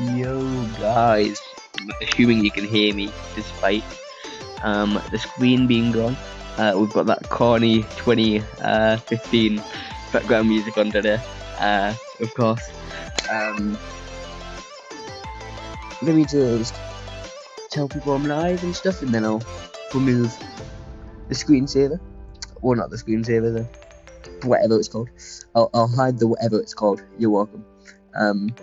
Yo guys, I'm assuming you can hear me despite um, the screen being gone. Uh, we've got that corny 2015 uh, background music under there, uh, of course. Um, let me just tell people I'm live and stuff, and then I'll remove the screensaver. Well, not the screensaver, the whatever it's called. I'll, I'll hide the whatever it's called. You're welcome. Um,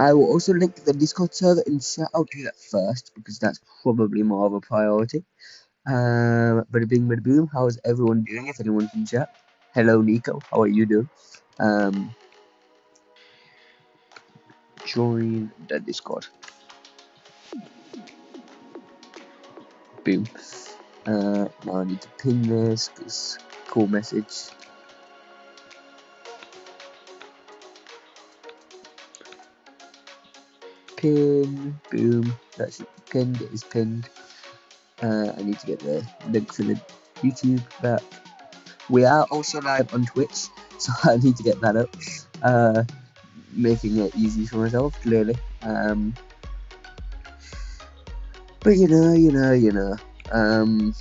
I will also link the Discord server in chat. I'll do that first because that's probably more of a priority. Um, bada bing, bada boom. How is everyone doing? If anyone's in chat, hello Nico. How are you doing? Um, join the Discord. Boom. Uh, now I need to ping this because cool message. Pin, boom, that's pinned, it is pinned. Uh, I need to get the link for the YouTube back. We are also live on Twitch, so I need to get that up. Uh, making it easy for myself, clearly. Um, but you know, you know, you know. Um,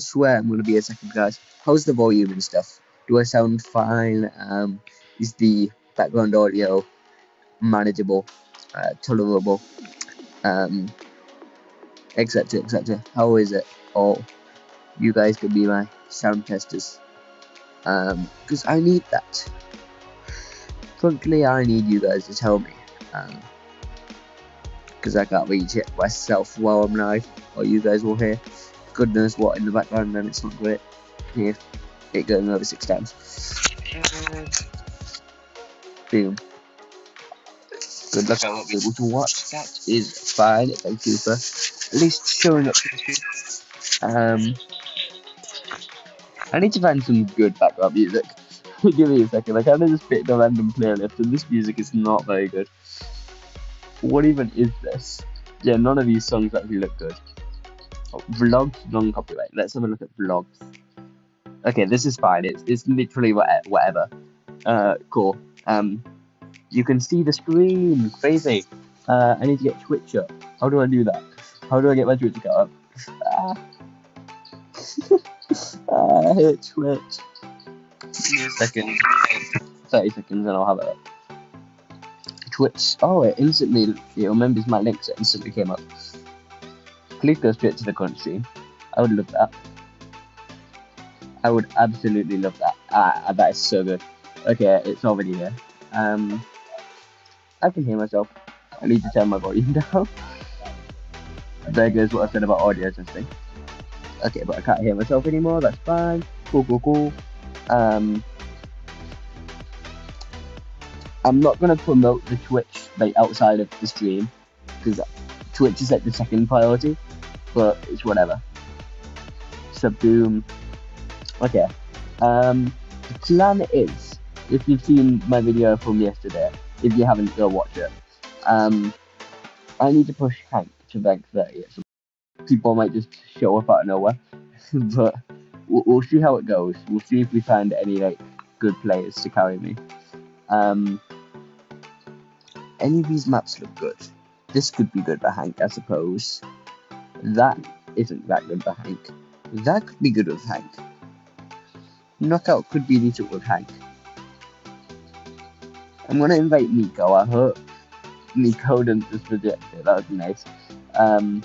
swear I'm gonna be a second, guys. How's the volume and stuff? Do I sound fine? Um, is the background audio manageable, uh, tolerable, um, etc. etc. How is it? All you guys could be my sound testers, um, because I need that. Frankly, I need you guys to tell me, um, because I can't reach it myself while I'm live, or you guys will hear good knows what in the background and it's not great. Here, it going over six times. Boom. Good luck, I won't be able to watch. That is fine. Thank you for at least showing up to the. Um, I need to find some good background music. Give me a second. I kind of just picked a random playlist, and this music is not very good. What even is this? Yeah, none of these songs actually look good. Oh, vlogs non copyright. Let's have a look at vlogs. Okay, this is fine. It's it's literally whatever. Uh, cool. Um, you can see the screen. Crazy. Uh, I need to get Twitch up. How do I do that? How do I get my Twitch account up? Ah. ah, I hate Twitch. Second. 30 seconds and I'll have it. Twitch. Oh, it instantly, it remembers my links. It instantly came up. Please go straight to the country. I would love that. I would absolutely love that. Ah, that is so good. Okay, it's already here. Um, I can hear myself. I need to turn my volume down. there goes what I said about audio testing. Okay, but I can't hear myself anymore. That's fine. Cool, cool, cool. Um, I'm not gonna promote the Twitch like outside of the stream because Twitch is like the second priority but it's whatever. Subdoom. Okay. Um, the plan is, if you've seen my video from yesterday, if you haven't, go watch it. Um, I need to push Hank to rank 30. Some people might just show up out of nowhere, but we'll, we'll, see how it goes. We'll see if we find any like good players to carry me. Um, any of these maps look good. This could be good for Hank, I suppose. That isn't that good for Hank. That could be good with Hank. Knockout could be decent with Hank. I'm gonna invite Nico. I hope Nico didn't just reject it. That would be nice. Um,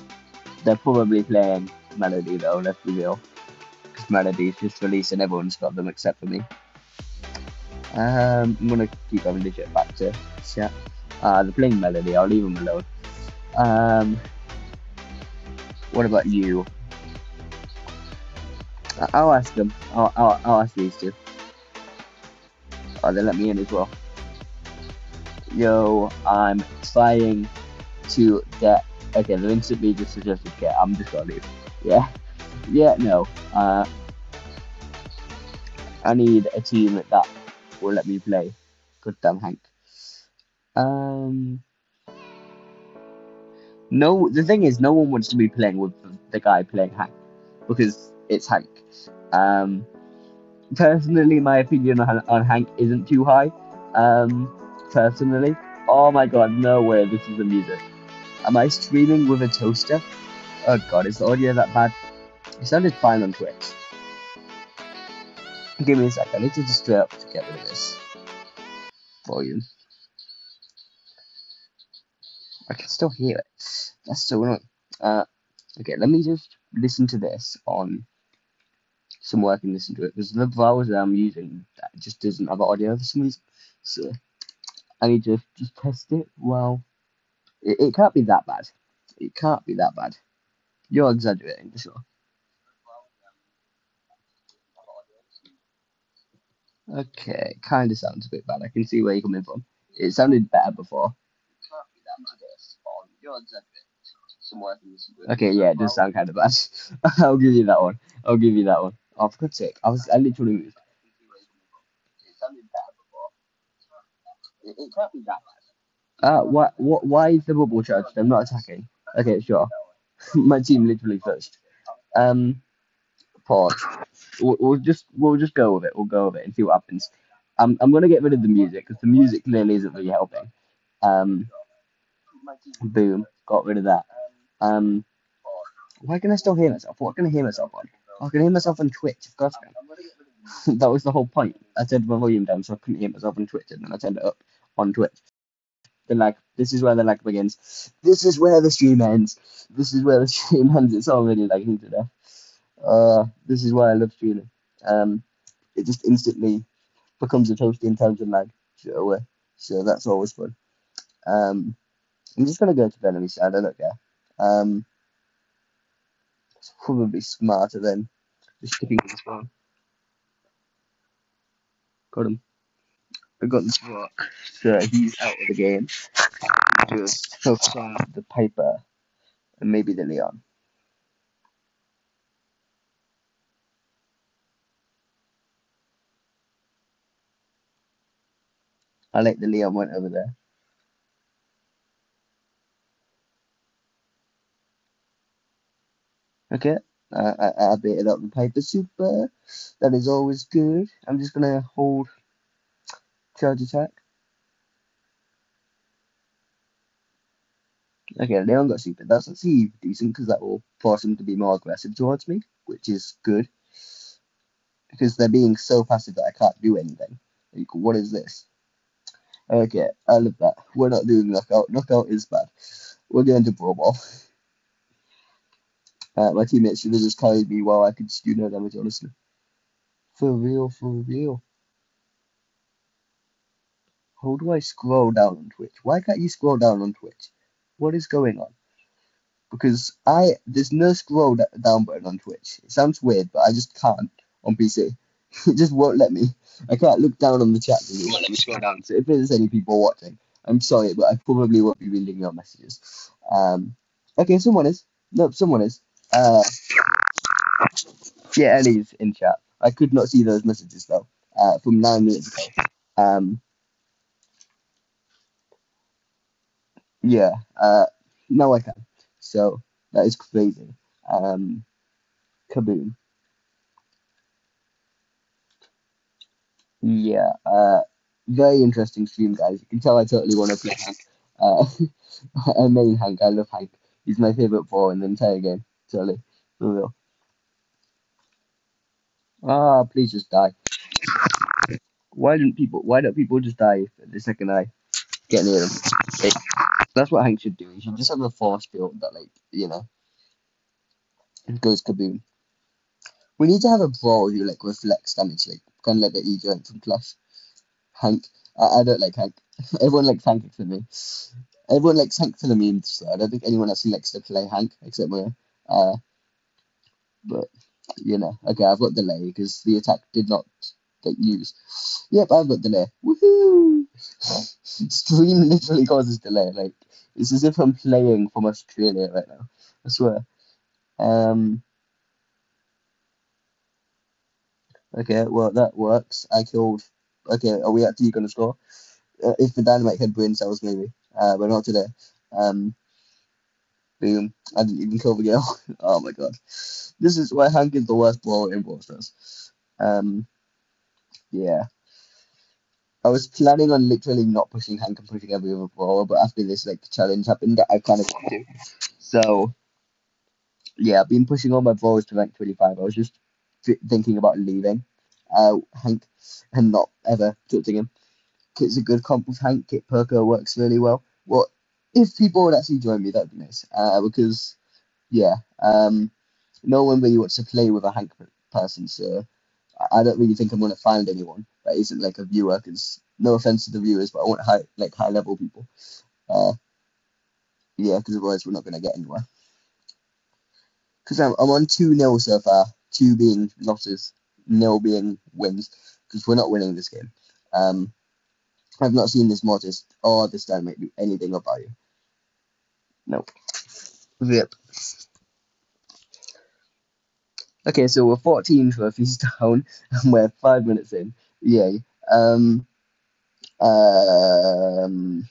they're probably playing Melody though. Let's be real. Because Melody's just released and everyone's got them except for me. Um, I'm gonna keep having to get back to chat. Uh, they're playing Melody. I'll leave them alone. Um, what about you? I'll ask them. I'll, I'll, I'll ask these two. Oh, they let me in as well. Yo, I'm trying to get. Okay, they instantly just suggested get. I'm just gonna leave. Yeah. Yeah, no. Uh, I need a team that will let me play. Good damn Hank. Um. No, the thing is, no one wants to be playing with the guy playing Hank because it's Hank. Um, personally, my opinion on, on Hank isn't too high. Um, personally, oh my god, no way, this is the music. Am I streaming with a toaster? Oh god, is the audio that bad? It sounded fine on Twitch. Give me a sec, I need to just straight up to get rid of this volume. I can still hear it. That's so annoying. Uh, okay, let me just listen to this on some work and listen to it because the browser I'm using just doesn't have audio for some reason. So I need to just test it. Well, it, it can't be that bad. It can't be that bad. You're exaggerating for sure. Okay, kind of sounds a bit bad. I can see where you're coming from. It sounded better before. Okay, yeah, it does sound kind of bad. I'll give you that one. I'll give you that one. Oh, for God's sake, I was I literally moved. It can't be that bad. Uh, what, what, why is the bubble charged? I'm not attacking. Okay, sure. My team literally first. Um, pause. We'll, we'll just we'll just go with it. We'll go with it and see what happens. I'm I'm gonna get rid of the music because the music clearly isn't really helping. Um, boom, got rid of that. Um, why can I still hear myself? What can I hear myself on? I can hear myself on Twitch. Of course that was the whole point. I turned my volume down so I couldn't hear myself on Twitch, and then I turned it up on Twitch. Then like this is where the lag begins. This is where the stream ends. This is where the stream ends. It's already lagging to death. Uh, this is why I love streaming. Um, it just instantly becomes a toasty in terms of lag away. So that's always fun. Um, I'm just gonna go to enemy side. I don't care. Um, it's probably smarter than just sticking this one. Got him. I got this rock, so he's out of the game. Just focus on the Piper and maybe the Leon. I like the Leon went over there. Okay, uh, I, I baited up the Piper Super. That is always good. I'm just gonna hold charge attack. Okay, Leon got super. That's actually decent because that will force him to be more aggressive towards me, which is good. Because they're being so passive that I can't do anything. Like, what is this? Okay, I love that. We're not doing knockout. Knockout is bad. We're going to Brawl Ball. Uh, my teammates have just carried me while I could do no damage, honestly. For real, for real. How do I scroll down on Twitch? Why can't you scroll down on Twitch? What is going on? Because I there's no scroll down button on Twitch. It sounds weird, but I just can't on PC. it just won't let me. I can't look down on the chat. It won't let me scroll down. So if there's any people watching, I'm sorry, but I probably won't be reading your messages. Um, okay, someone is. No, someone is. Uh, yeah, Ellie's in chat. I could not see those messages though. Uh, from nine minutes ago. Um, yeah. Uh, now I can. So that is crazy. Um, kaboom. Yeah. Uh, very interesting stream, guys. You can tell I totally want to play Hank. Uh, I main Hank. I love Hank. He's my favorite four in the entire game. Ah, please just die. Why don't people? Why don't people just die the second I get near them? That's what Hank should do. He should just have a force field that, like, you know, goes kaboom. We need to have a brawl who like reflects damage, like kind of like the E giant from Clash. Hank, I, I don't like Hank. Everyone likes Hank except me. Everyone likes Hank for the memes. So I don't think anyone actually likes to play Hank except me. Uh, but you know, okay, I've got delay because the attack did not get used. Yep, I've got delay. Woohoo! Stream literally causes delay. Like it's as if I'm playing from Australia right now. I swear. Um. Okay, well that works. I killed. Okay, are we actually gonna score? Uh, if the dynamite had brain cells, maybe, uh, but not today. Um. Boom. I didn't even kill the girl. oh my god. This is why Hank is the worst brawler in Brawl Stars. Um, yeah. I was planning on literally not pushing Hank and pushing every other brawler, but after this like challenge happened, I kind of to. So, yeah, I've been pushing all my brawlers to rank 25. I was just thinking about leaving uh, Hank and not ever touching him. It's a good comp with Hank. Kit Perko works really well. Well, if people would actually join me, that'd be nice. Uh, because, yeah, um, no one really wants to play with a Hank person, so I don't really think I'm going to find anyone that isn't like a viewer. Because no offense to the viewers, but I want high, like high level people. Uh, yeah, because otherwise we're not going to get anywhere. Because I'm, I'm on 2 nil so far, 2 being losses, nil being wins, because we're not winning this game. Um, I've not seen this mortis or this dynamite do anything of you. Nope. Rip. Okay, so we're 14 trophies down, and we're five minutes in. Yay. Um, um,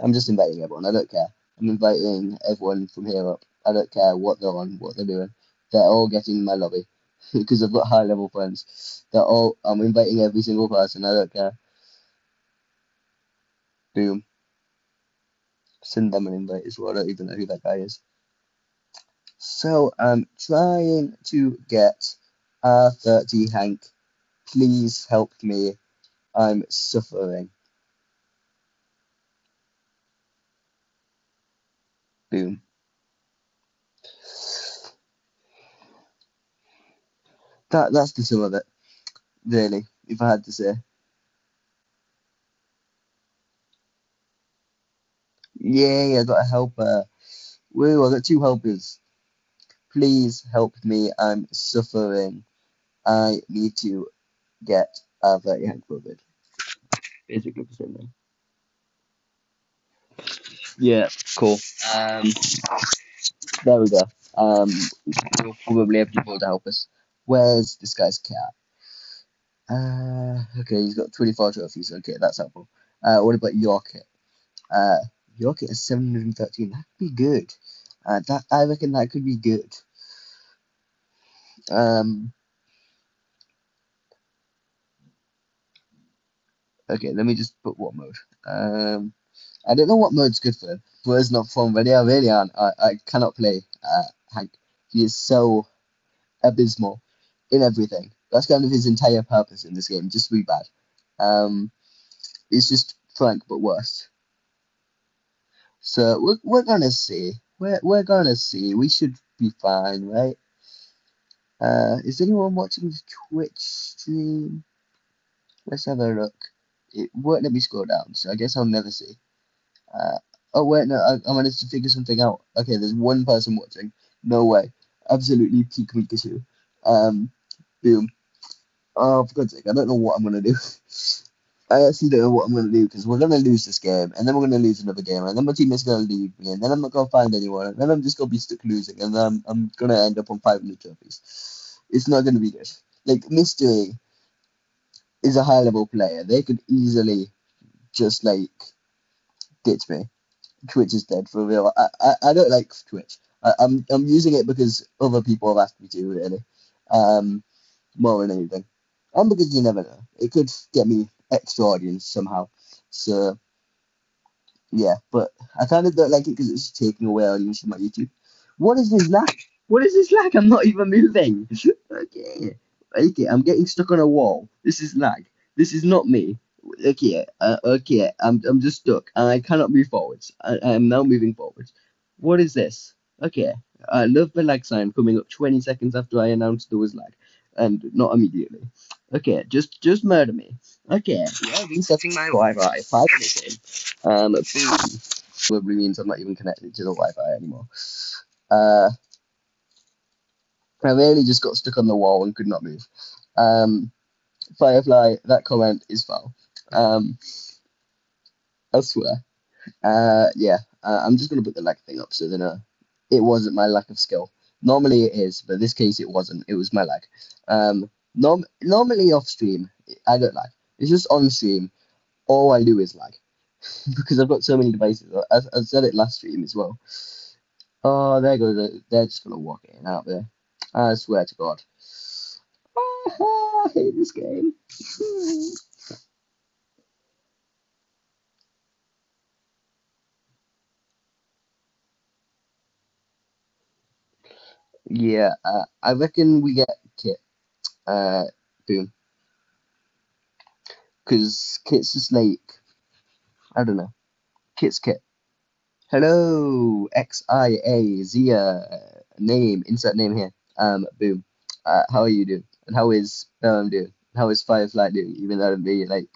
I'm just inviting everyone. I don't care. I'm inviting everyone from here up. I don't care what they're on, what they're doing. They're all getting my lobby because I've got high level friends. They're all. I'm inviting every single person. I don't care. Boom. Send them an invite as well. I don't even know who that guy is. So I'm trying to get uh, R30 Hank. Please help me. I'm suffering. Boom. That that's the sum of it, really. If I had to say. Yay! I got a helper. Woo! I got two helpers. Please help me. I'm suffering. I need to get a very hand COVID. Basically the same thing. Yeah, cool. Um, there we go. Um, we'll probably have people to help us. Where's this guy's cat? Uh, okay, he's got 24 trophies. Okay, that's helpful. Uh, what about your kit? Uh, your kit is 713. That'd be good. Uh, that I reckon that could be good. Um. Okay, let me just put what mode. Um, I don't know what mode's good for it's not fun. But yeah, really, I, I cannot play uh, Hank. He is so abysmal in everything. That's kind of his entire purpose in this game, just to be bad. Um, it's just Frank, but worse. So we're, we're gonna see. We're, we're gonna see. We should be fine, right? Uh, is anyone watching the Twitch stream? Let's have a look. It won't let me scroll down, so I guess I'll never see. Uh, oh wait, no, I, I managed to figure something out. Okay, there's one person watching. No way. Absolutely peak Pikachu. Um, boom. Oh, for God's sake, I don't know what I'm gonna do. I actually don't know what I'm gonna do because we're gonna lose this game, and then we're gonna lose another game, and then my team is gonna leave me, and then I'm not gonna find anyone, and then I'm just gonna be stuck losing, and then I'm, I'm gonna end up on 500 trophies. It's not gonna be good. Like Mystery is a high level player. They could easily just like ditch me. Twitch is dead for real. I, I, I don't like Twitch. I, I'm I'm using it because other people have asked me to really, um, more than anything, and because you never know, it could get me extra audience somehow. So yeah, but I kind of don't like it because it's taking away audience from my YouTube. What is this lag? What is this lag? I'm not even moving. okay, okay, I'm getting stuck on a wall. This is lag. This is not me. Okay, uh, okay, I'm I'm just stuck and I cannot move forwards. I, I am now moving forwards. What is this? Okay, I love the lag sign coming up 20 seconds after I announced there was lag, and not immediately. Okay, just just murder me. Okay, yeah, resetting my Wi-Fi. Five minutes in. Um, boom. Probably means I'm not even connected to the Wi-Fi anymore. Uh, I really just got stuck on the wall and could not move. Um, Firefly, that comment is foul. Um, I swear. Uh, yeah, uh, I'm just gonna put the lag thing up so they know it wasn't my lack of skill. Normally it is, but this case it wasn't. It was my lag. Um, norm- normally off stream, I don't lag. It's just on stream. All I do is lag. because I've got so many devices. I, I said it last stream as well. Oh, there goes it. They're just gonna walk in out there. I swear to God. I hate this game. yeah, uh, I reckon we get Kit. Uh, boom. Because Kit's just like, I don't know. Kit's Kit. Hello, X I A Zia name, insert name here. Um, boom. Uh, how are you doing? And how is um doing? How is Firefly doing? Even though they like,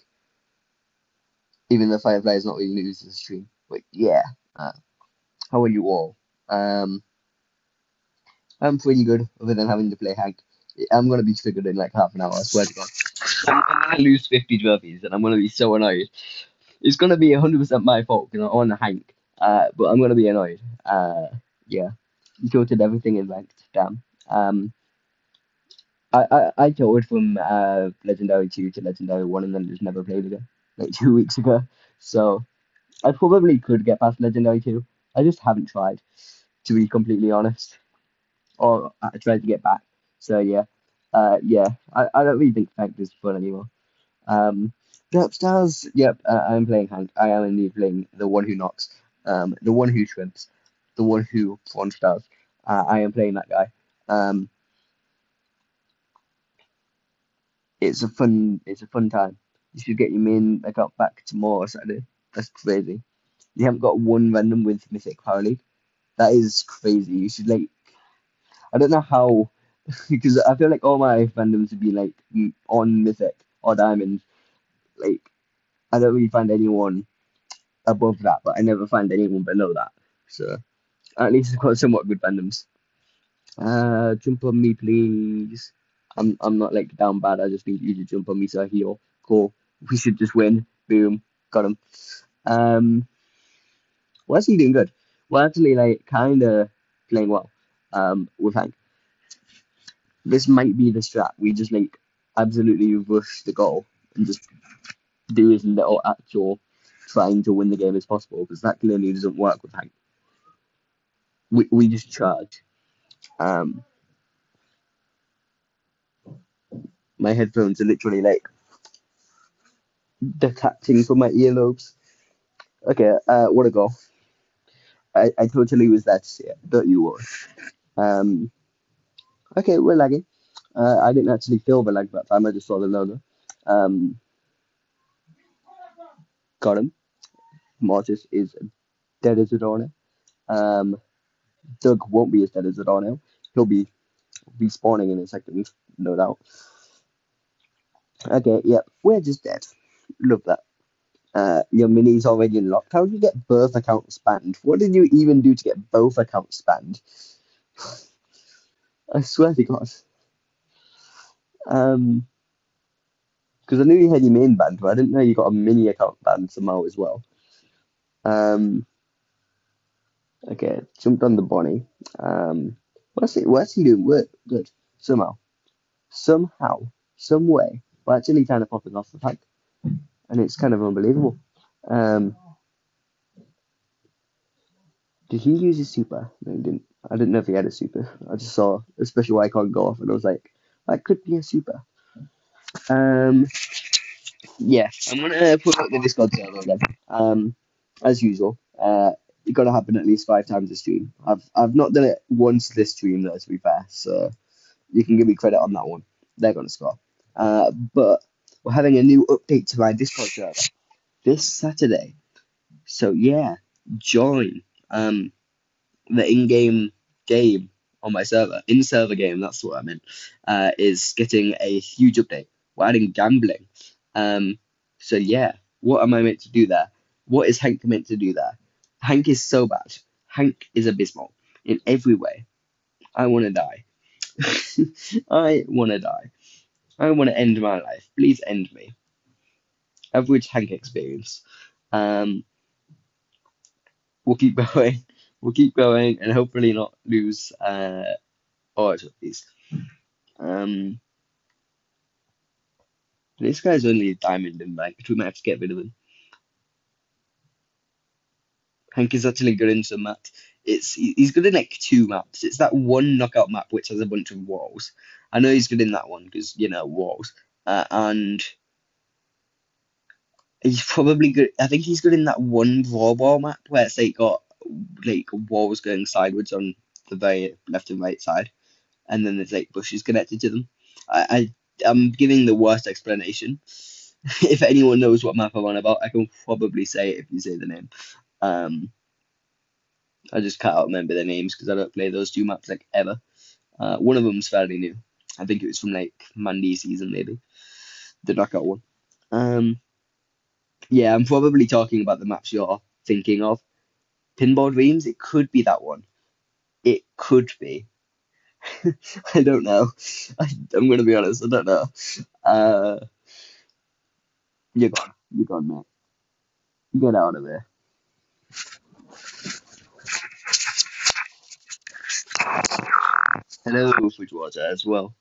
even though Firefly is not really news to the stream, but yeah. Uh, how are you all? Um, I'm pretty good, other than having to play Hank. I'm gonna be triggered in like half an hour. I swear to God. I'm, gonna lose 50 trophies, and I'm gonna be so annoyed. It's gonna be 100% my fault because I'm on Hank. Uh, but I'm gonna be annoyed. Uh, yeah, tilted everything in ranked. Damn. Um, I I I tilted from uh legendary two to legendary one, and then just never played again. Like two weeks ago. So I probably could get past legendary two. I just haven't tried, to be completely honest. Or I tried to get back. So yeah. Uh, yeah. I, I don't really think ranked is fun anymore. Um, upstairs. Yep. Uh, I'm playing Hank. I am indeed playing the one who knocks um, the one who shrimps, the one who one stars. Uh, I am playing that guy. Um, it's a fun, it's a fun time. You should get your main account back tomorrow Saturday. That's crazy. You haven't got one random with Mythic Power League. That is crazy. You should like, I don't know how, because I feel like all my fandoms would be like on Mythic or Diamond. Like, I don't really find anyone above that, but I never find anyone below that. So at least I've got somewhat good fandoms. Uh, jump on me, please. I'm I'm not like down bad. I just need you to jump on me so I heal. Cool. We should just win. Boom. Got him. Um, well, he doing good. We're actually like kind of playing well. Um, with Hank. This might be the strat. We just like absolutely rush the goal and just do as little actual trying to win the game as possible because that clearly doesn't work with Hank. We, we just charge. Um, my headphones are literally like detaching from my earlobes. Okay, uh, what a goal. I, I totally was there to see it. Don't you worry. Um, okay, we're lagging. Uh, I didn't actually feel the lag that time. I just saw the logo. Um, got him. Mortis is dead as a doornail. Um, Doug won't be as dead as a doornail. He'll be respawning in a second, no doubt. Okay, yep, we're just dead. Love that. Uh, your mini's already unlocked. How did you get both accounts banned? What did you even do to get both accounts banned? I swear to God. Um, because I knew you had your main band, but I didn't know you got a mini account band somehow as well. Um, okay, jumped on the Bonnie. Um, what's he? What's he doing? Work good somehow, somehow, some way. We're actually kind of popping off the pack, and it's kind of unbelievable. Um, did he use his super? No, he didn't. I didn't know if he had a super. I just saw a special icon go off, and I was like, that could be a super. Um, yeah, I'm gonna put up the Discord server again. Um, as usual. Uh, it got to happen at least five times a stream. I've I've not done it once this stream though, to be fair. So you can give me credit on that one. They're gonna score. Uh, but we're having a new update to my Discord server this Saturday. So yeah, join. Um, the in-game game on my server, in-server game. That's what I meant. Uh, is getting a huge update. We're adding gambling. Um, so yeah, what am I meant to do there? What is Hank meant to do there? Hank is so bad. Hank is abysmal in every way. I want to die. I want to die. I want to end my life. Please end me. Average Hank experience. Um, we'll keep going. We'll keep going and hopefully not lose uh, all these. Um, this guy's only a diamond in bank, we might have to get rid of him. Hank is actually good in some maps. It's he's good in like two maps. It's that one knockout map which has a bunch of walls. I know he's good in that one because you know walls. Uh, and he's probably good. I think he's good in that one ball map where it's like got like walls going sideways on the very left and right side, and then there's like bushes connected to them. I, I I'm giving the worst explanation. if anyone knows what map I'm on about, I can probably say it if you say the name. Um, I just can't remember their names because I don't play those two maps like ever. Uh, one of them's fairly new. I think it was from like Monday season maybe, the knockout one. Um, yeah, I'm probably talking about the maps you're thinking of. Pinball Dreams, it could be that one. It could be. I don't know. I, am gonna be honest. I don't know. Uh, you're gone. You're gone, man. Get out of there. Hello, Foodwater as well.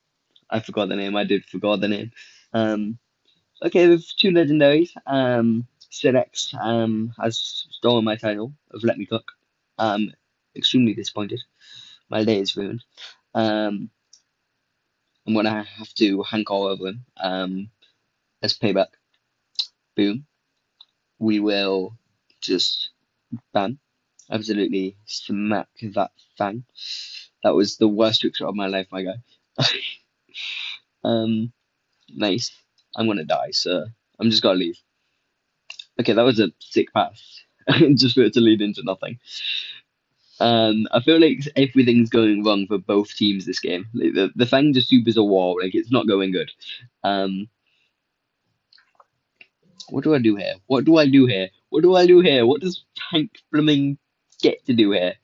I forgot the name. I did forgot the name. Um, okay, with two legendaries. Um, Sinex um has stolen my title of Let Me Cook. Um, extremely disappointed. My day is ruined. Um, I'm gonna have to hank all over him. Um, as payback. Boom. We will just bam, absolutely smack that fan. That was the worst shot of my life, my guy. um, nice. I'm gonna die, so I'm just gonna leave. Okay, that was a sick pass, just for it to lead into nothing. Um, I feel like everything's going wrong for both teams this game. Like the the Fang just supers a wall, like it's not going good. Um, what do I do here? What do I do here? What do I do here? What does Hank Fleming get to do here?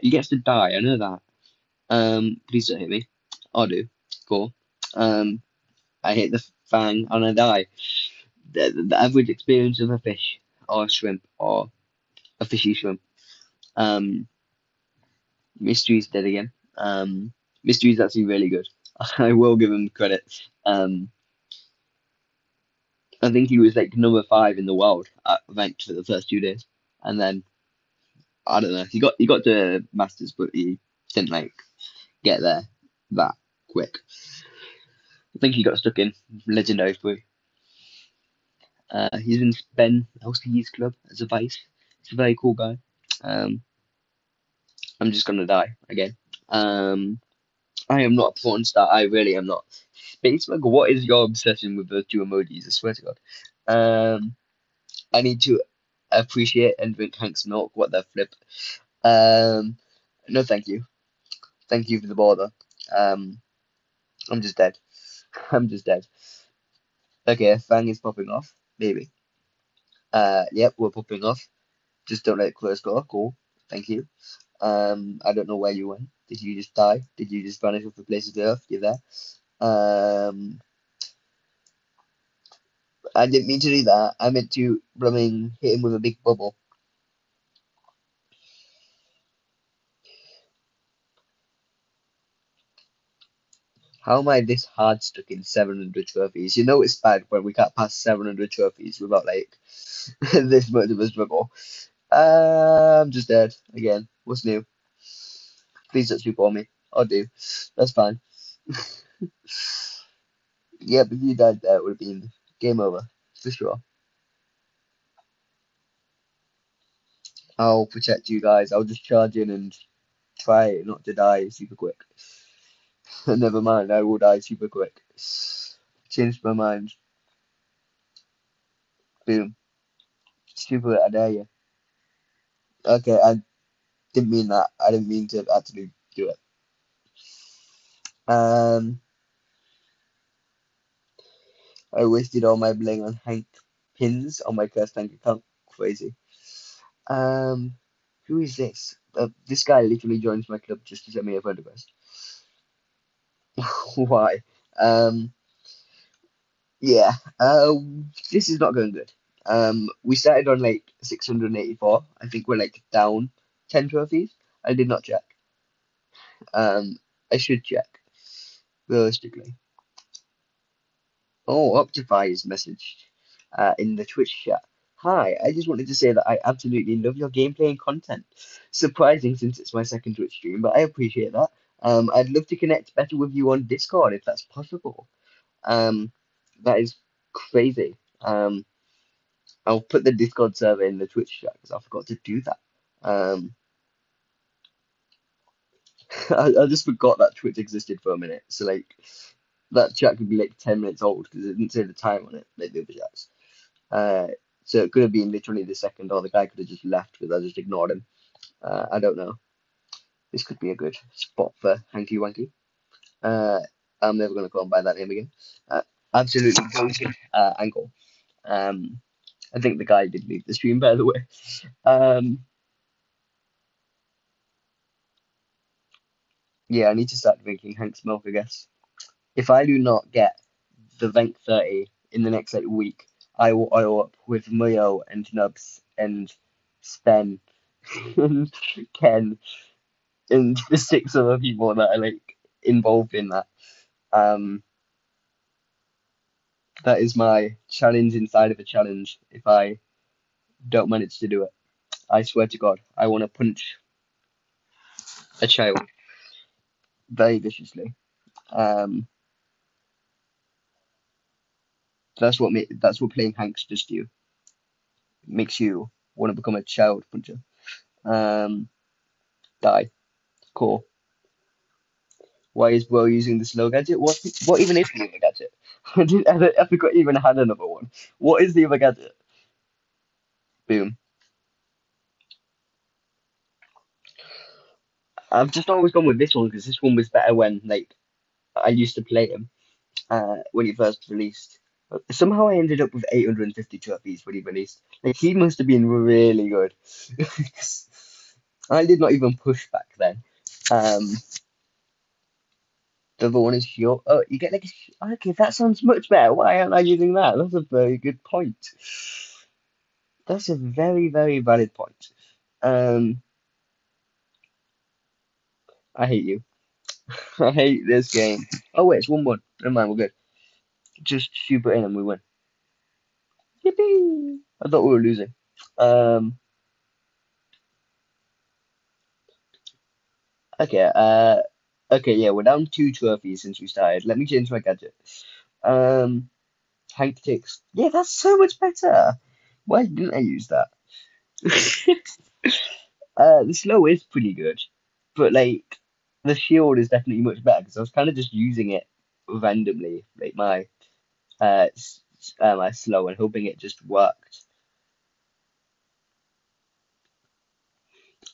He gets to die. I know that. Um, please don't hit me. I'll do. Cool. Um, I hit the fang and I die. The, the average experience of a fish or a shrimp or a fishy shrimp. Um, Mystery's dead again. Um, Mystery's actually really good. I will give him credit. Um, I think he was like number five in the world at ranked for the first two days, and then I don't know. He got he got to masters, but he didn't like get there that quick. I think he got stuck in legendary three. Uh, he's in Ben LCE's club as a vice. He's a very cool guy. Um, I'm just gonna die again. Um, I am not a porn star. I really am not. Spacemugger, what is your obsession with those two emojis? I swear to God. Um, I need to appreciate and drink Hank's milk. What the flip? Um, no, thank you. Thank you for the bother. Um, I'm just dead. I'm just dead. Okay, Fang is popping off. Maybe. Uh, yep, we're popping off. Just don't let it close door. Cool. Thank you. Um, I don't know where you went. Did you just die? Did you just vanish off the place of the earth? You're there. Um, I didn't mean to do that. I meant to blooming hit him with a big bubble. How am I this hard stuck in 700 trophies? You know it's bad when we can't pass 700 trophies without like this much of a struggle. Uh, I'm just dead again. What's new? Please don't super me. I'll do. That's fine. yep, if you died there, it would have been game over for sure. I'll protect you guys. I'll just charge in and try not to die super quick. Never mind, I will die super quick. Changed my mind. Boom. Stupid, I dare you. Okay, I didn't mean that. I didn't mean to actually do it. Um, I wasted all my bling on Hank pins on my first Hank account. Crazy. Um, who is this? Uh, this guy literally joins my club just to send me a friend request. Why? Um, yeah. Uh, this is not going good. Um, we started on like 684. I think we're like down 10 trophies. I did not check. Um, I should check realistically. Oh, Optify is messaged uh, in the Twitch chat. Hi, I just wanted to say that I absolutely love your gameplay and content. Surprising since it's my second Twitch stream, but I appreciate that. Um, I'd love to connect better with you on Discord if that's possible. Um, that is crazy. Um, I'll put the Discord server in the Twitch chat because I forgot to do that. Um, I, I just forgot that Twitch existed for a minute. So like that chat could be like 10 minutes old because it didn't say the time on it, like the other chats. Uh, so it could have been literally the second, or the guy could have just left because I just ignored him. Uh, I don't know. This could be a good spot for Hanky Wanky. Uh, I'm never going to call him by that name again. Uh, absolutely goated uh, angle. Um, I think the guy did leave the stream, by the way. Um, yeah, I need to start drinking Hank's milk, I guess. If I do not get the Vent 30 in the next like week, I will oil up with Mayo and Nubs and Spen and Ken and the six other people that are like involved in that. Um, that is my challenge inside of a challenge. If I don't manage to do it, I swear to God, I want to punch a child very viciously. Um, that's what ma- that's what playing Hanks does to you. Makes you want to become a child puncher. Um, die. Cool. Why is Bro using the slow gadget? What what even is the other gadget? I, did, I, I forgot even had another one. What is the other gadget? Boom. I've just always gone with this one because this one was better when like I used to play him uh, when he first released. Somehow I ended up with 850 trophies when he released. Like he must have been really good. I did not even push back then. Um, the other one is your. Oh, you get like a. Okay, that sounds much better. Why aren't I using that? That's a very good point. That's a very, very valid point. Um, I hate you. I hate this game. Oh wait, it's one one. Never mind, we're good. Just shoot it in and we win. Yippee! I thought we were losing. Um. Okay. Uh. Okay. Yeah, we're down two trophies since we started. Let me change my gadget. Um. Hank takes. Yeah, that's so much better. Why didn't I use that? uh, the slow is pretty good, but like the shield is definitely much better because I was kind of just using it randomly, like my uh, uh my slow and hoping it just worked.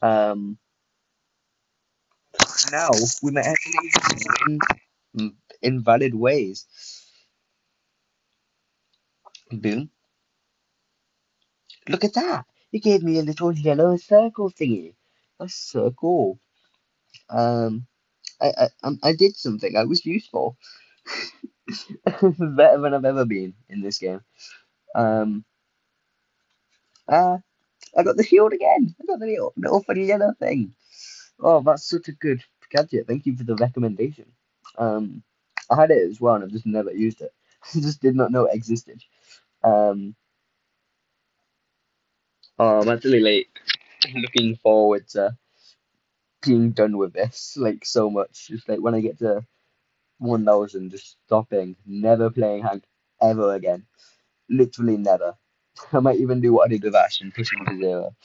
Um, now we actually use in invalid ways. Boom! Look at that! It gave me a little yellow circle thingy. That's so cool. Um, I I um, I did something. I was useful. Better than I've ever been in this game. Um, uh, I got the shield again. I got the little, little funny yellow thing. Oh, that's such a good gadget. Thank you for the recommendation. Um, I had it as well, and I've just never used it. I just did not know it existed. Um, oh, I'm actually like looking forward to being done with this, like so much. Just like when I get to 1000, just stopping, never playing Hank ever again. Literally never. I might even do what I did with Ash and push him to zero.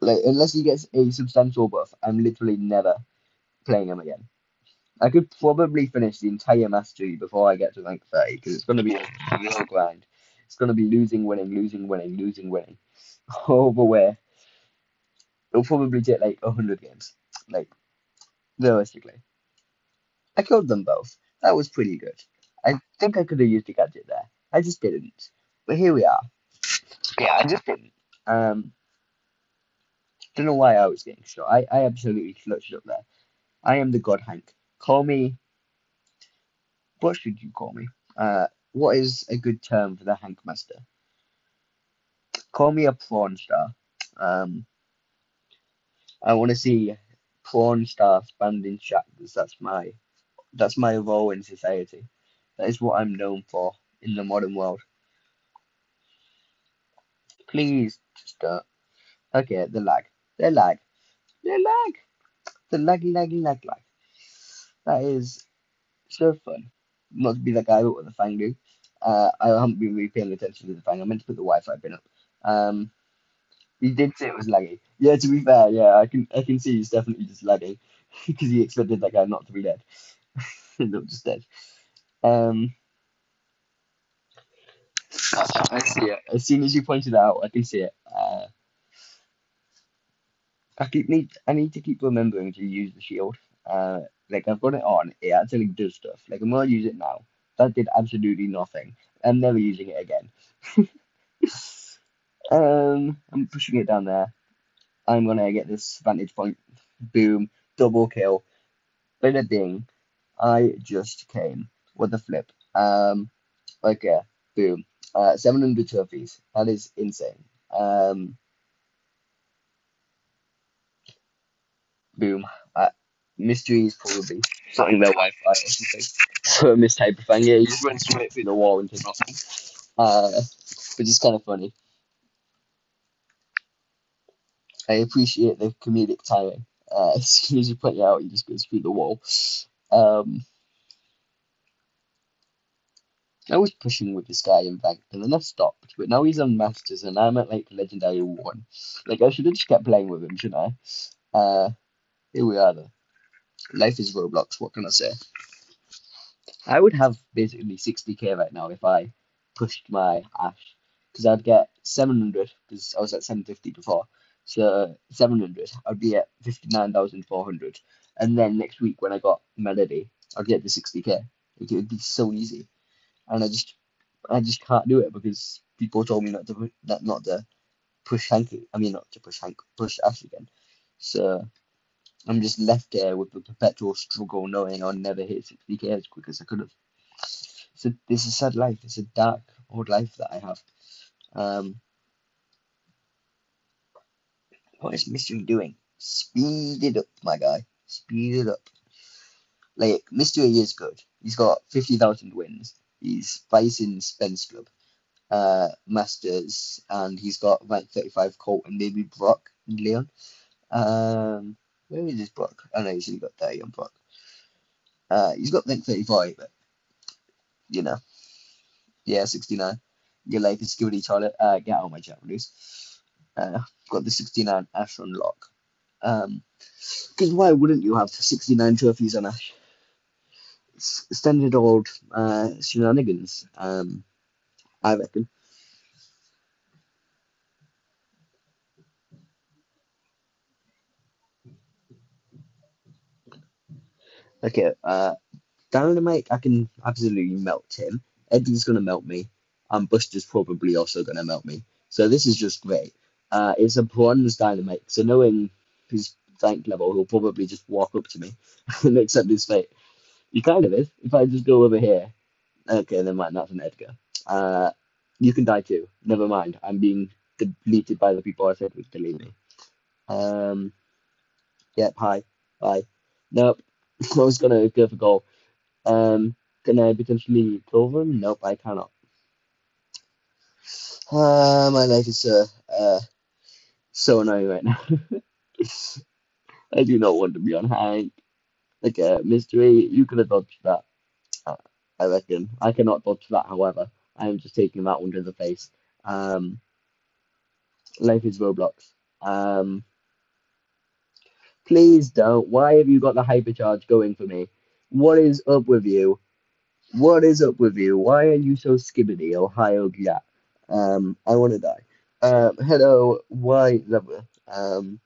Like, unless he gets a substantial buff, I'm literally never playing him again. I could probably finish the entire mastery before I get to rank 30 because it's going to be a real grind. It's going to be losing, winning, losing, winning, losing, winning. All the way. It'll probably take like 100 games. Like, realistically. I killed them both. That was pretty good. I think I could have used a gadget there. I just didn't. But here we are. Yeah, I just didn't. Um, don't know why I was getting shot. I, I absolutely clutched up there. I am the God Hank. Call me. What should you call me? Uh, what is a good term for the Hank Master? Call me a prawn star. Um, I want to see prawn stars banned in chat because that's my that's my role in society. That is what I'm known for in the modern world. Please just don't. Okay, the lag. The lag. The lag. The laggy, laggy, lag, lag. That is so fun. Not to be that guy with the fang do. Uh, I haven't been really paying attention to the fang. I meant to put the Wi-Fi bin up. Um, he did say it was laggy. Yeah, to be fair, yeah, I can I can see he's definitely just lagging because he expected that guy not to be dead. not just dead. Um, I see it. As soon as you pointed out, I can see it. Uh, I keep need I need to keep remembering to use the shield. Uh, like I've got it on, it actually does stuff. Like I'm gonna use it now. That did absolutely nothing. I'm never using it again. um, I'm pushing it down there. I'm gonna get this vantage point. Boom, double kill. Bada ding. I just came. with a flip? Um, okay, boom. Uh, 700 trophies. That is insane. Um, boom. Uh, mystery is probably something their Wi-Fi or something. So a mistype of thing. Yeah, you just went straight through the wall into nothing. Uh, which is kind of funny. I appreciate the comedic timing. Uh, as soon as you point it out, he just goes through the wall. Um, I was pushing with this guy in ranked, and then I stopped. But now he's on Masters, and I'm at like Legendary 1. Like, I should have just kept playing with him, shouldn't I? Uh, here we are, though. Life is Roblox, what can I say? I would have basically 60k right now if I pushed my Ash. Because I'd get 700, because I was at 750 before. So 700, I'd be at 59,400. And then next week, when I got Melody, I'd get the 60k. It would be so easy and I just I just can't do it because people told me not to that not to push Hank. I mean, not to push Hank, push Ash again. So I'm just left there with the perpetual struggle, knowing I'll never hit 60k as quick as I could have. So this is sad life. It's a dark old life that I have. Um, what is Mystery doing? Speed it up, my guy. Speed it up. Like Mystery is good. He's got fifty thousand wins. He's facing Spence Club, uh, Masters, and he's got rank 35 Colt and maybe Brock and Leon. Um, where is his Brock? I know he's only got 30 on Brock. Uh, he's got rank 35, but you know, yeah, 69. Your life is security toilet. Uh, get out of my chat, please. Uh, got the 69 Ash unlock. Um, because why wouldn't you have 69 trophies on Ash? standard old uh, shenanigans. Um, I reckon. Okay, uh, Dynamike, I can absolutely melt him. Eddie's gonna melt me, and Buster's probably also gonna melt me. So this is just great. Uh, it's a bronze Dynamike, so knowing his rank level, he'll probably just walk up to me and accept his fate. You kind of is. If I just go over here, okay, never mind. That's an Edgar. Uh, you can die too. Never mind. I'm being deleted by the people I said would delete me. Um, yep. Hi. Bye. Nope. I was gonna go for goal. Um, can I potentially clover him? Nope, I cannot. Uh, my life is uh, uh so annoying right now. I do not want to be on Hank like a mystery. You could have dodged that. Uh, I reckon. I cannot dodge that, however. I am just taking that one to the face. Um, life is Roblox. Um, please don't. Why have you got the hypercharge going for me? What is up with you? What is up with you? Why are you so skibidi, Ohio Jack? Um, I want to die. Um, hello, why, lover? um,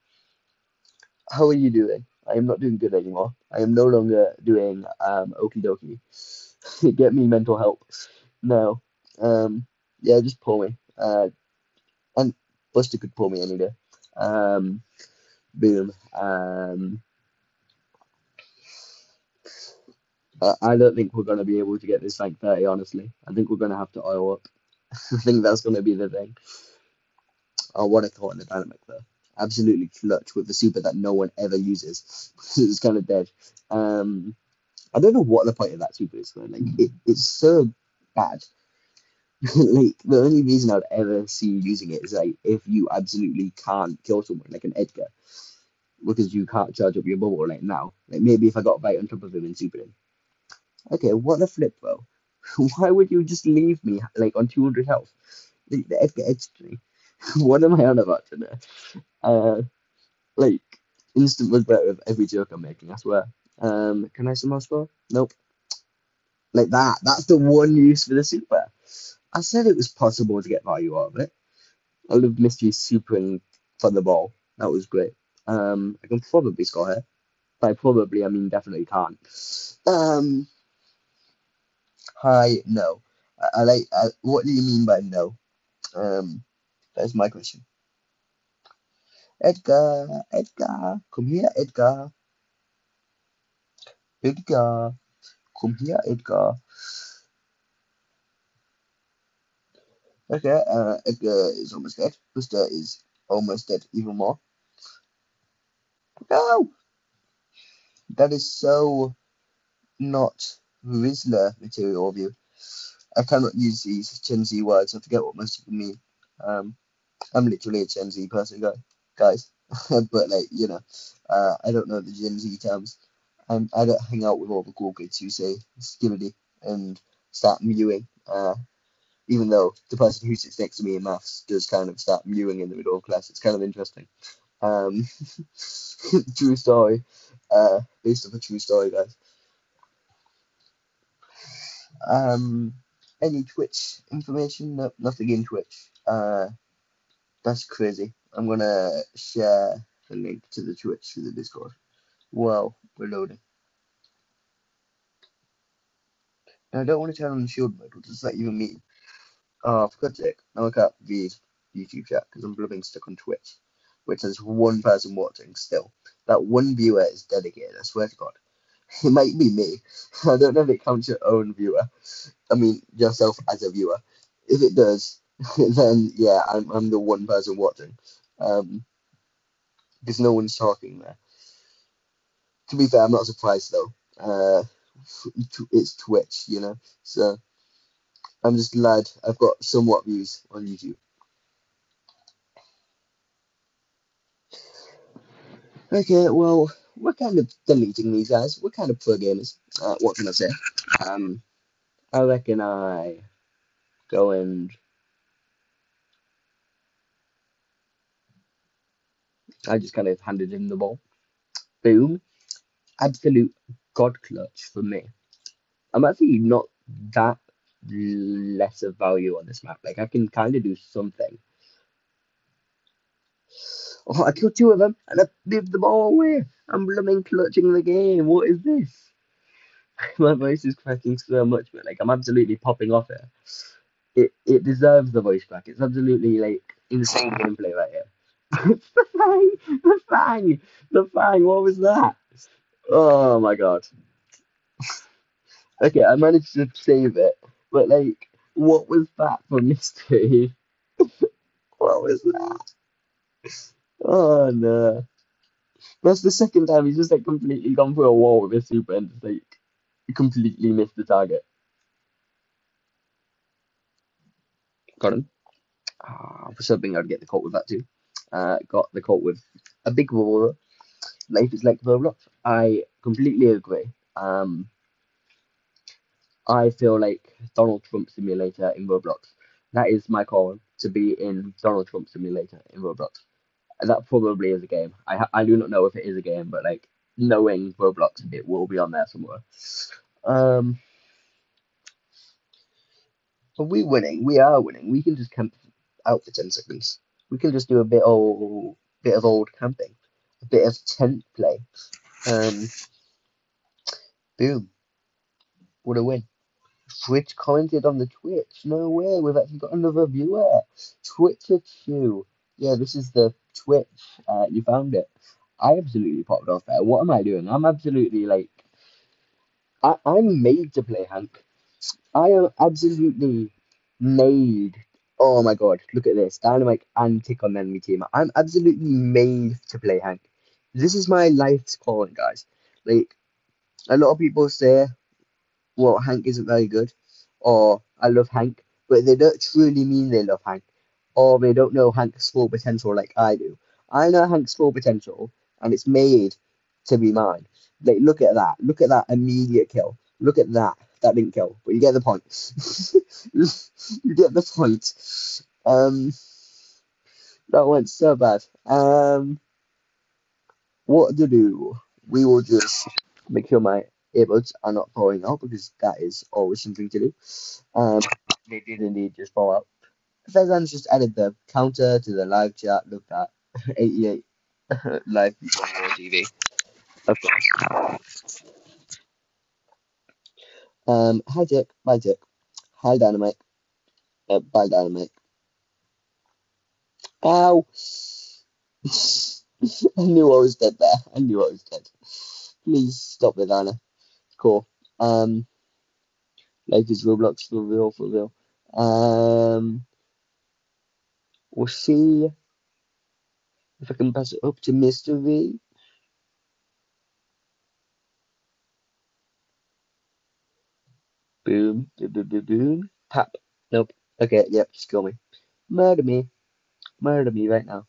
how are you doing? I am not doing good anymore. I am no longer doing um, okie dokie. Get me mental help. No. Um, yeah, just pull me. Uh, and Buster could pull me any day. Um, boom. Um, I don't think we're going to be able to get this rank 30, honestly. I think we're going to have to oil up. I think that's going to be the thing. Oh, what a thought in the dynamic, though absolutely clutch with the super that no one ever uses. it's kind of dead. Um, I don't know what the point of that super is. Like it, it's so bad. like the only reason I'd ever see you using it is like if you absolutely can't kill someone like an Edgar because you can't charge up your bubble like now. Like maybe if I got a right on top of him and super him. Okay, what a flip though. Why would you just leave me like on 200 health? The, the Edgar edged me. what am I on about today? Uh, like instant regret of every joke I'm making. I swear. Um, can I somehow score? Nope. Like that. That's the one use for the super. I said it was possible to get value out of it. I love mystery supering for the ball. That was great. Um, I can probably score here. By probably, I mean definitely can't. Um, hi, no. I, I like. I, what do you mean by no? Um, that's my question. Edgar, Edgar, come here, Edgar. Edgar, come here, Edgar. Okay, uh, Edgar is almost dead. Buster is almost dead even more. No! That is so not Rizzler material of you. I cannot use these Gen Z words. I forget what most of them mean. Um, I'm literally a Gen Z person, guy, guys. but like, you know, uh, I don't know the Gen Z terms. I'm, I don't hang out with all the cool kids who say skibidi and start mewing. Uh, even though the person who sits next to me in maths does kind of start mewing in the middle of class. It's kind of interesting. Um, true story. Uh, based off a true story, guys. Um, any Twitch information? No, nothing in Twitch. Uh, that's crazy. I'm gonna share the link to the Twitch through the Discord. Well, we're loading. Now, I don't want to turn on the shield mode. What does that even mean? Oh, for God's sake. Now I can't read YouTube chat because I'm blooming stuck on Twitch, which has one person watching still. That one viewer is dedicated, I swear to God. It might be me. I don't know if it counts your own viewer. I mean, yourself as a viewer. If it does, then yeah, I'm, I'm the one person watching. Um, because no one's talking there. To be fair, I'm not surprised though. Uh, it's Twitch, you know. So I'm just glad I've got somewhat views on YouTube. Okay, well, we're kind of deleting these guys. We're kind of pro gamers. Uh, what can I say? Um, I reckon I go and I just kind of handed him the ball. Boom. Absolute god clutch for me. I'm actually not that less of value on this map. Like I can kind of do something. Oh, I killed two of them and I give the ball away. I'm blooming clutching the game. What is this? My voice is cracking so much, but like I'm absolutely popping off here. It it deserves the voice crack. It's absolutely like insane gameplay right here. the fang, the fang, the fang. What was that? Oh my god. okay, I managed to save it, but like, what was that for mystery? what was that? Oh no. That's the second time he's just like completely gone through a wall with his super and just like completely missed the target. Got him. Ah, for something I'd get the Colt with that too. Uh, got the Colt with a big roller. Life is like Roblox. I completely agree. Um, I feel like Donald Trump Simulator in Roblox. That is my call to be in Donald Trump Simulator in Roblox. That probably is a game. I I do not know if it is a game, but like knowing Roblox, it will be on there somewhere. Um, are we winning? We are winning. We can just camp out for ten seconds. We can just do a bit old, bit of old camping, a bit of tent play. Um, boom! What a win! Twitch commented on the Twitch. No way, we've actually got another viewer. Twitcher two. Yeah, this is the Twitch. Uh, you found it. I absolutely popped off there. What am I doing? I'm absolutely like, I, I'm made to play Hank. I am absolutely made. Oh my god, look at this. Dynamike and tick on the enemy team. I'm absolutely made to play Hank. This is my life's calling, guys. Like, a lot of people say, well, Hank isn't very good, or I love Hank, but they don't truly mean they love Hank, or they don't know Hank's full potential like I do. I know Hank's full potential, and it's made to be mine. Like, look at that. Look at that immediate kill. Look at that. That didn't kill, but you get the point. you get the point. Um, that went so bad. Um, what to do? We will just make sure my earbuds are not falling out because that is always something to do. Um, they did indeed just fall out. Fezan's just added the counter to the live chat. Look at 88 live people on TV. Of course. Um, hi Jack. Bye Jack. Hi Dynamike. Uh, bye Dynamike. Ow! I knew I was dead there. I knew I was dead. Please stop it, Anna. Cool. Um, life is Roblox for real, for real. Um, we'll see if I can pass it up to Mr. V. Boom, boom, boom, boom, boom. Tap. Nope. Okay, yep, just kill me. Murder me. Murder me right now.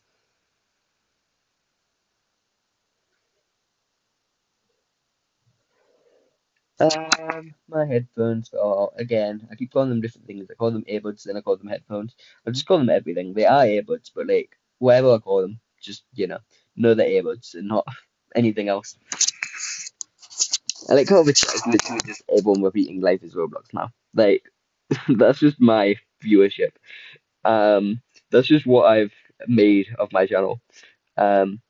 Um, my headphones are again. I keep calling them different things. I call them earbuds, then I call them headphones. I just call them everything. They are earbuds, but like whatever I call them, just you know, know they're earbuds and not anything else. I like how it's literally just everyone repeating "Life is Roblox" now. Like that's just my viewership. Um, that's just what I've made of my channel. Um,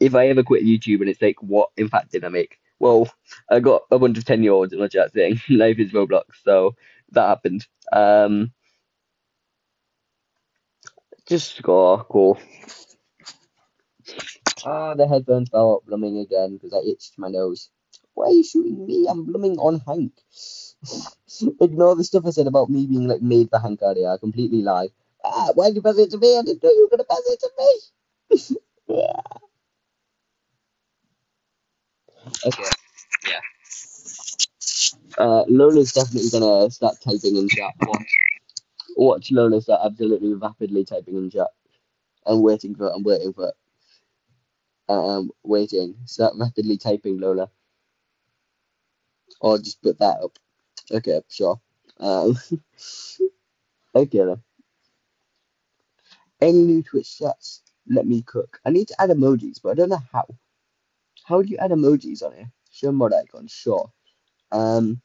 if I ever quit YouTube and it's like, what impact did I make? Well, I got a bunch of 10 year olds in my chat saying life is Roblox, so that happened. Um, just score, cool. Ah, the headphones fell out blooming again because I itched my nose. Why are you shooting me? I'm blooming on Hank. Ignore the stuff I said about me being like made for Hank earlier. I completely lied. Ah, why did you pass it to me? I didn't know you were gonna pass it to me. yeah. Okay. Yeah. Uh, Lola's definitely gonna start typing in chat. Watch, watch Lola start absolutely rapidly typing in chat. I'm waiting for it. I'm waiting for it. Um, waiting. Start rapidly typing, Lola. Or just put that up. Okay, sure. Um, okay then. Any new Twitch chats? Let me cook. I need to add emojis, but I don't know how. How do you add emojis on here? Show mod icon, sure. Um,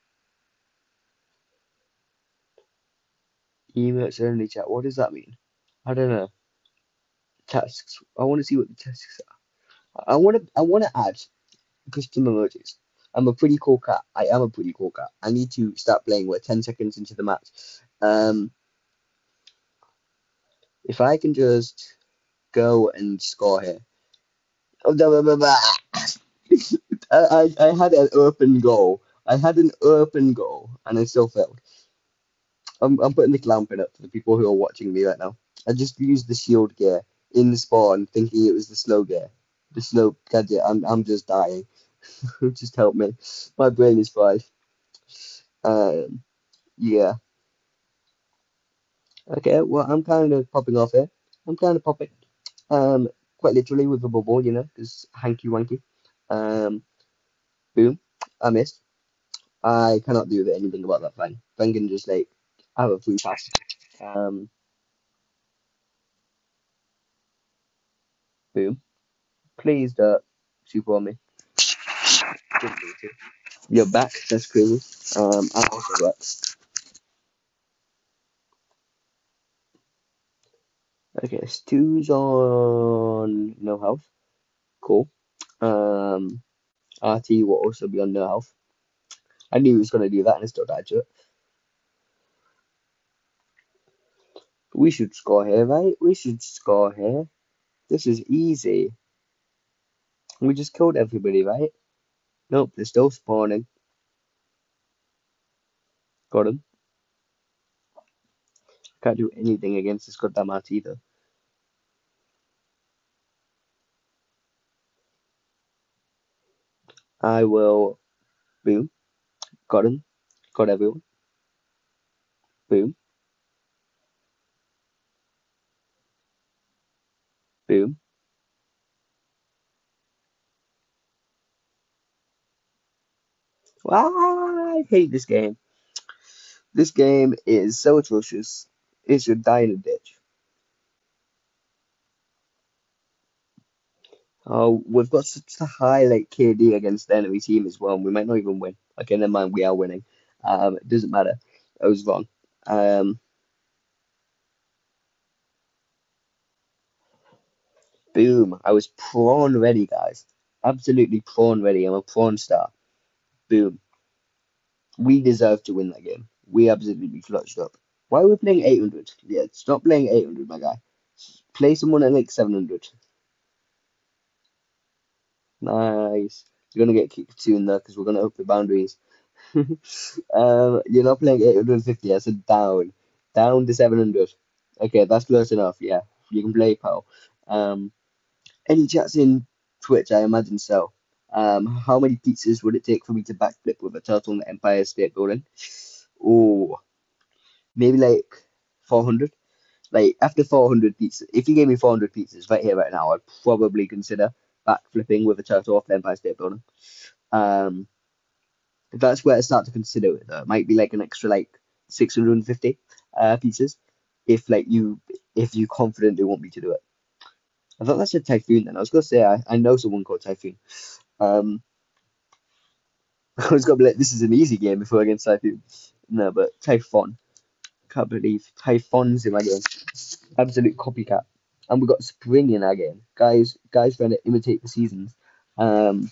emails only chat. What does that mean? I don't know. Tasks. I want to see what the tasks are. I want to. I want to add custom emojis. I'm a pretty cool cat. I am a pretty cool cat. I need to start playing. We're 10 seconds into the match. Um, if I can just go and score here. Oh, blah, blah, blah, I, I, had an open goal. I had an open goal and I still failed. I'm, I'm putting the clown pin up for the people who are watching me right now. I just used the shield gear in the spawn thinking it was the slow gear. The slow gadget. I'm, I'm just dying. just help me. My brain is fried. Um, yeah. Okay, well, I'm kind of popping off here. I'm kind of popping. Um, quite literally with a bubble, you know, because hanky wanky. Um, boom. I missed. I cannot do anything about that thing. Thing can just like have a free pass. Um, boom. Please don't super on me. You're back. That's crazy. Um, I also work. Okay, Stu's on no health. Cool. Um, RT will also be on no health. I knew he was going to do that and I still died to it. We should score here, right? We should score here. This is easy. We just killed everybody, right? Nope, they're still spawning. Got him. Can't do anything against this goddamn art either. I will boom. Got him. Got everyone. Boom. Boom. I hate this game. This game is so atrocious. It should die in a ditch. Oh, we've got such a high like KD against the enemy team as well. We might not even win. Okay, never mind. We are winning. Um, it doesn't matter. I was wrong. Um, boom. I was prawn ready, guys. Absolutely prawn ready. I'm a prawn star. Boom. We deserve to win that game. We absolutely clutched up. Why are we playing 800? Yeah, stop playing 800, my guy. Play someone at like 700. Nice. You're gonna get kicked soon though, because we're gonna up the boundaries. um, you're not playing 850. I said down, down to 700. Okay, that's close enough. Yeah, you can play, pal. Um, any chats in Twitch? I imagine so. Um, how many pizzas would it take for me to backflip with a turtle in the Empire State Building? Oh, maybe like 400. Like after 400 pizzas, if you gave me 400 pizzas right here, right now, I'd probably consider backflipping with a turtle off the Empire State Building. Um, that's where I start to consider it. Though. It might be like an extra like 650 uh, pieces if like you if you confidently want me to do it. I thought that's a Typhoon then. I was gonna say I, I know someone called Typhoon. Um, I was gonna be like, this is an easy game before against Typhoon. No, but Typhon. Can't believe Typhon's in my game. Absolute copycat. And we got Spring in our game. Guys guys trying to imitate the seasons. Um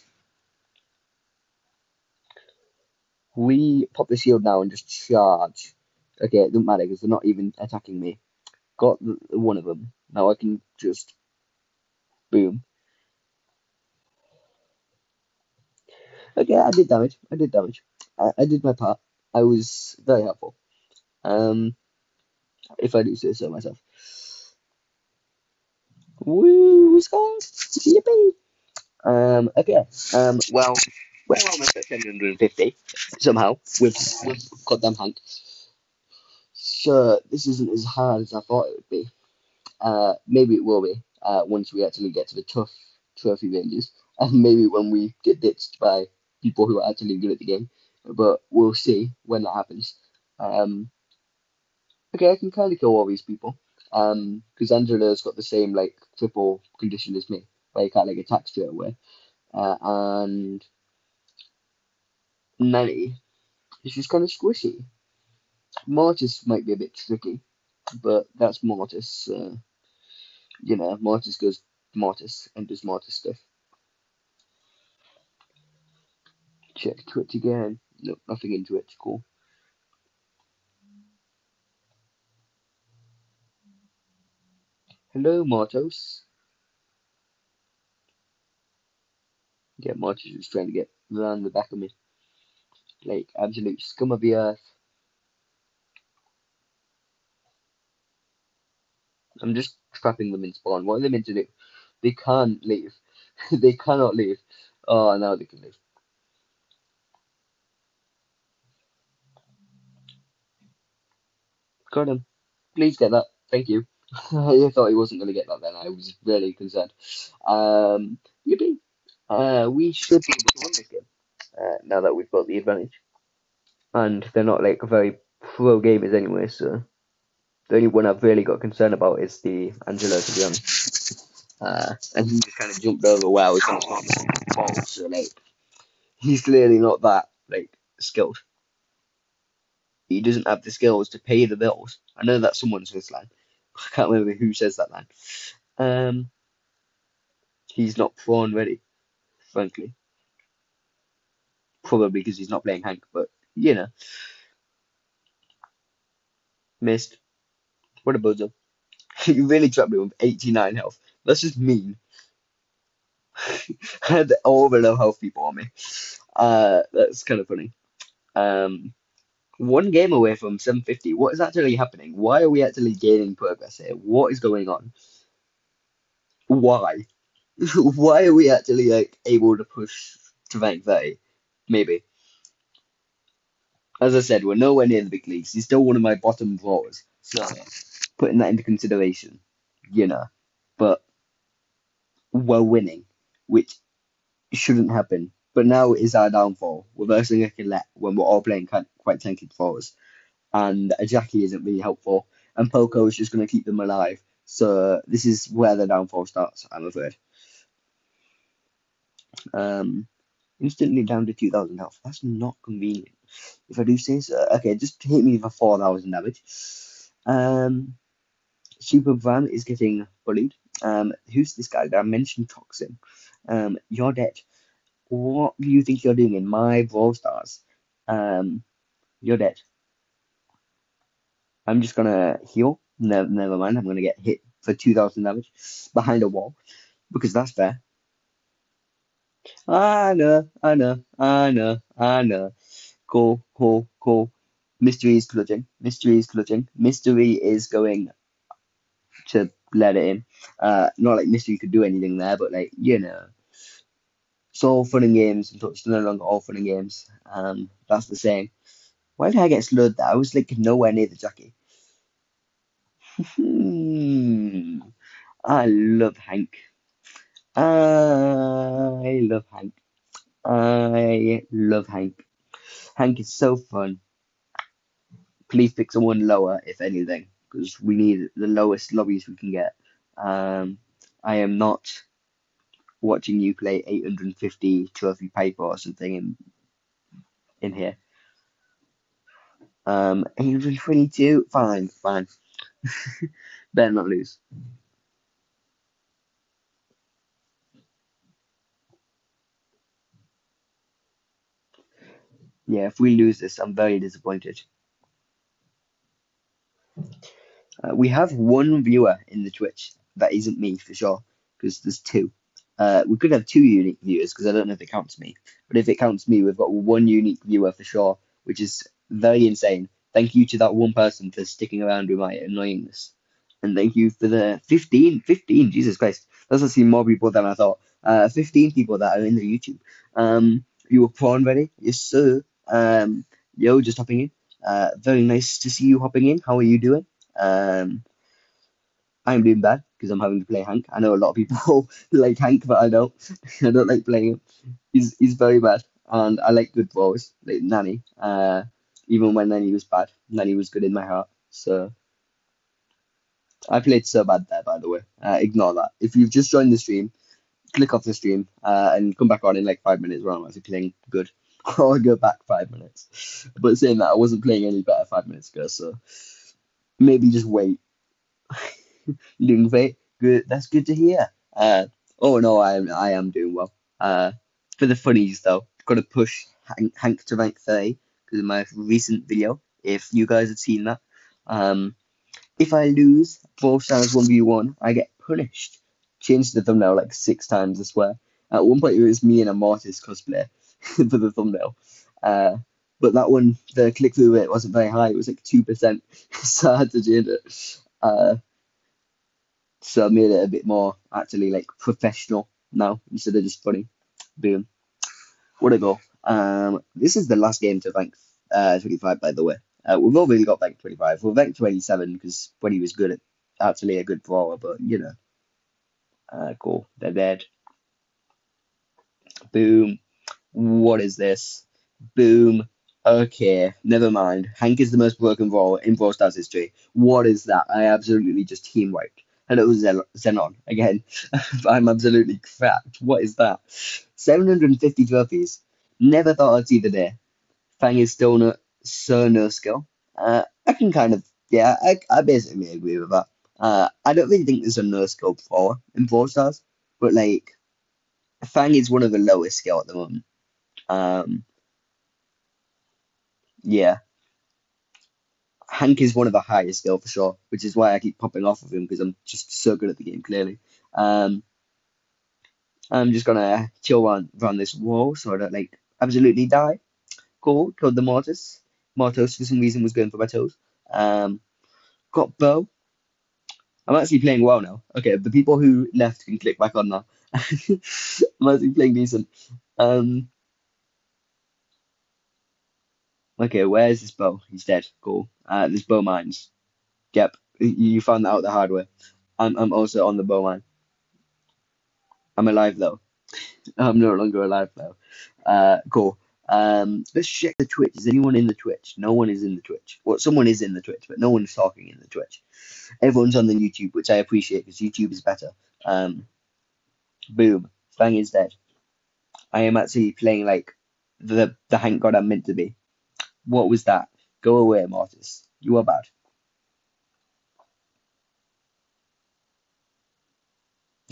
we pop the shield now and just charge. Okay, it doesn't matter because they're not even attacking me. Got one of them. Now I can just boom. Okay, I did damage. I did damage. I, I did my part. I was very helpful. Um, if I do say so myself. Woo, score! Yippee! Um, okay. Um, well, we're almost at 750 somehow with with goddamn Hank. So this isn't as hard as I thought it would be. Uh, maybe it will be uh, once we actually get to the tough trophy ranges, and maybe when we get ditched by people who are actually good at the game. But we'll see when that happens. Um, okay, I can kind of kill all these people. Um, because Angelo's got the same like triple condition as me, where you can't like attack straight away. Uh, and Nani is just kind of squishy. Mortis might be a bit tricky, but that's Mortis. Uh, you know, Mortis goes Mortis and does Mortis stuff. Check Twitch again. Nope, nothing in Twitch. Cool. Hello, Mortis. Yeah, Mortis is trying to get around the back of me. Like, absolute scum of the earth. I'm just trapping them in spawn. What are they meant to do? They can't leave. they cannot leave. Oh, now they can leave. Got him. Please get that. Thank you. I thought he wasn't going to get that then. I was really concerned. Um, yippee. Uh, we should be able to win this game uh, now that we've got the advantage. And they're not like very pro gamers anyway, so the only one I've really got concern about is the Angelo, to be honest. Uh, and he just kind of jumped over where ball, so like, he's clearly not that like skilled. He doesn't have the skills to pay the bills. I know that's someone's first line. I can't remember who says that line. Um, he's not prawn ready, frankly. Probably because he's not playing Hank, but you know. Missed. What a bozo. you really trapped me with 89 health. That's just mean. I had all the low health people on me. Uh, that's kind of funny. Um, one game away from 750. What is actually happening? Why are we actually gaining progress here? What is going on? Why? Why are we actually like able to push to rank 30? Maybe. as I said, we're nowhere near the big leagues. He's still one of my bottom drawers. So putting that into consideration, you know. But we're winning, which shouldn't happen. But now is our downfall. We're versing a Colette when we're all playing quite tanky for us. And a Jackie isn't really helpful. And Poco is just going to keep them alive. So this is where the downfall starts, I'm afraid. Um, instantly down to 2000 health. That's not convenient. If I do say so. Okay, just hit me for 4000 damage. Um, Super Van is getting bullied. Um, who's this guy? that I mentioned Toxin. Um, you're dead. What do you think you're doing in my Brawl Stars? Um, you're dead. I'm just gonna heal. No, never mind. I'm gonna get hit for 2,000 damage behind a wall because that's fair. I know, I know, I know, I know. Cool, cool, cool. Mystery is clutching. Mystery is clutching. Mystery is going to let it in. Uh, not like Mystery could do anything there, but like you know, it's all fun and games until it's no longer all fun and games. Um, that's the saying. Why did I get slowed there? I was like nowhere near the Jackie. Hmm. I love Hank. I love Hank. I love Hank. Hank is so fun. Please pick someone lower, if anything, because we need the lowest lobbies we can get. Um, I am not watching you play 850 trophy paper or something in in here. Um, 822, fine, fine. Better not lose. Yeah, if we lose this, I'm very disappointed. Uh, we have one viewer in the Twitch that isn't me for sure, because there's two. Uh, we could have two unique viewers because I don't know if it counts me. But if it counts me, we've got one unique viewer for sure, which is very insane. Thank you to that one person for sticking around with my annoyingness. And thank you for the 15, 15, Jesus Christ. That's actually more people than I thought. Uh, 15 people that are in the YouTube. Um, you were prawn ready? Yes, sir. Um, yo, just hopping in. Uh, very nice to see you hopping in. How are you doing? Um, I'm doing bad because I'm having to play Hank. I know a lot of people like Hank, but I don't. I don't like playing him. He's he's very bad, and I like good brawlers like Nani. Uh, even when Nani was bad, Nani was good in my heart. So I played so bad there, by the way. Uh, ignore that. If you've just joined the stream, click off the stream uh, and come back on in like five minutes when I'm actually playing good. I'll go back five minutes. But saying that, I wasn't playing any better five minutes ago, so maybe just wait. doing great. Good. That's good to hear. Uh, oh no, I am. I am doing well. Uh, for the funnies though, got to push Hank, Hank to rank 30 because of my recent video. If you guys have seen that, um, if I lose four stars one v one, I get punished. Changed the thumbnail like six times. I swear. At one point, it was me and a Mortis cosplay for the thumbnail. Uh, but that one, the click through rate wasn't very high. It was like two percent, so I had to change it. Uh, so I made it a bit more actually like professional now instead of just funny. Boom. What a go. Um, this is the last game to rank uh, 25, by the way. Uh, we've already got rank 25. We're rank 27 because when he was good at actually a good brawler, but you know. Uh, cool. They're dead. Boom. What is this? Boom. Okay, never mind. Hank is the most broken brawler in Brawl Stars history. What is that? I absolutely just team wiped. Hello, Xenon. Again, I'm absolutely cracked. What is that? 750 trophies. Never thought I'd see the day. Fang is still no, so no skill. Uh, I can kind of, yeah, I, I basically agree with that. Uh, I don't really think there's a no skill before in Brawl Stars, but like, Fang is one of the lowest skill at the moment. Um, yeah, Hank is one of the highest skill for sure, which is why I keep popping off of him because I'm just so good at the game. Clearly, um, I'm just gonna chill around, around this wall so I don't like absolutely die. Cool, killed the Mortis. Mortis for some reason was going for my toes. Um, got Bo. I'm actually playing well now. Okay, the people who left can click back on now. I'm actually playing decent. Um, Okay, where's this Bo? He's dead. Cool. Uh, there's Bo mines. Yep, you found that out the hard way. I'm I'm also on the Bo mine. I'm alive though. I'm no longer alive though. Uh, cool. Um, let's check the Twitch. Is anyone in the Twitch? No one is in the Twitch. Well, someone is in the Twitch, but no one's talking in the Twitch. Everyone's on the YouTube, which I appreciate because YouTube is better. Um, boom. Fang is dead. I am actually playing like the the Hank God I'm meant to be. What was that? Go away, Mortis. You are bad.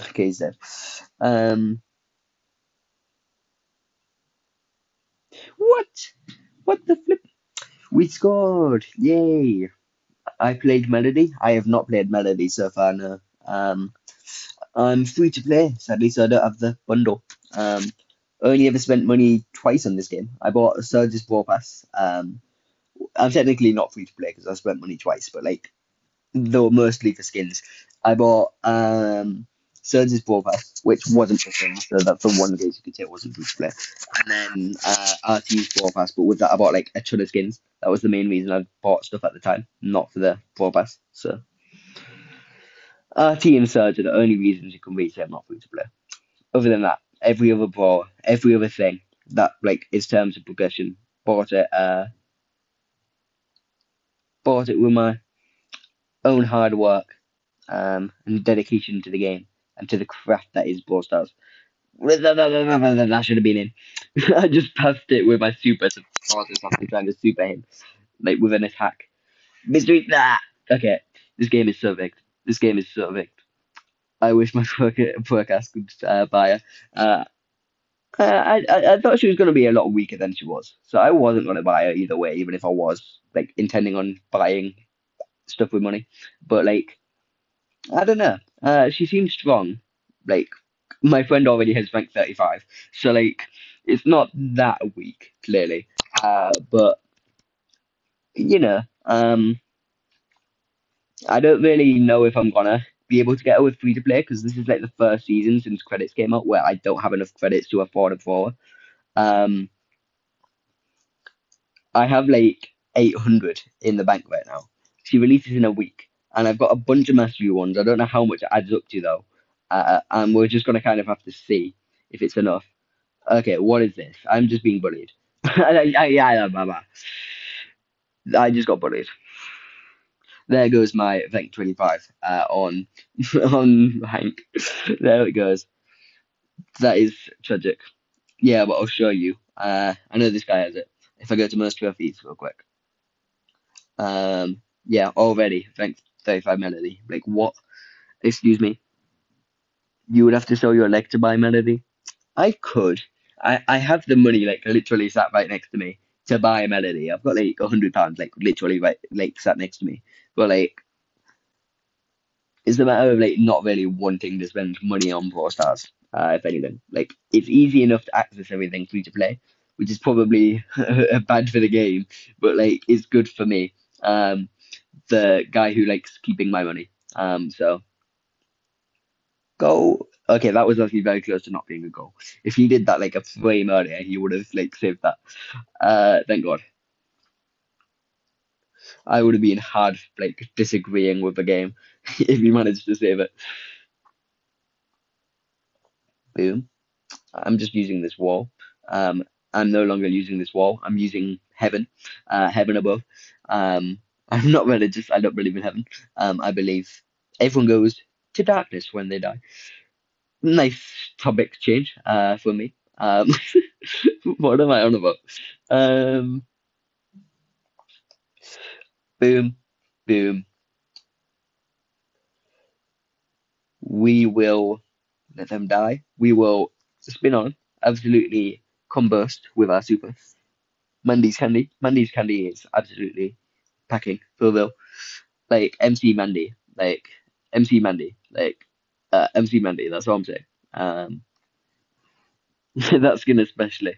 Okay, dead. Um, what? What the flip? We scored! Yay! I played Melody. I have not played Melody so far. No. Um, I'm free to play. Sadly, so I don't have the bundle. Um, only ever spent money twice on this game. I bought a Surge's Brawl Pass. Um, I'm technically not free to play because I spent money twice, but like, though mostly for skins. I bought um Surge's Brawl Pass, which wasn't for skins, so that's the one case you could say it wasn't free to play. And then uh, RT's Brawl Pass, but with that I bought like a ton of skins. That was the main reason I bought stuff at the time, not for the Brawl Pass. So RT and Surge are the only reasons you can say I'm not free to play. Other than that, every other brawl, every other thing that like is terms of progression, bought it. Uh, bought it with my own hard work um, and dedication to the game and to the craft that is Brawl Stars. That should have been in. I just passed it with my super supporters after trying to super him, like with an attack. Mystery that. Okay, this game is so big. This game is so big. I wish my forecast could uh, buy her. Uh, I, I I thought she was going to be a lot weaker than she was, so I wasn't going to buy her either way, even if I was like intending on buying stuff with money. But like, I don't know. Uh, she seems strong. Like, my friend already has rank 35, so like, it's not that weak, clearly. Uh, but you know, um, I don't really know if I'm gonna be able to get her with free to play because this is like the first season since credits came out where I don't have enough credits to afford a for. Um, I have like 800 in the bank right now. She releases in a week, and I've got a bunch of mastery ones. I don't know how much it adds up to though, uh, and we're just gonna kind of have to see if it's enough. Okay, what is this? I'm just being bullied. I, yeah, blah, blah. I just got bullied. There goes my rank 25 uh, on on Hank. there it goes. That is tragic. Yeah, but I'll show you. Uh, I know this guy has it. If I go to most trophies real quick. Um, yeah, already rank 35 Melody. Like what? Excuse me. You would have to sell your leg to buy Melody. I could. I, I have the money like literally sat right next to me to buy a melody. I've got like a hundred pounds like literally right like sat next to me. But like it's a matter of like not really wanting to spend money on Brawl Stars, uh, if anything. Like it's easy enough to access everything free to play, which is probably bad for the game, but like it's good for me. Um the guy who likes keeping my money. Um so go Okay, that was actually very close to not being a goal. If he did that like a frame earlier, he would have like saved that. Uh, thank God. I would have been hard like disagreeing with the game if he managed to save it. Boom. I'm just using this wall. Um, I'm no longer using this wall. I'm using heaven, uh, heaven above. Um, I'm not religious. I don't believe in heaven. Um, I believe everyone goes to darkness when they die nice topic change uh, for me. Um, what am I on about? Um, boom, boom. We will let them die. We will spin on, absolutely combust with our super. Mandy's candy. Mandy's candy is absolutely packing for real. Like MC Mandy, like MC Mandy, like uh, MC Mandy. That's what I'm saying. Um, that skin especially.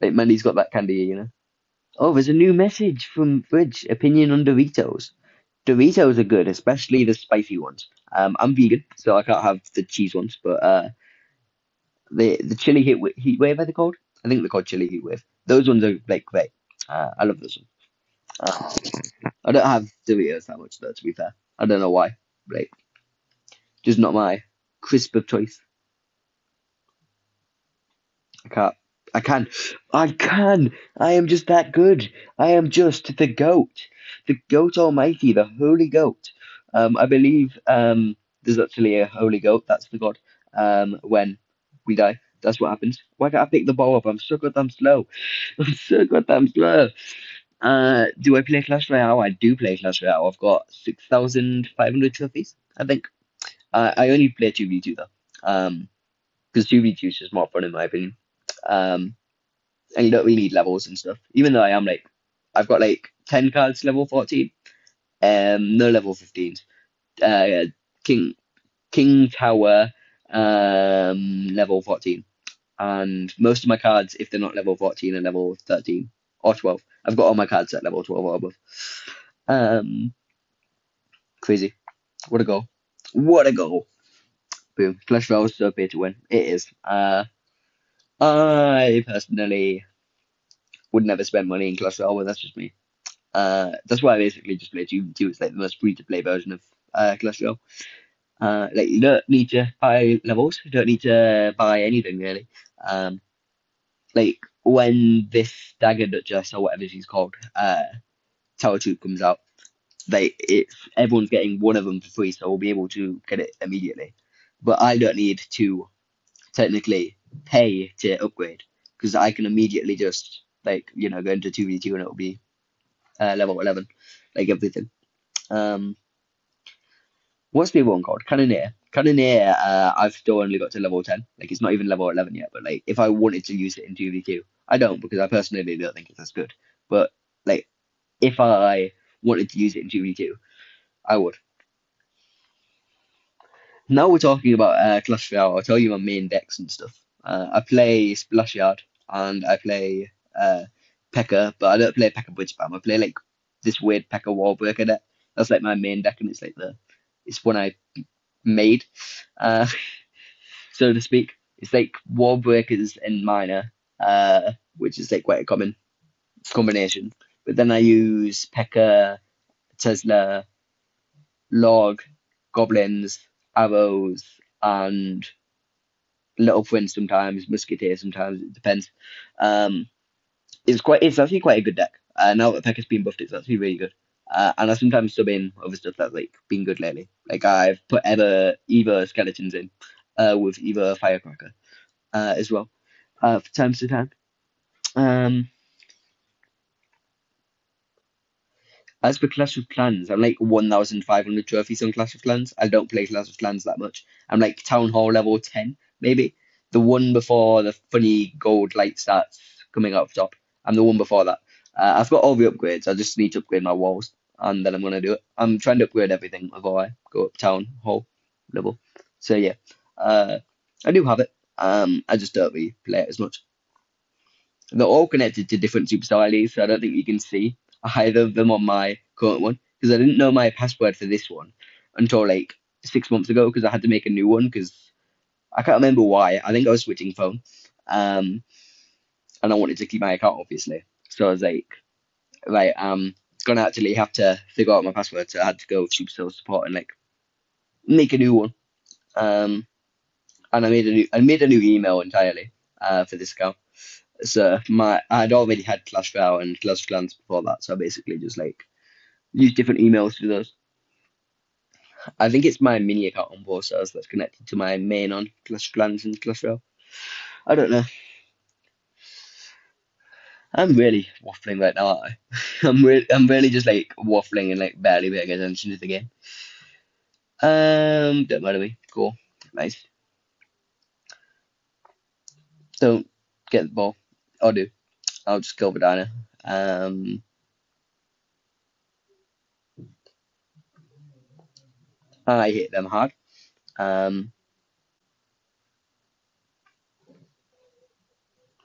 Like Mandy's got that candy, you know. Oh, there's a new message from Bridge. Opinion on Doritos. Doritos are good, especially the spicy ones. Um, I'm vegan, so I can't have the cheese ones, but uh, the the chili heat heat wave are they called? I think they're called chili heat wave. Those ones are like great. Uh, I love those one. Uh, I don't have Doritos that much though, to be fair. I don't know why. Like, just not my crisp of choice. I can't. I can. I can. I am just that good. I am just the goat. The goat almighty, the holy goat. Um, I believe um, there's actually a holy goat. That's the god. Um, when we die, that's what happens. Why can't I pick the ball up? I'm so goddamn slow. I'm so goddamn slow. Uh, do I play Clash Royale? I do play Clash Royale. I've got 6,500 trophies, I think. Uh, I only play 2v2 though. Um, because 2v2 is just more fun in my opinion. Um, and you don't really need levels and stuff. Even though I am like, I've got like 10 cards level 14, um, no level 15s. Uh, King, King Tower, um, level 14. And most of my cards, if they're not level 14, are level 13 or 12. I've got all my cards at level 12 or above. Um, crazy. What a goal. What a goal. Boom. Clash is so pay to win. It is. Uh, I personally would never spend money in Clash Royale, but that's just me. Uh, that's why I basically just play 2 2. It's like the most free to play version of uh, Clash Royale. Uh, like you don't need to buy levels, you don't need to buy anything really. Um, like when this Dagger Duchess or whatever she's called, uh, Tower Troop comes out, they it's everyone's getting one of them for free, so we'll be able to get it immediately. But I don't need to technically pay to upgrade because I can immediately just like you know go into two v two and it'll be uh, level eleven, like everything. Um, what's the other one called? Cannoneer. Cannoneer. Uh, I've still only got to level ten. Like it's not even level eleven yet. But like if I wanted to use it in two v two, I don't because I personally don't think it's as good. But like if I wanted to use it in two v two, I would. Now we're talking about uh, Clash Royale. I'll tell you my main decks and stuff. Uh, I play Splash Yard and I play uh, P.E.K.K.A, but I don't play P.E.K.K.A Bridge Spam. I play like this weird P.E.K.K.A Wall Breaker deck. That's like my main deck, and it's like the it's one I made, uh, so to speak. It's like Wall Breakers and Miner, uh, which is like quite a common combination. But then I use P.E.K.K.A, Tesla, Log, Goblins, Arrows, and Little Prince sometimes, Musketeer sometimes. It depends. Um, it's quite. It's actually quite a good deck. Uh, now that P.E.K.K.A's been buffed, it's actually really good. Uh, and I sometimes sub in other stuff that's like been good lately. Like I've put ever either skeletons in, uh, with either firecracker, uh, as well, uh, from time to time. Um, as for Clash of Clans, I'm like 1,500 trophies on Clash of Clans. I don't play Clash of Clans that much. I'm like Town Hall level 10, maybe. The one before the funny gold light starts coming out up top. I'm the one before that. Uh, I've got all the upgrades. I just need to upgrade my walls, and then I'm gonna do it. I'm trying to upgrade everything before I go up town hall level. So yeah, uh, I do have it. Um, I just don't really play it as much. They're all connected to different Supercell IDs, so I don't think you can see either of them on my current one because I didn't know my password for this one until like six months ago because I had to make a new one because I can't remember why. I think I was switching phone. Um, and I wanted to keep my account obviously. So I was like, right, um, gonna actually have to figure out my password. So I had to go to Supercell support and like make a new one. Um, and I made a new I made a new email entirely uh, for this account. So my I had already had Clash Royale and Clash Clans before that. So I basically just like use different emails to those. I think it's my mini account on sides that's connected to my main on Clans and Clash. I don't know. I'm really waffling right now, I? I'm really, I'm really just like waffling and like barely paying attention to the game. Um, don't matter me. Cool, nice. Don't get the ball. I'll do. I'll just kill Vidana. Um, I hit them hard. Um,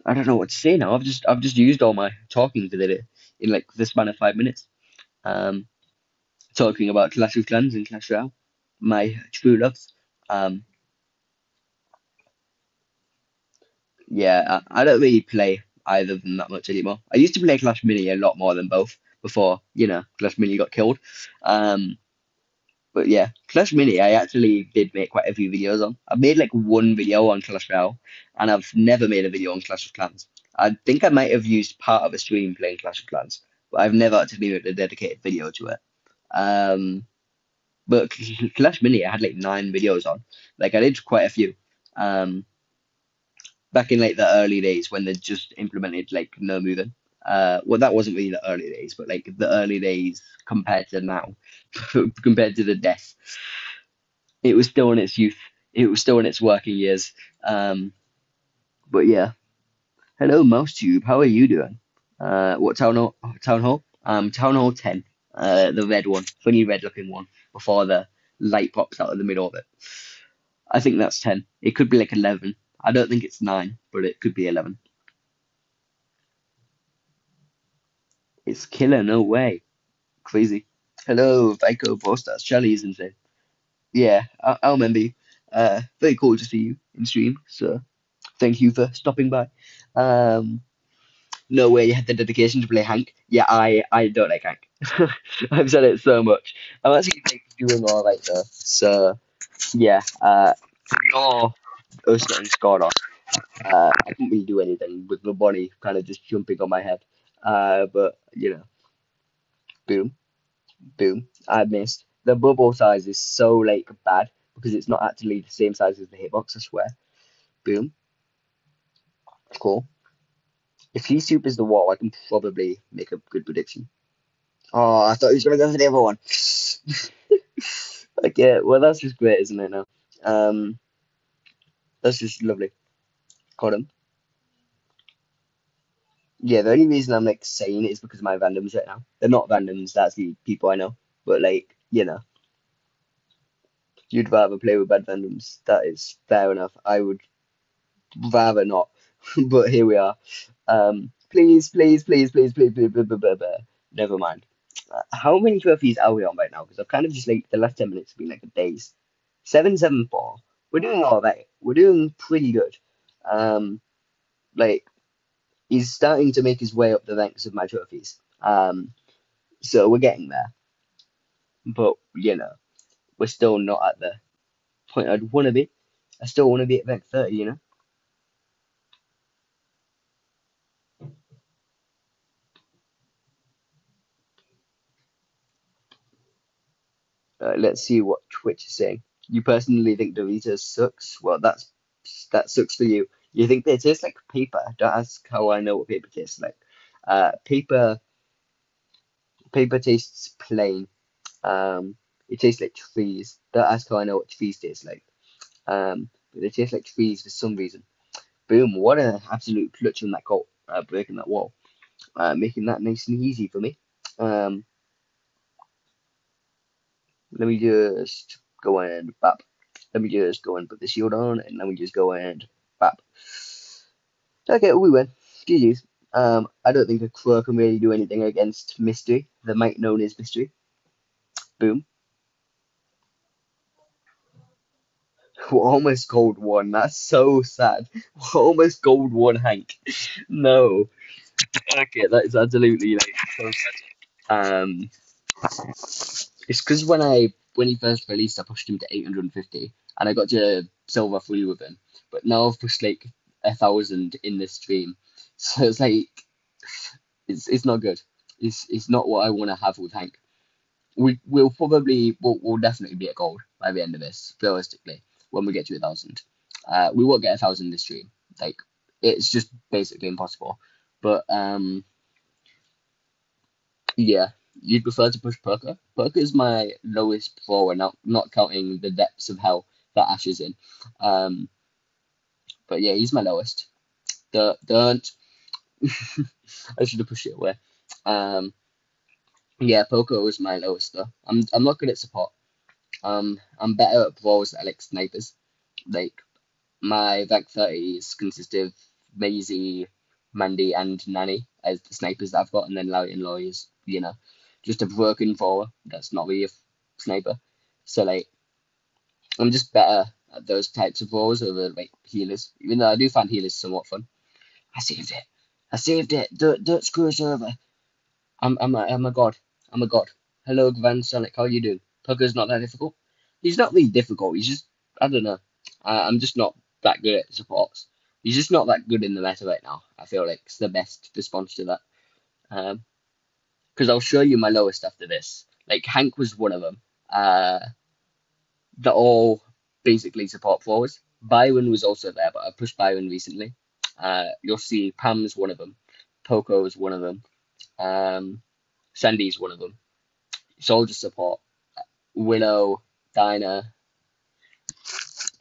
I don't know what to say now. I've just I've just used all my talking for the day in like the span of five minutes. Um, talking about Clash of Clans and Clash Royale, my true loves. Um, yeah, I, I don't really play either of them that much anymore. I used to play Clash Mini a lot more than both before, you know, Clash Mini got killed. Um, but yeah, Clash Mini, I actually did make quite a few videos on. I've made like one video on Clash Royale, and I've never made a video on Clash of Clans. I think I might have used part of a stream playing Clash of Clans, but I've never actually made a dedicated video to it. Um, but Clash Mini, I had like nine videos on. Like I did quite a few. Um, back in like the early days when they just implemented like no moving. Uh, well, that wasn't really the early days, but like the early days compared to now, compared to the death, it was still in its youth. It was still in its working years. Um, but yeah, hello MouseTube, how are you doing? Uh, what town hall? Town hall? Um, town hall ten. Uh, the red one, funny red looking one, before the light pops out of the middle of it. I think that's ten. It could be like eleven. I don't think it's nine, but it could be eleven. It's killer, no way. Crazy. Hello, Vico Posters. Charlie isn't insane. Yeah, I, I remember you. Uh, very cool to see you in stream. So, thank you for stopping by. Um, no way you had the dedication to play Hank. Yeah, I I don't like Hank. I've said it so much. I'm actually doing all right though. So, yeah. Uh, ignore us getting scored off. Uh, I couldn't really do anything with my body kind of just jumping on my head. Uh, but you know, boom, boom. I missed. The bubble size is so like bad because it's not actually the same size as the hitbox. I swear. Boom. Cool. If he supers the wall, I can probably make a good prediction. Oh, I thought he was gonna go for the other one. okay, well that's just great, isn't it? Now, um, that's just lovely. Got him. Yeah, the only reason I'm like saying it is because of my randoms right now. They're not randoms, that's the people I know. But like, you know. You'd rather play with bad randoms. That is fair enough. I would rather not. but here we are. Um please, please, please, please, please, please, please, please, please, please. never mind. Uh, how many trophies are we on right now? Because I've kind of just like the last ten minutes have been like a days. Seven seven four. We're doing all right. We're doing pretty good. Um, like he's starting to make his way up the ranks of my trophies. Um, so we're getting there. But you know, we're still not at the point I'd want to be. I still want to be at rank thirty. You know. Let's see what Twitch is saying. You personally think Doritos sucks? Well, that's that sucks for you. You think they taste like paper? Don't ask how I know what paper tastes like. Uh, paper, paper tastes plain. Um, it tastes like trees. Don't ask how I know what trees taste like. Um, but they taste like trees for some reason. Boom! What an absolute clutch on that goal, uh, breaking that wall, uh, making that nice and easy for me. Um, let me just go and bap. Let me just go and put the shield on, and let me just go and bap. Okay, we win. GG's. Um, I don't think a crow can really do anything against Mystery, the might known as Mystery. Boom. We're almost gold one. That's so sad. We're almost gold one, Hank. No. Okay, that is absolutely like so sad. Um, it's because when I when he first released, I pushed him to 850, and I got to silver three with him. But now I've pushed like a thousand in this stream, so it's like it's it's not good. It's it's not what I want to have with Hank. We will probably we'll, we'll definitely be at gold by the end of this, realistically, when we get to a thousand. Uh, we won't get a thousand this stream. Like it's just basically impossible. But um, yeah, you'd prefer to push Poco. Poco is my lowest thrower, not not counting the depths of hell that Ash is in. Um, but yeah, he's my lowest. Don't. I should have pushed it away. Um, yeah, Poco is my lowest though. I'm I'm not good at support. Um, I'm better at brawls are like snipers. Like my rank 30s consist of Maisie, Mandy, and Nani as the snipers that I've got, and then Larry and Lawrie's, you know, just a broken forward that's not really a sniper. So like, I'm just better those types of roles over like healers. Even though I do find healers somewhat fun. I saved it. I saved it. Don't, don't screw us over. I'm, I'm, a, I'm a god. I'm a god. Hello, Van Sonic. How you doing? Poco's not that difficult. He's not really difficult. He's just, I don't know. I, I'm just not that good at supports. He's just not that good in the meta right now. I feel like it's the best response to that. Um, because I'll show you my lowest after this. Like Hank was one of them. Uh, they're all basically support forwards. Byron was also there, but I pushed Byron recently. Uh, you'll see Pam's one of them. Poco is one of them. Um, Sandy's one of them. Soldier support. Willow, Dinah.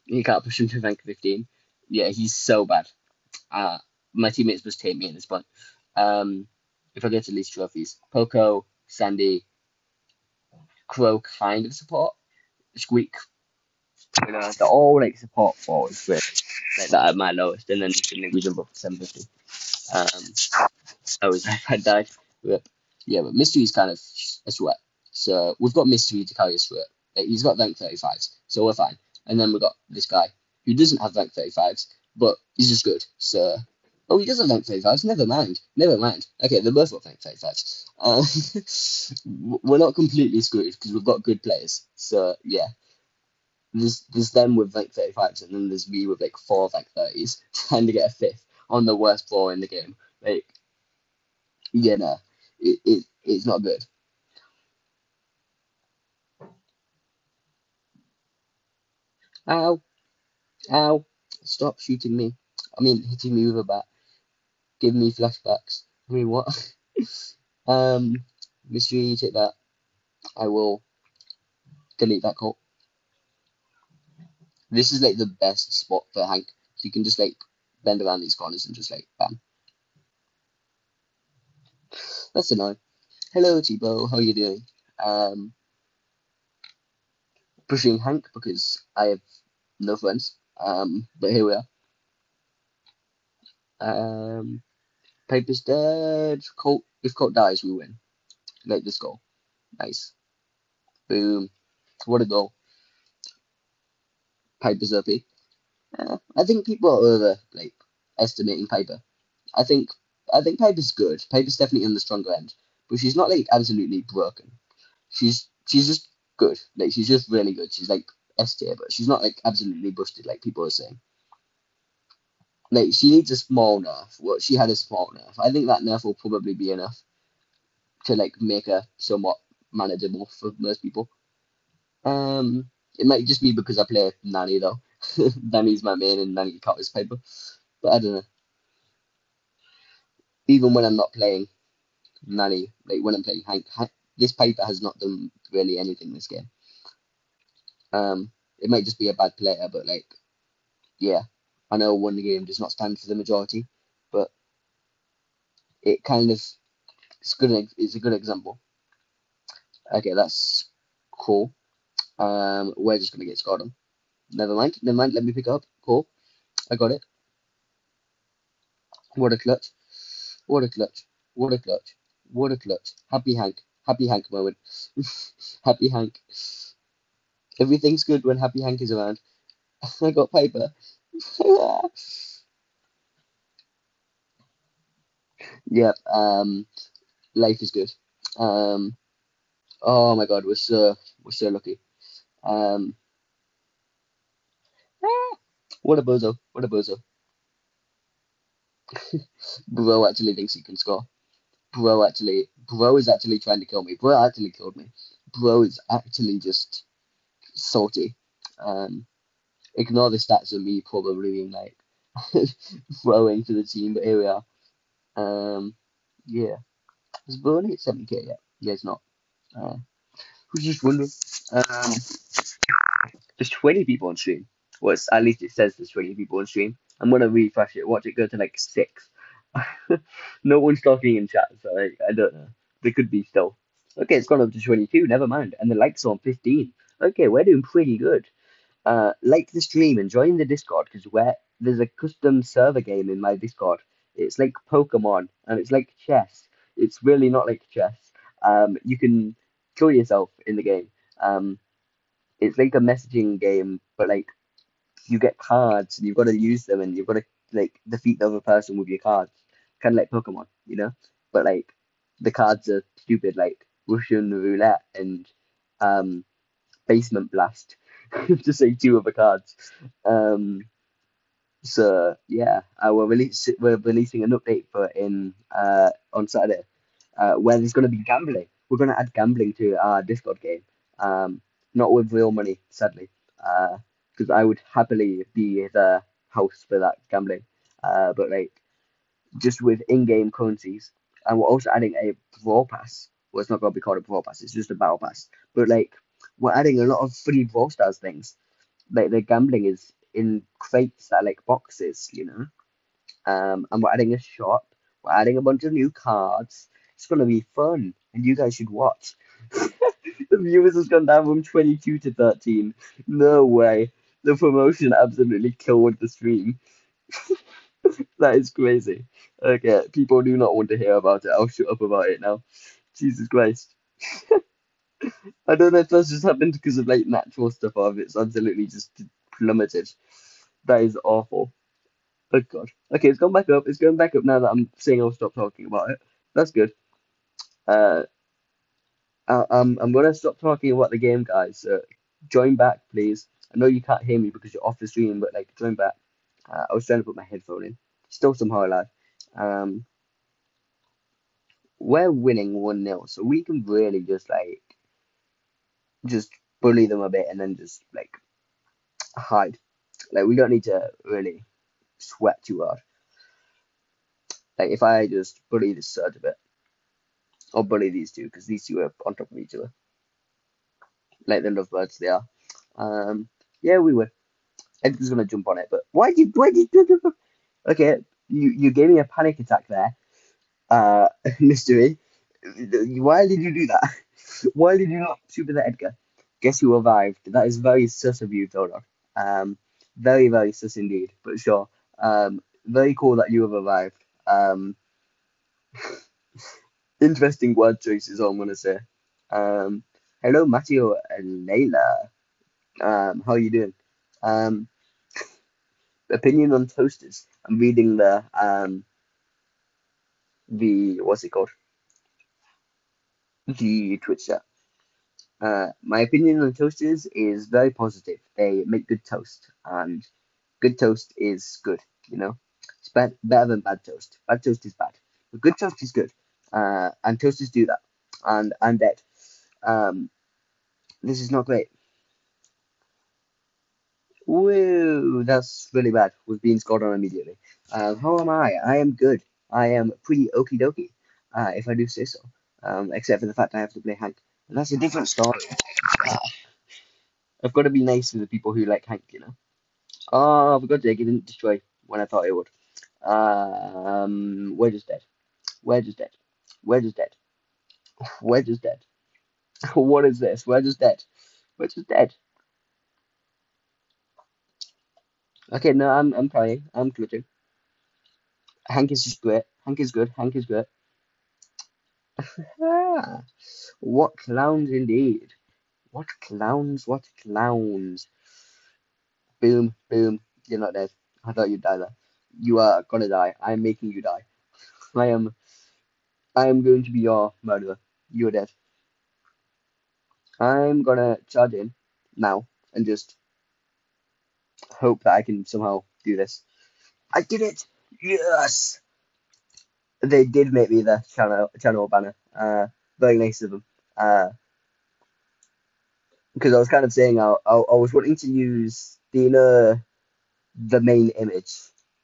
You can't push him to rank 15. Yeah, he's so bad. Uh, my teammates must hate me at this point. Um, if I get to least trophies. Poco, Sandy, Crow kind of support. Squeak, you know, they're all like support forwards, really. Like that at my lowest, and then we jump up to 750. Um, I was like, I died. But, yeah, but Mystery is kind of a sweat. So we've got Mystery to carry through it. Like, he's got rank 35s, so we're fine. And then we've got this guy who doesn't have rank 35s, but he's just good. So, oh, he doesn't rank 35s. Never mind. Never mind. Okay, they're both rank 35s. Uh, we're not completely screwed because we've got good players. So yeah, there's there's them with like 35s, and then there's me with like four like 30s trying to get a fifth on the worst floor in the game. Like, yeah, no, it, it it's not good. Ow, ow! Stop shooting me. I mean, hitting me with a bat. Give me flashbacks. I mean, what? um, mystery, take that. I will delete that call. This is like the best spot for Hank. So you can just like bend around these corners and just like bam. That's annoying. Hello T-Bow, how are you doing? Um, pushing Hank because I have no friends. Um, but here we are. Um, Piper's dead. Colt, if Colt dies, we win. Like this goal. Nice. Boom. What a goal. Piper's OP. Uh, I think people are over like estimating Piper. I think I think Piper's good. Piper's definitely on the stronger end, but she's not like absolutely broken. She's she's just good. Like she's just really good. She's like S tier, but she's not like absolutely busted like people are saying. Like she needs a small nerf. Well, she had a small nerf. I think that nerf will probably be enough to like make her somewhat manageable for most people. Um, it might just be because I play Nani though. Nani's my main and Nani covers Piper. but I don't know. Even when I'm not playing Nanny, like when I'm playing Hank, Hank this Piper has not done really anything this game. Um, it might just be a bad player, but like, yeah, I know one game does not stand for the majority, but it kind of it's good. It's a good example. Okay, that's cool. Um, we're just gonna get scored on. Never mind. Never mind. Let me pick up. Cool. I got it. What a clutch. What a clutch. What a clutch. What a clutch. Happy Hank. Happy Hank moment. Happy Hank. Everything's good when Happy Hank is around. I got Piper. yep. Um, life is good. Um, oh my God, we're so we're so lucky. Um, what a bozo! What a bozo! Bro actually thinks he can score. Bro actually, bro is actually trying to kill me. Bro actually killed me. Bro is actually just salty. Um, ignore the stats of me probably being like throwing to the team, but here we are. Um, yeah. Is Bro only at 70k yet? Yeah, it's not. Uh, who's just wondering? Um, there's 20 people on stream. Well, at least it says there's 20 people on stream. I'm gonna refresh it, watch it go to like six. no one's talking in chat, so I, I don't know. There could be still. Okay, it's gone up to 22, never mind. And the likes are on 15. Okay, we're doing pretty good. Uh, like the stream and join the Discord because where there's a custom server game in my Discord. It's like Pokemon and it's like chess. It's really not like chess. Um, you can kill yourself in the game. Um, it's like a messaging game, but like you get cards and you've got to use them and you've got to like defeat the other person with your cards kind of like Pokemon, you know, but like the cards are stupid, like Russian roulette and um, basement blast, to say two of the cards. Um, so yeah, uh, we're release we're releasing an update for in uh, on Saturday, uh, where there's going to be gambling. We're going to add gambling to our Discord game. Um, not with real money, sadly, because I would happily be the host for that gambling. Uh, but like just with in-game currencies, and we're also adding a brawl pass. Well, it's not going to be called a brawl pass; it's just a battle pass. But like we're adding a lot of free brawl stars things. Like the gambling is in crates that are like boxes, you know. Um, and we're adding a shop. We're adding a bunch of new cards. It's gonna be fun, and you guys should watch. the viewers has gone down from 22 to 13. No way. The promotion absolutely killed the stream. that is crazy. Okay, people do not want to hear about it. I'll shut up about it now. Jesus Christ. I don't know if that's just happened because of like natural stuff or if it's absolutely just plummeted. That is awful. Oh god. Okay, it's gone back up. It's going back up now that I'm saying I'll stop talking about it. That's good. Uh, I, I'm I'm gonna stop talking about the game, guys. So join back, please. I know you can't hear me because you're off the stream, but like join back. Uh, I was trying to put my headphone in. Still somehow alive. Um, we're winning one 0 so we can really just like just bully them a bit and then just like hide. Like we don't need to really sweat too hard. Like if I just bully this Surge a bit, or bully these two because these two are on top of each other, like the lovebirds they are. Um, yeah, we were. Edgar's gonna jump on it, but why did why did okay? You you gave me a panic attack there, uh, mystery. Why did you do that? Why did you not super the Edgar? Guess who survived? That is very sus of you, Theodore. Um, very, very sus indeed, but sure. Um, very cool that you have arrived. Um, interesting word choices, I'm gonna say. Um, hello, Matteo and Layla. Um, how are you doing? Um, opinion on toasters. I'm reading the um, the what's it called? The Twitch chat. Uh, my opinion on toasters is very positive. They make good toast, and good toast is good. You know, it's bad, better than bad toast. Bad toast is bad, but good toast is good. Uh, and toasters do that. And I'm dead. Um, this is not great. Woo, that's really bad. With being scored on immediately. Uh, how am I? I am good. I am pretty okie dokie, uh, if I do say so. Um, except for the fact I have to play Hank. And that's a different story. I've got to be nice to the people who like Hank, you know. Oh, for God's sake, it didn't destroy when I thought it would. Um, we're just dead. We're just dead. We're dead. We're dead. what is this? We're dead. We're dead. Okay, no, I'm I'm trying. I'm glitching. Hank is just great. Hank is good. Hank is great. what clowns indeed. What clowns, what clowns. Boom, boom. You're not dead. I thought you'd die there. You are gonna die. I am making you die. I am I am going to be your murderer. You're dead. I'm gonna charge in now and just hope that I can somehow do this. I did it! Yes! They did make me the channel channel banner. Uh, very nice of them. Uh, because I was kind of saying I, I, I was wanting to use the the main image,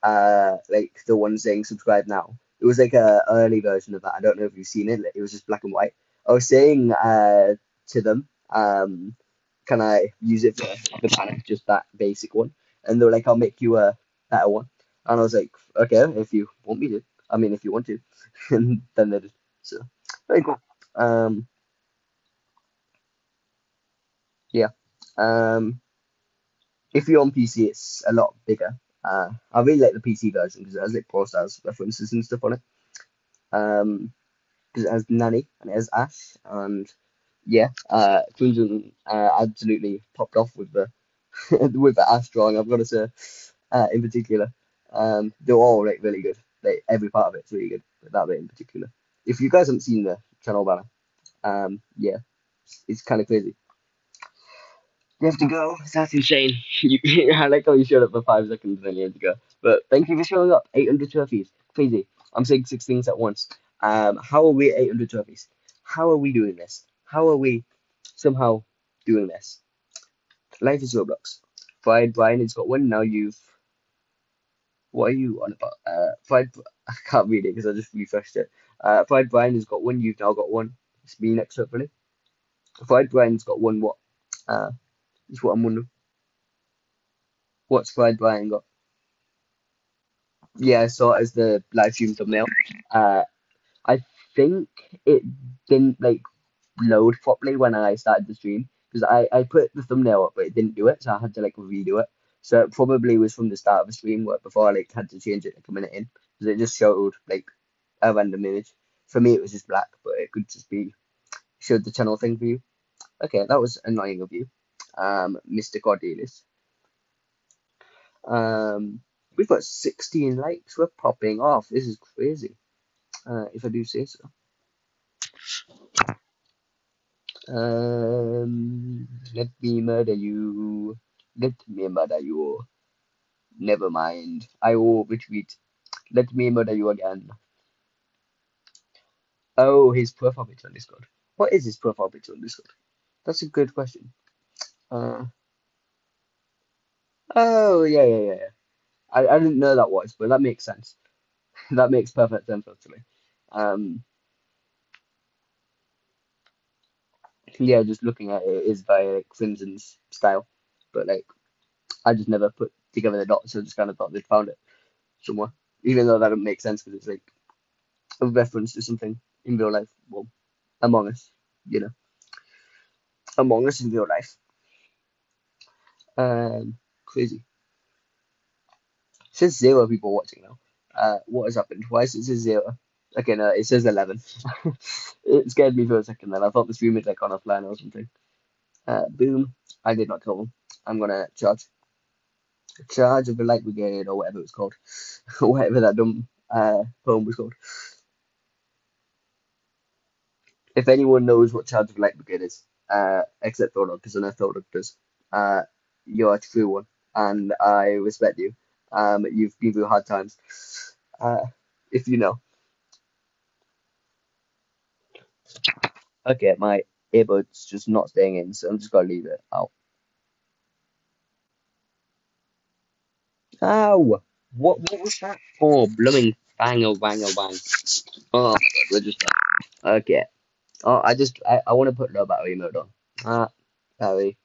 uh, like the one saying subscribe now. It was like a early version of that. I don't know if you've seen it. It was just black and white. I was saying uh, to them, um, can I use it for the panic? just that basic one? And they were like, I'll make you a better one. And I was like, okay, if you want me to. I mean, if you want to. and then they did. So, very cool. Um, yeah. Um, if you're on PC, it's a lot bigger. Uh, I really like the PC version because it has like Brawl Stars references and stuff on it. Um, because it has Nani and it has Ash, and yeah, uh, uh, absolutely popped off with the with the Ash drawing. I've got to say, uh, in particular, um, they're all like really good. Like every part of it's really good, but that bit in particular. If you guys haven't seen the channel banner, um, yeah, it's kind of crazy. You have to go. That's insane. You, I like how you showed up for five seconds and then you had to go. But thank you for showing up. 800 trophies. Crazy. I'm saying six things at once. Um, how are we at 800 trophies? How are we doing this? How are we somehow doing this? Life is Roblox. Fried Brian has got one. Now you've. What are you on about? Uh, Fried. I can't read it because I just refreshed it. Uh, Fried Brian has got one. You've now got one. It's me next, hopefully. Fried Brian's got one. What? Uh, is what I'm wondering. What's Brian got? Yeah, I saw it as the live stream thumbnail. Uh, I think it didn't like load properly when I started the stream because I, I put the thumbnail up but it didn't do it, so I had to like redo it. So it probably was from the start of the stream where before I like had to change it like a minute in because it just showed like a random image. For me, it was just black, but it could just be showed the channel thing for you. Okay, that was annoying of you, um, Mr. Cordelis. Um, we've got 16 likes. We're popping off. This is crazy. Uh, if I do say so. Um, let me murder you. Let me murder you. Never mind. I will retreat. Let me murder you again. Oh, his profile picture on Discord. What is his profile picture on Discord? That's a good question. Uh, oh, yeah, yeah, yeah, yeah. I, I didn't know that was, but that makes sense. that makes perfect sense, actually. Um, yeah, just looking at it is by like Crimson's style, but like I just never put together the dots, so I just kind of thought they'd found it somewhere, even though that doesn't make sense because it's like a reference to something in real life. Well, Among Us, you know, Among Us in real life. Um, crazy. Says zero people watching now. Uh, what has happened? Why is it says zero? Okay, no, it says 11. it scared me for a second then. I thought the stream was like on a offline or something. Uh, boom. I did not kill them. I'm gonna charge. Charge of the Light Brigade or whatever it was called. whatever that dumb uh, poem was called. If anyone knows what Charge of the Light Brigade is, uh, except Thorlog, because I know Thorlog does, uh, you're a true one, and I respect you. Um, you've been through hard times. Uh, if you know. Okay, my earbud's just not staying in, so I'm just gonna leave it out. Ow! What what was that for? Blooming bang oh bang oh bang. Oh my god, we're just okay. Oh I just I, I wanna put low battery mode on. Ah battery.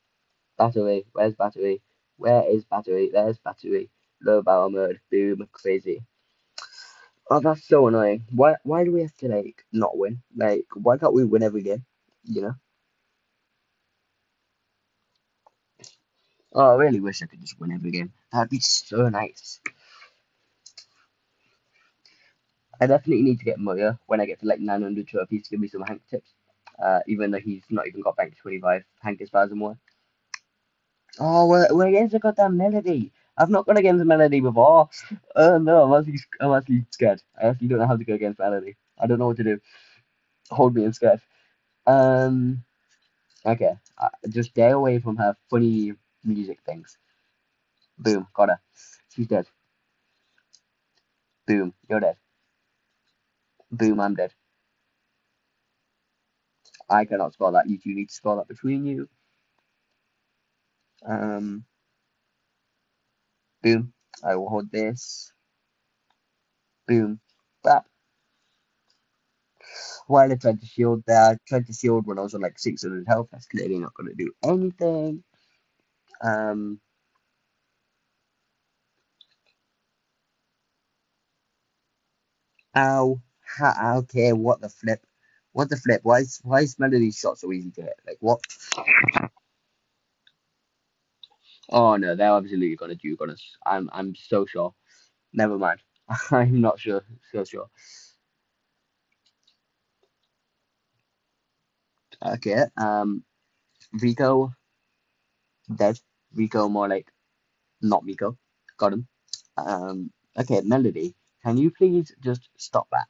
Battery. Where's battery? Where is battery? There's battery. Low battery mode. Boom crazy. Oh, that's so annoying. Why why do we have to like not win? Like why can't we win every game? You know? Oh, I really wish I could just win every game. That'd be so nice. I definitely need to get Moya when I get to like 900 trophies to give me some Hank tips. Uh, even though he's not even got bank 25. Hank is far more. Oh, we're, we're against a goddamn melody. I've not gone against Melody before. Oh no, I'm actually, I'm actually scared. I actually don't know how to go against Melody. I don't know what to do. Hold me and scared. Um, okay, uh, just stay away from her funny music things. Boom, got her. She's dead. Boom, you're dead. Boom, I'm dead. I cannot score that. You two need to score that between you. Um, Boom. I will hold this. Boom. Bap. While I tried to shield there, I tried to shield when I was on like 600 health. That's clearly not going to do anything. Um, ow. Ha, okay, what the flip? What the flip? Why is, why is these shots so easy to hit? Like, what? Oh no, they're absolutely gonna duke on us. I'm I'm so sure. Never mind. I'm not sure. So sure. Okay. Um, Rico dead. Rico more like not Rico. Got him. Um. Okay. Melody Can you please just stop that?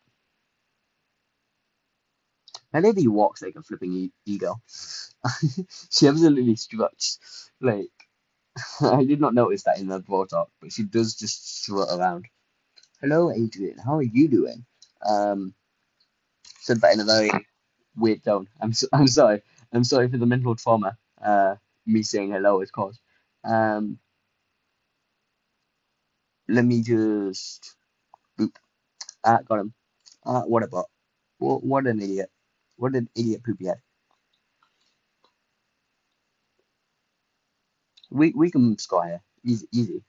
Melody walks like a flipping e- she absolutely struts. Like, I did not notice that in the Brawl Talk, but she does just strut around. Hello, Adrian. How are you doing? Um, said that in a very weird tone. I'm so, I'm sorry. I'm sorry for the mental trauma. Uh, me saying hello is caused. Um, let me just boop. Ah, got him. Ah, what a bot. What, what an idiot. What an idiot poopy head. We we can score here. Easy easy.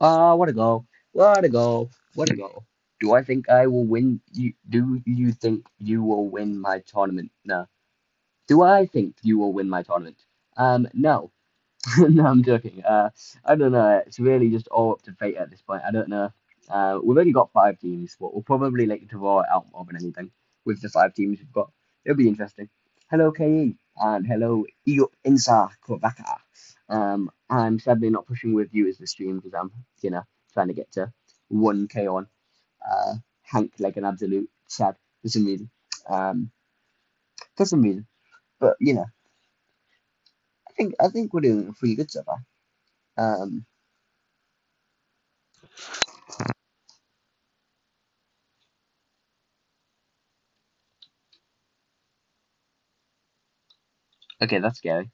Ah, what a goal. What a goal. What a goal. Do I think I will win you do you think you will win my tournament? No. Do I think you will win my tournament? Um no. no, I'm joking. Uh, I don't know. It's really just all up to fate at this point. I don't know. Uh, we've only got five teams, but we'll probably like to draw it out more than anything with the five teams we've got. It'll be interesting. Hello, KE, and hello, Ego Insa Kovaka. Um, I'm sadly not pushing with you as the stream because I'm, you know, trying to get to 1k on uh, Hank like an absolute sad for some reason. Um, for some reason. But, you know, I think I think we're doing pretty good so far. Um, okay, that's scary.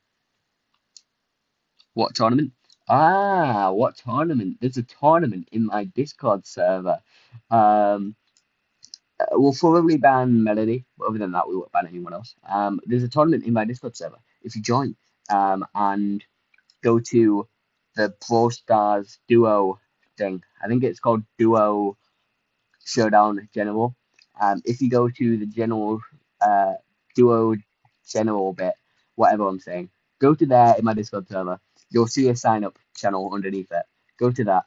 What tournament? Ah, what tournament? There's a tournament in my Discord server. Um, uh, we'll probably ban Melody, but other than that, we won't ban anyone else. Um, there's a tournament in my Discord server. If you join, um, and go to the Brawl Stars Duo thing, I think it's called Duo Showdown General. Um, if you go to the general uh, Duo General bit, whatever I'm saying, go to there in my Discord server. You'll see a sign up channel underneath it. Go to that.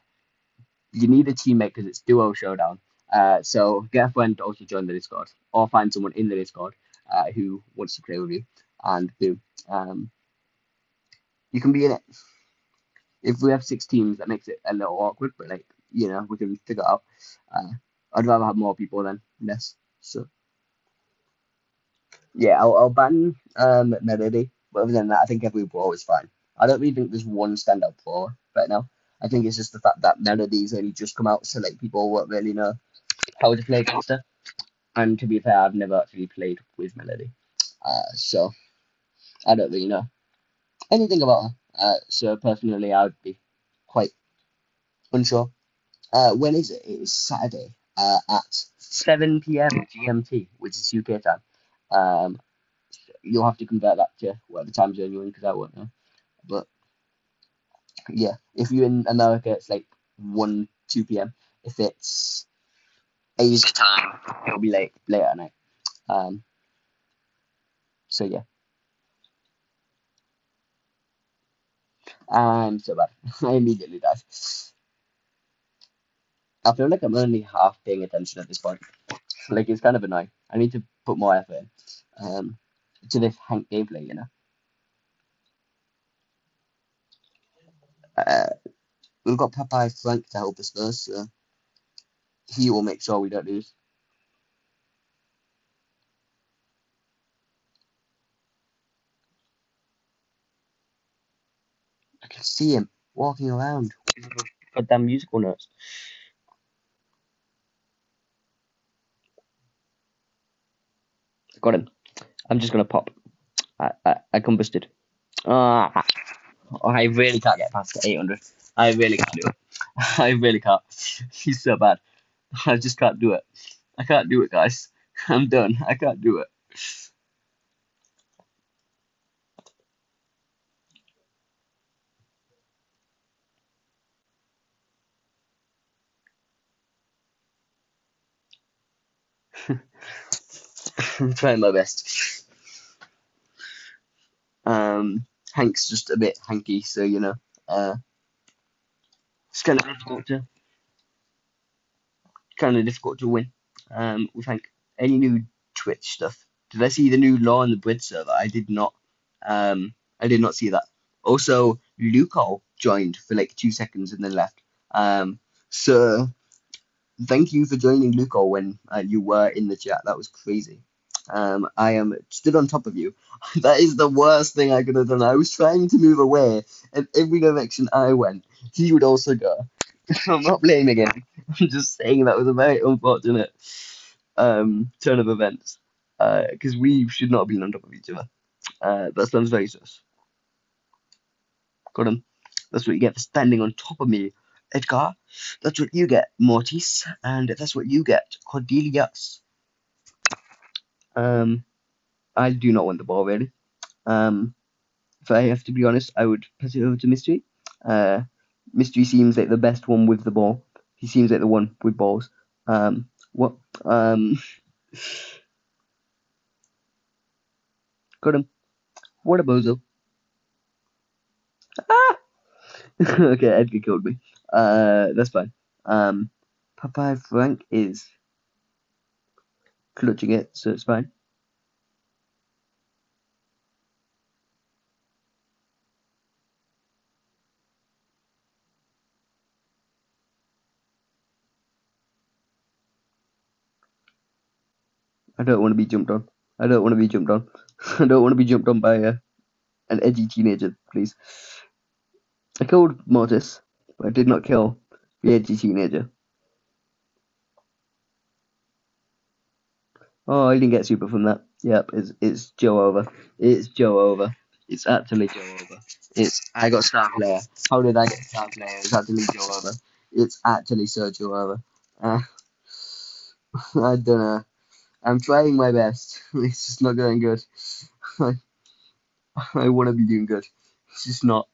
You need a teammate because it's Duo Showdown. Uh, so get a friend to also join the Discord, or find someone in the Discord uh, who wants to play with you, and boom, um, you can be in it. If we have six teams, that makes it a little awkward, but like you know, we can figure it out. Uh, I'd rather have more people than less. So yeah, I'll, ban um Melody, but other than that, I think every brawl is fine. I don't really think there's one standout brawler right now. I think it's just the fact that Melody's only just come out, so like people won't really know how to play against her. And to be fair, I've never actually played with Melody, uh, so I don't really know anything about her. Uh, so personally, I would be quite unsure. Uh, when is it? It is Saturday uh, at 7 p.m. GMT, which is UK time. Um, you'll have to convert that to whatever time zone you're in because I won't know. But yeah, if you're in America, it's like 1, 2 p.m. If it's Asia time, it'll be late, late at night. Um, so yeah. I'm so bad. I immediately died. I feel like I'm only half paying attention at this point. Like it's kind of annoying. I need to put more effort in um, to this Hank gameplay, you know. Uh, we've got Popeye Frank to help us though, so he will make sure we don't lose. I can see him walking around with goddamn musical notes. Got him. I'm just gonna pop. I I, I combusted. Ah, I really can't get past 800. I really can't do it. I really can't. He's so bad. I just can't do it. I can't do it, guys. I'm done. I can't do it. I'm trying my best. Um, Hank's just a bit hanky, so you know, uh, it's kind of difficult to kind of difficult to win. Um, with Hank. Any new Twitch stuff? Did I see the new law on the Bridge server? I did not. Um, I did not see that. Also, Luco joined for like two seconds and then left. Um, so thank you for joining Luco when uh, you were in the chat. That was crazy. Um, I am stood on top of you. that is the worst thing I could have done. I was trying to move away, and every direction I went, he would also go. I'm not blaming him. I'm just saying that was a very unfortunate um, turn of events because uh, we should not have been on top of each other. Uh, that sounds very sus. Got him. That's what you get for standing on top of me, Edgar. That's what you get, Mortis. And that's what you get, Cordelius. Um, I do not want the ball, really. Um, if I have to be honest, I would pass it over to Mystery. Uh, Mystery seems like the best one with the ball. He seems like the one with balls. Um, what? Um, got him. What a bozo. Ah! okay, Edgar killed me. Uh, that's fine. Um, Popeye Frank is clutching it, so it's fine. I don't want to be jumped on. I don't want to be jumped on. I don't want to be jumped on by uh, an edgy teenager, please. I killed Mortis, but I did not kill the edgy teenager. Oh, I didn't get super from that. Yep, it's it's Joe over. It's Joe over. It's actually Joe over. It's I got star player. How did I get star player? It's actually Joe over. It's actually Sergio over. Uh, I don't know. I'm trying my best. It's just not going good. I, I want to be doing good. It's just not.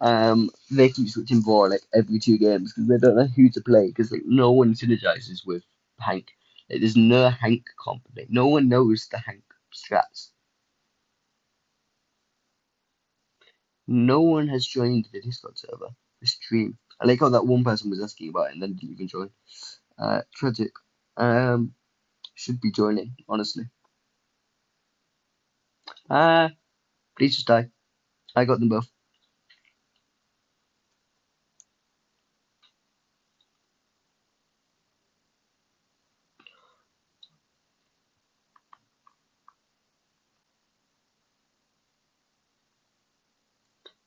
Um, they keep switching ball like every two games because they don't know who to play because like no one synergizes with Hank. There's no Hank company. No one knows the Hank strats. No one has joined the Discord server, the stream. I like how that one person was asking about it and then didn't even join. Uh, tragic. Um, should be joining, honestly. Ah, uh, please just die. I got them both.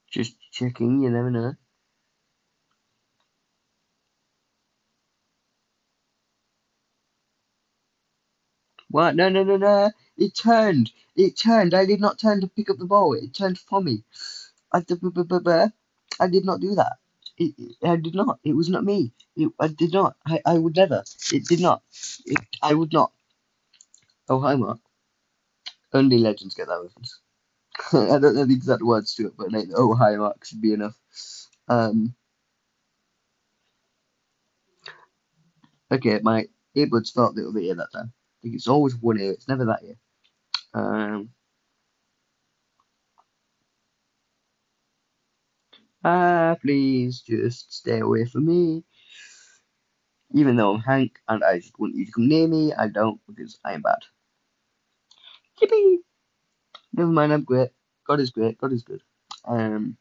Just checking, you never know. What? No, no, no, no. It turned. It turned. I did not turn to pick up the ball. It turned for me. I, did not do that. It, it, I did not. It was not me. It, I did not. I, I would never. It did not. It, I would not. Oh, hi, Mark. Only legends get that reference. I don't know the exact words to it, but like, oh, hi, Mark should be enough. Um, okay, my earbuds felt a little bit here that time I think it's always one ear. It's never that ear. Um, ah, please just stay away from me. Even though I'm Hank and I just want you to come near me, I don't because I am bad. Yippee! Never mind, I'm great. God is great. God is good. Um,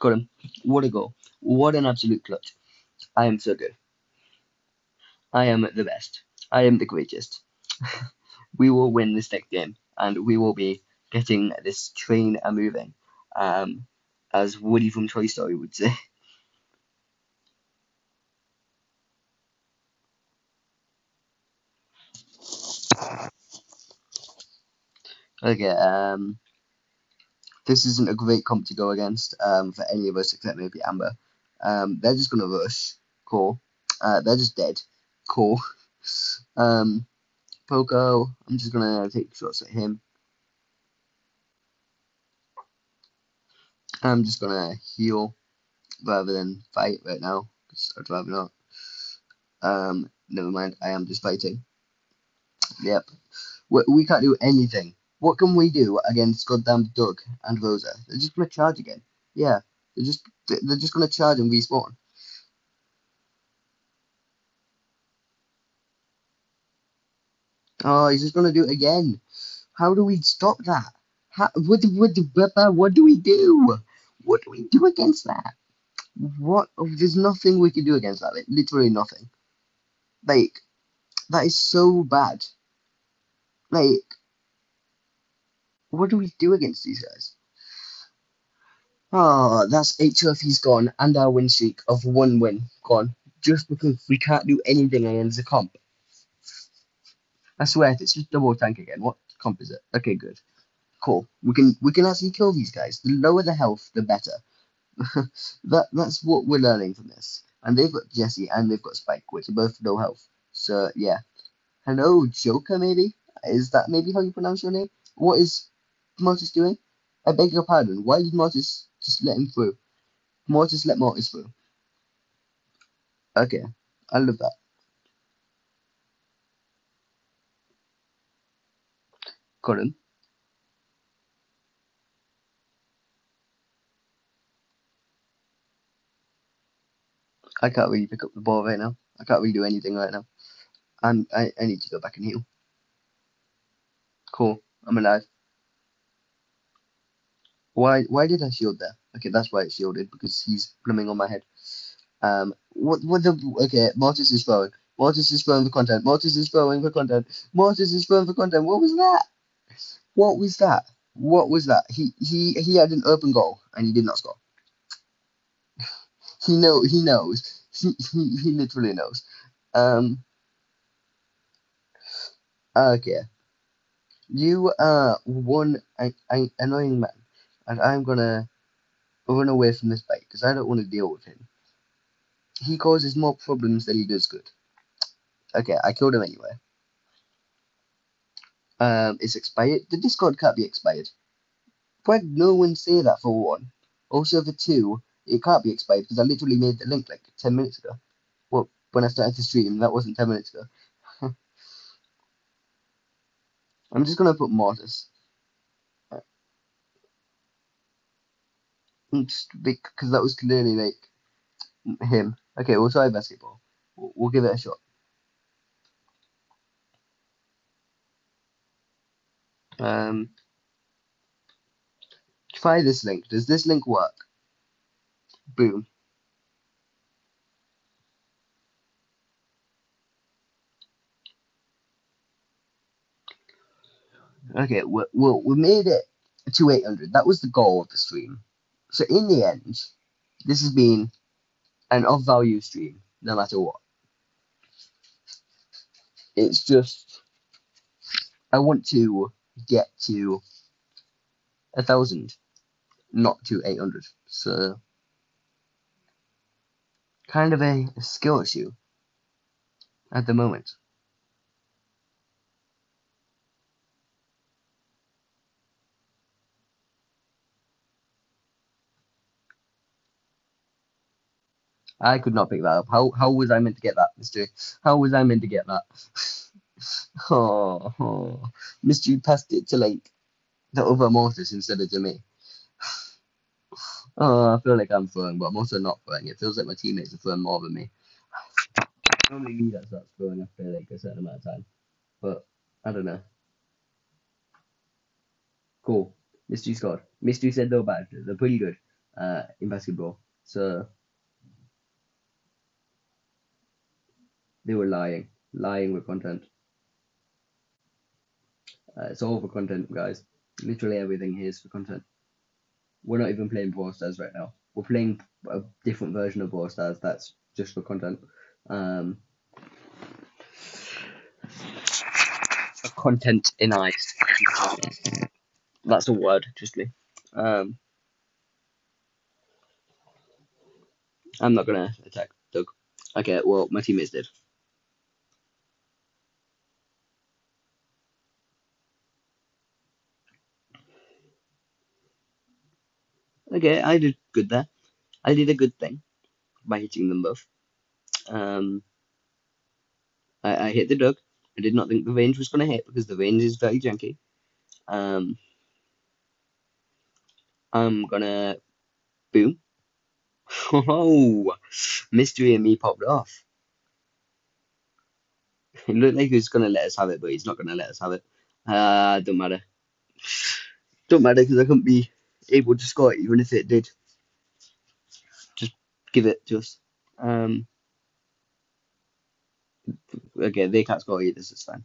Got him. What a goal. What an absolute clutch. I am so good. I am the best. I am the greatest. we will win this next game and we will be getting this train a moving. Um, as Woody from Toy Story would say. Okay, um, this isn't a great comp to go against um, for any of us except maybe Amber. Um, they're just gonna rush. Cool. Uh, they're just dead. Cool. Um, Poco, I'm just gonna take shots at him. I'm just gonna heal rather than fight right now I'd rather not. Um, never mind. I am just fighting. Yep. We, we can't do anything. What can we do against goddamn Doug and Rosa? They're just gonna charge again. Yeah, they're just they're just gonna charge and respawn. Oh, he's just gonna do it again. How do we stop that? How, what, what, what do we do? What do we do against that? What? Oh, there's nothing we can do against that. Like, literally nothing. Like, that is so bad. Like, what do we do against these guys? Oh, that's eight trophies gone and our win streak of one win gone. Just because we can't do anything against the comp. I swear, it's just double tank again, what comp is it? Okay, good. Cool. We can we can actually kill these guys. The lower the health, the better. that that's what we're learning from this. And they've got Jessie and they've got Spike, which are both low health. So yeah. Hello, Joker. Maybe is that maybe how you pronounce your name? What is Mortis doing? I beg your pardon. Why did Mortis just let him through? Mortis let Mortis through. Okay, I love that. Him. I can't really pick up the ball right now. I can't really do anything right now. I'm, I, I need to go back and heal. Cool. I'm alive. Why why did I shield there? Okay, that's why it's shielded, because he's blooming on my head. Um what what the okay, Mortis is throwing. Mortis is throwing for content. Mortis is throwing for content. Mortis is throwing for content. What was that? What was that? What was that? He he he had an open goal and he did not score. he know he knows. He, he, he literally knows. Um okay. You are one annoying man, and I'm gonna run away from this bait because I don't want to deal with him. He causes more problems than he does good. Okay, I killed him anyway. Um, it's expired. The Discord can't be expired. Why did no one say that for one? Also for two, it can't be expired because I literally made the link like 10 minutes ago. Well, when I started to stream, that wasn't 10 minutes ago. I'm just gonna put Mortis. Because that was clearly like him. Okay, we'll try basketball. We'll, we'll give it a shot. Um, try this link. Does this link work? Boom. Okay, we, we, we made it to 800. That was the goal of the stream. So in the end, this has been an off value stream, no matter what. It's just I want to get to a thousand, not to 800. So kind of a skill issue at the moment. I could not pick that up. How how was I meant to get that, Mister? How was I meant to get that? oh, oh, Mister passed it to like the other Mortis instead of to me. oh, I feel like I'm throwing, but I'm also not throwing. It feels like my teammates are throwing more than me. Normally me that starts throwing after like a certain amount of time, but I don't know. Cool. Mystery scored. Mystery said they're bad. They're pretty good uh, in basketball. So They were lying, lying with content. Uh, it's all for content, guys. Literally everything here is for content. We're not even playing Brawl Stars right now. We're playing a different version of Brawl Stars that's just for content. Um, content in eyes. That's a word, just me. Um, I'm not gonna attack Doug. Okay, well, my teammates did. Okay, I did good there. I did a good thing by hitting them both. Um, I, I hit the dog. I did not think the range was going to hit because the range is very janky. Um, I'm gonna boom. Oh, mystery and me popped off. It looked like he was gonna let us have it, but he's not gonna let us have it. Uh, don't matter. Don't matter because I couldn't be able to score it even if it did. Just give it to us. Um, okay, they can't score either, so it's fine.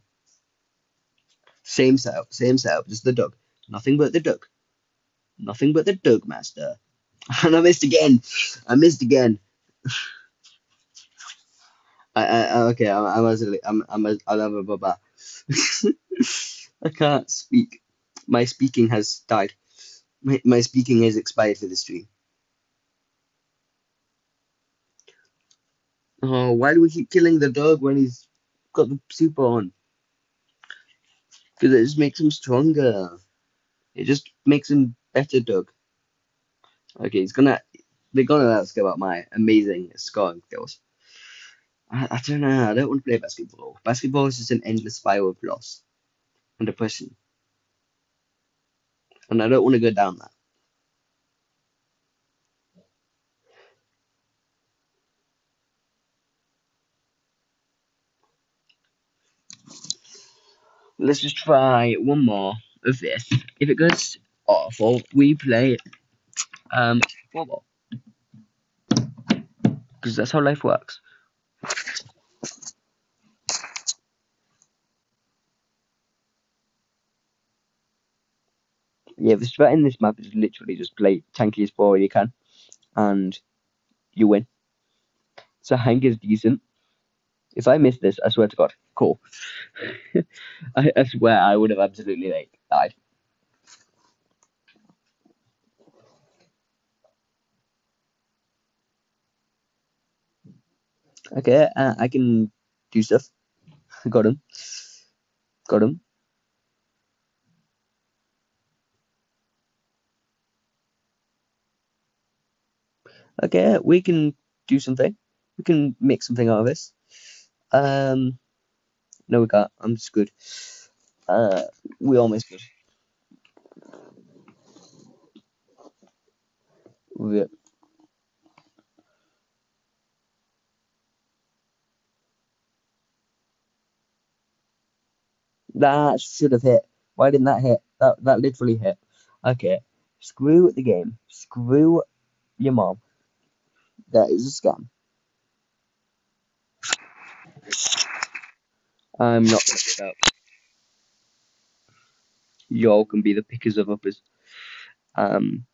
Same setup, same setup, just the duck. Nothing but the duck. Nothing but the duck, master. And I missed again. I missed again. I, I I- okay. I'm I'm a, I'm I'm a, I'll have a baba. I can't speak. My speaking has died. My my speaking is expired for the stream. Oh, why do we keep killing the dog when he's got the super on? Because it just makes him stronger. It just makes him better, Doug. Okay, he's gonna. They're gonna ask about my amazing scoring skills. I, I don't know. I don't want to play basketball. Basketball is just an endless spiral of loss and depression, and I don't want to go down that. Let's just try one more of this. If it goes awful, we play um football because that's how life works. Yeah, the strat in this map is literally just play tankiest ball you can, and you win. So Hank is decent. If I miss this, I swear to God, cool. I, I swear I would have absolutely like died. Okay, uh, I can do stuff. Got him. Got him. Okay, we can do something. We can make something out of this. Um, no, we can't. I'm just good. Uh, we almost good. We, that should have hit. Why didn't that hit? That that literally hit. Okay, screw the game. Screw your mom. That is a scam. I'm not gonna up. Y'all can be the pickers of uppers. Um,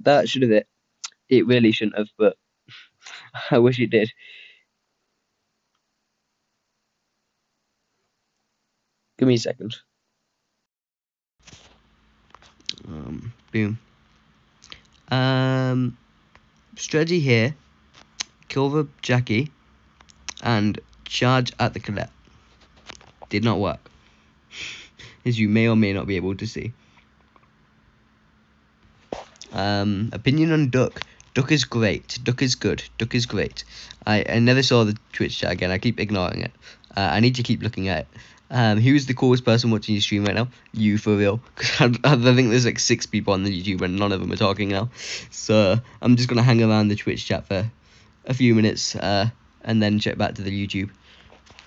that should have it. It really shouldn't have, but I wish it did. Give me a second. Um, boom. Um, strategy here. Kill the Jackie and charge at the Colette. Did not work. As you may or may not be able to see. Um, opinion on Duck. Duck is great. Duck is good. Duck is great. I, I never saw the Twitch chat again. I keep ignoring it. Uh, I need to keep looking at it. Um, who's the coolest person watching your stream right now? You for real? Because I, I think there's like six people on the YouTube and none of them are talking now. So I'm just gonna hang around the Twitch chat for a few minutes uh, and then check back to the YouTube.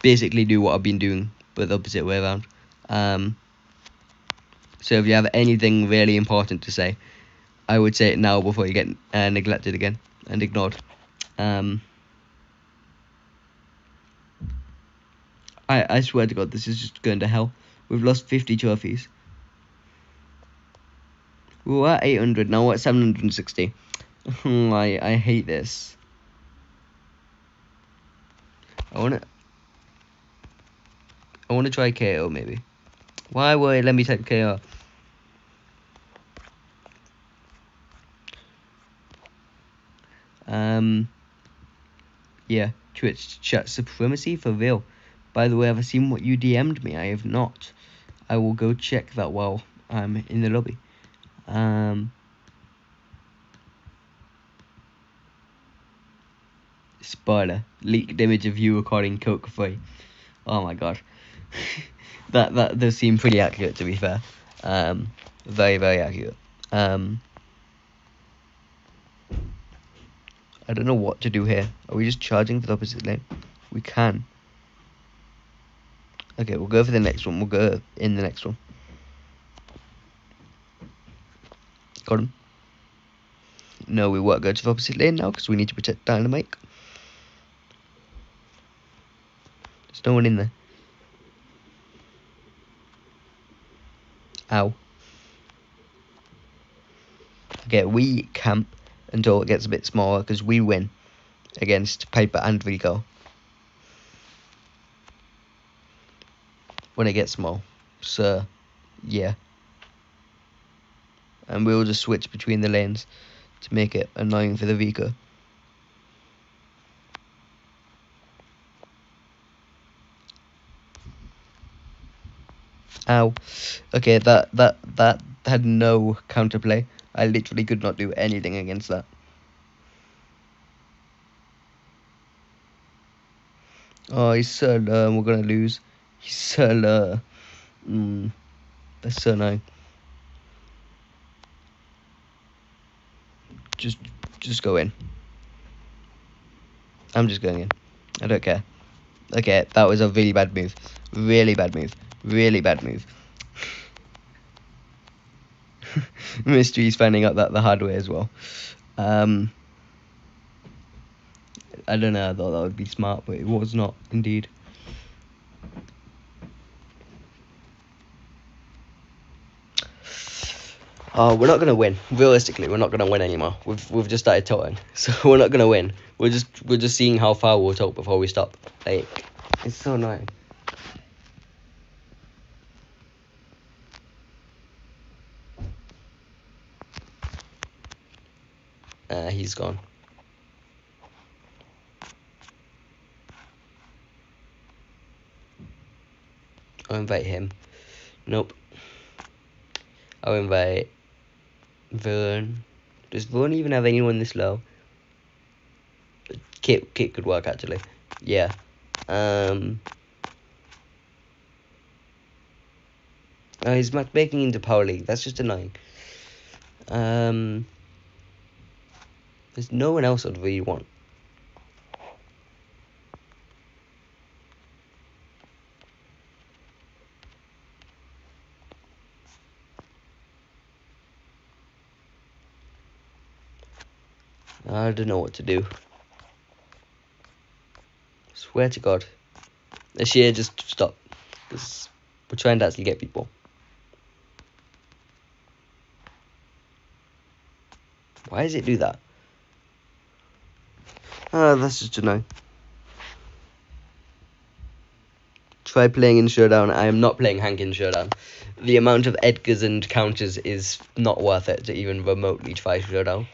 Basically, do what I've been doing, but the opposite way around. Um, so if you have anything really important to say, I would say it now before you get uh, neglected again and ignored. Um, I I swear to God, this is just going to hell. We've lost 50 trophies. We were at 800, now we're at 760. Oh, I, I hate this. I wanna I wanna try KO maybe. Why would let me type KO? Um Yeah, Twitch chat supremacy for real. By the way, have I seen what you DM'd me? I have not. I will go check that while I'm in the lobby. Um Spoiler. Leaked image of you recording Coke Free. Oh my god. that that does seem pretty accurate to be fair. Um very, very accurate. Um I don't know what to do here. Are we just charging for the opposite lane? We can. Okay, we'll go for the next one. We'll go in the next one. Got him. No, we won't go to the opposite lane now because we need to protect Dynamike. There's no one in there. Ow. Okay, we camp until it gets a bit smaller because we win against Piper and Rico. When it gets small. So, yeah. And we'll just switch between the lanes to make it annoying for the Vico. Ow. Okay, that that that had no counterplay. I literally could not do anything against that. Oh, he's so we're gonna lose. He's so low. Mm, annoying. Just, just go in. I'm just going in. I don't care. Okay, that was a really bad move. Really bad move. Really bad move. Mystery's finding out that the hard way as well. Um, I don't know. I thought that would be smart, but it was not indeed. Oh, we're not gonna win. Realistically, we're not gonna win anymore. We've we've just started tilting, so we're not gonna win. We're just we're just seeing how far we'll tilt before we stop. Like, it's so annoying. Uh, he's gone. I'll invite him. Nope. I'll invite Vern. Does Vern even have anyone this low? Kit Kit could work actually. Yeah. Um Oh, he's matchmaking into Power League. That's just annoying. Um There's no one else I'd really want. I don't know what to do. Swear to God. This year, just stop. Because we're trying to actually get people. Why does it do that? Ah, that's just annoying. Try playing in Showdown. I am not playing Hank in Showdown. The amount of Edgars and counters is not worth it to even remotely try Showdown.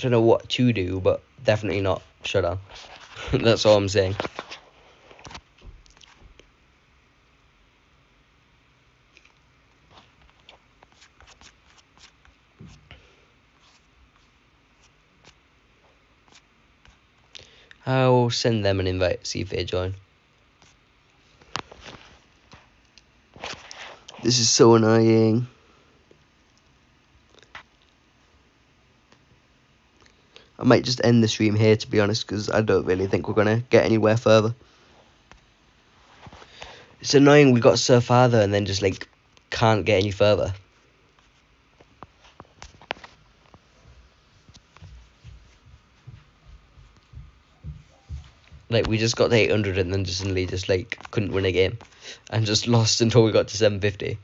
Don't know what to do, but definitely not Showdown. That's all I'm saying. I'll send them an invite, see if they join. This is so annoying. I might just end the stream here to be honest because I don't really think we're going to get anywhere further. It's annoying we got so far there and then just like can't get any further. Like we just got to 800 and then just suddenly just like couldn't win a game and just lost until we got to 750.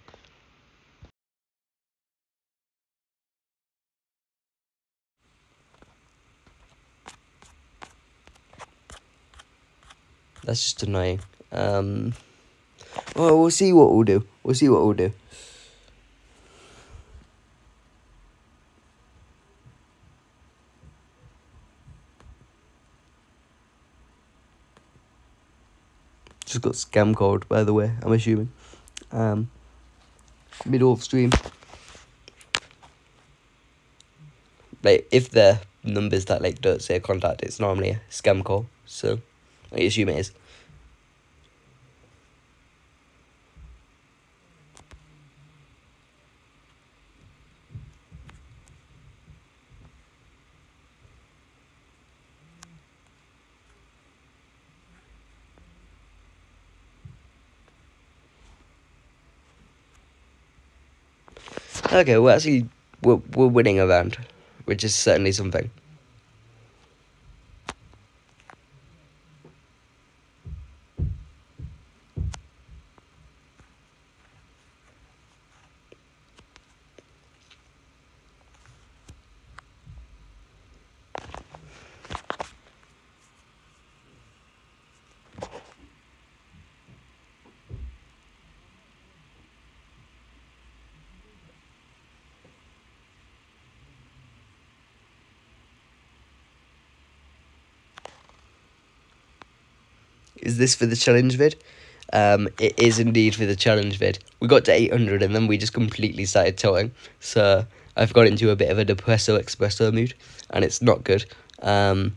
That's just annoying. Um, well, we'll see what we'll do. We'll see what we'll do. Just got scam called, by the way, I'm assuming. Um, middle of stream. Like, if the numbers that, like, don't say contact, it's normally a scam call, so I assume it is. Okay, we're actually we're, we're winning a round, which is certainly something. This for the challenge vid? Um, it is indeed for the challenge vid. We got to 800 and then we just completely started towing. So I've got into a bit of a depresso espresso mood and it's not good. Um,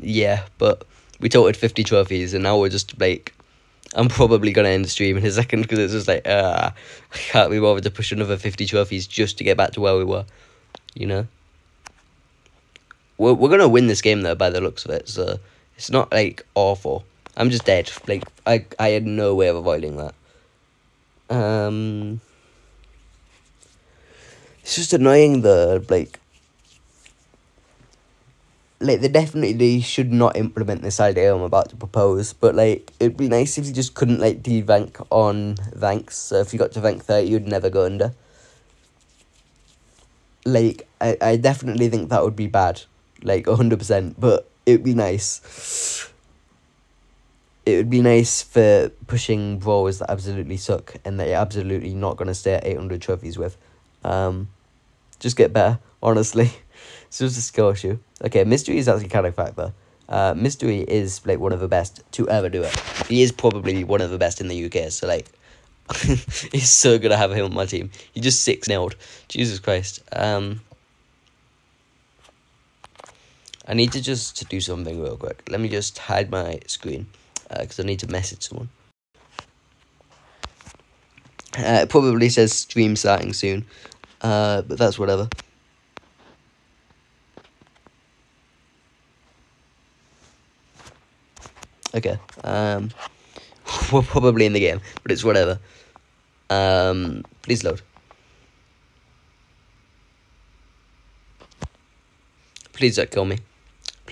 yeah, but we totaled 50 trophies and now we're just like, I'm probably going to end the stream in a second because it's just like, uh, I can't be bothered to push another 50 trophies just to get back to where we were, you know? We're, we're going to win this game though by the looks of it, so it's not like awful. I'm just dead. Like I I had no way of avoiding that. Um It's just annoying the like like they definitely should not implement this idea I'm about to propose, but like it'd be nice if you just couldn't like devank on vanks. So if you got to vank thirty you'd never go under. Like I, I definitely think that would be bad. Like hundred percent, but it'd be nice it would be nice for pushing brawlers that absolutely suck and that you're absolutely not going to stay at 800 trophies with. Um, just get better, honestly. it's just a skill issue. Okay, Mystery is actually kind of fact though. Uh, Mystery is like one of the best to ever do it. He is probably one of the best in the UK, so like, it's so good to have him on my team. He just 6 nailed. Jesus Christ. Um, I need to just to do something real quick. Let me just hide my screen because uh, I need to message someone. Uh, it probably says stream starting soon, uh, but that's whatever. Okay, um, we're probably in the game, but it's whatever. Um, please load. Please don't kill me.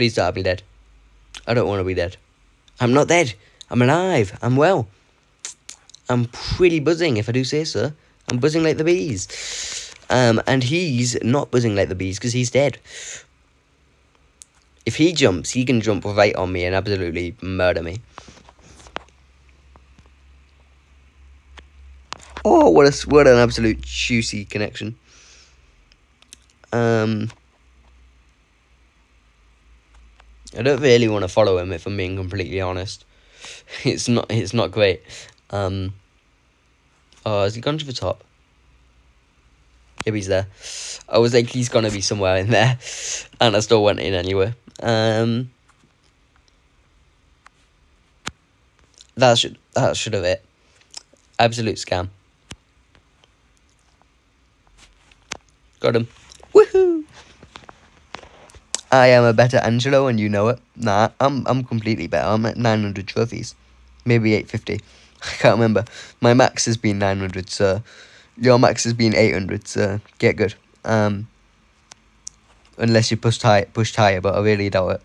Please don't dead. I don't want to be dead. I'm not dead. I'm alive. I'm well. I'm pretty buzzing, if I do say so. I'm buzzing like the bees. Um, and he's not buzzing like the bees because he's dead. If he jumps, he can jump right on me and absolutely murder me. Oh, what a what an absolute juicy connection. Um, I don't really want to follow him if I'm being completely honest. It's not it's not great. Um Oh, has he gone to the top? Maybe he's there. I was like he's gonna be somewhere in there. And I still went in anyway. Um That should that should have it. Absolute scam. Got him. Woohoo! I am a better Angelo and you know it. Nah, I'm I'm completely better. I'm at 900 trophies. Maybe 850. I can't remember. My max has been 900, so your max has been 800, so get good. Um, unless you pushed high, pushed higher, but I really doubt it.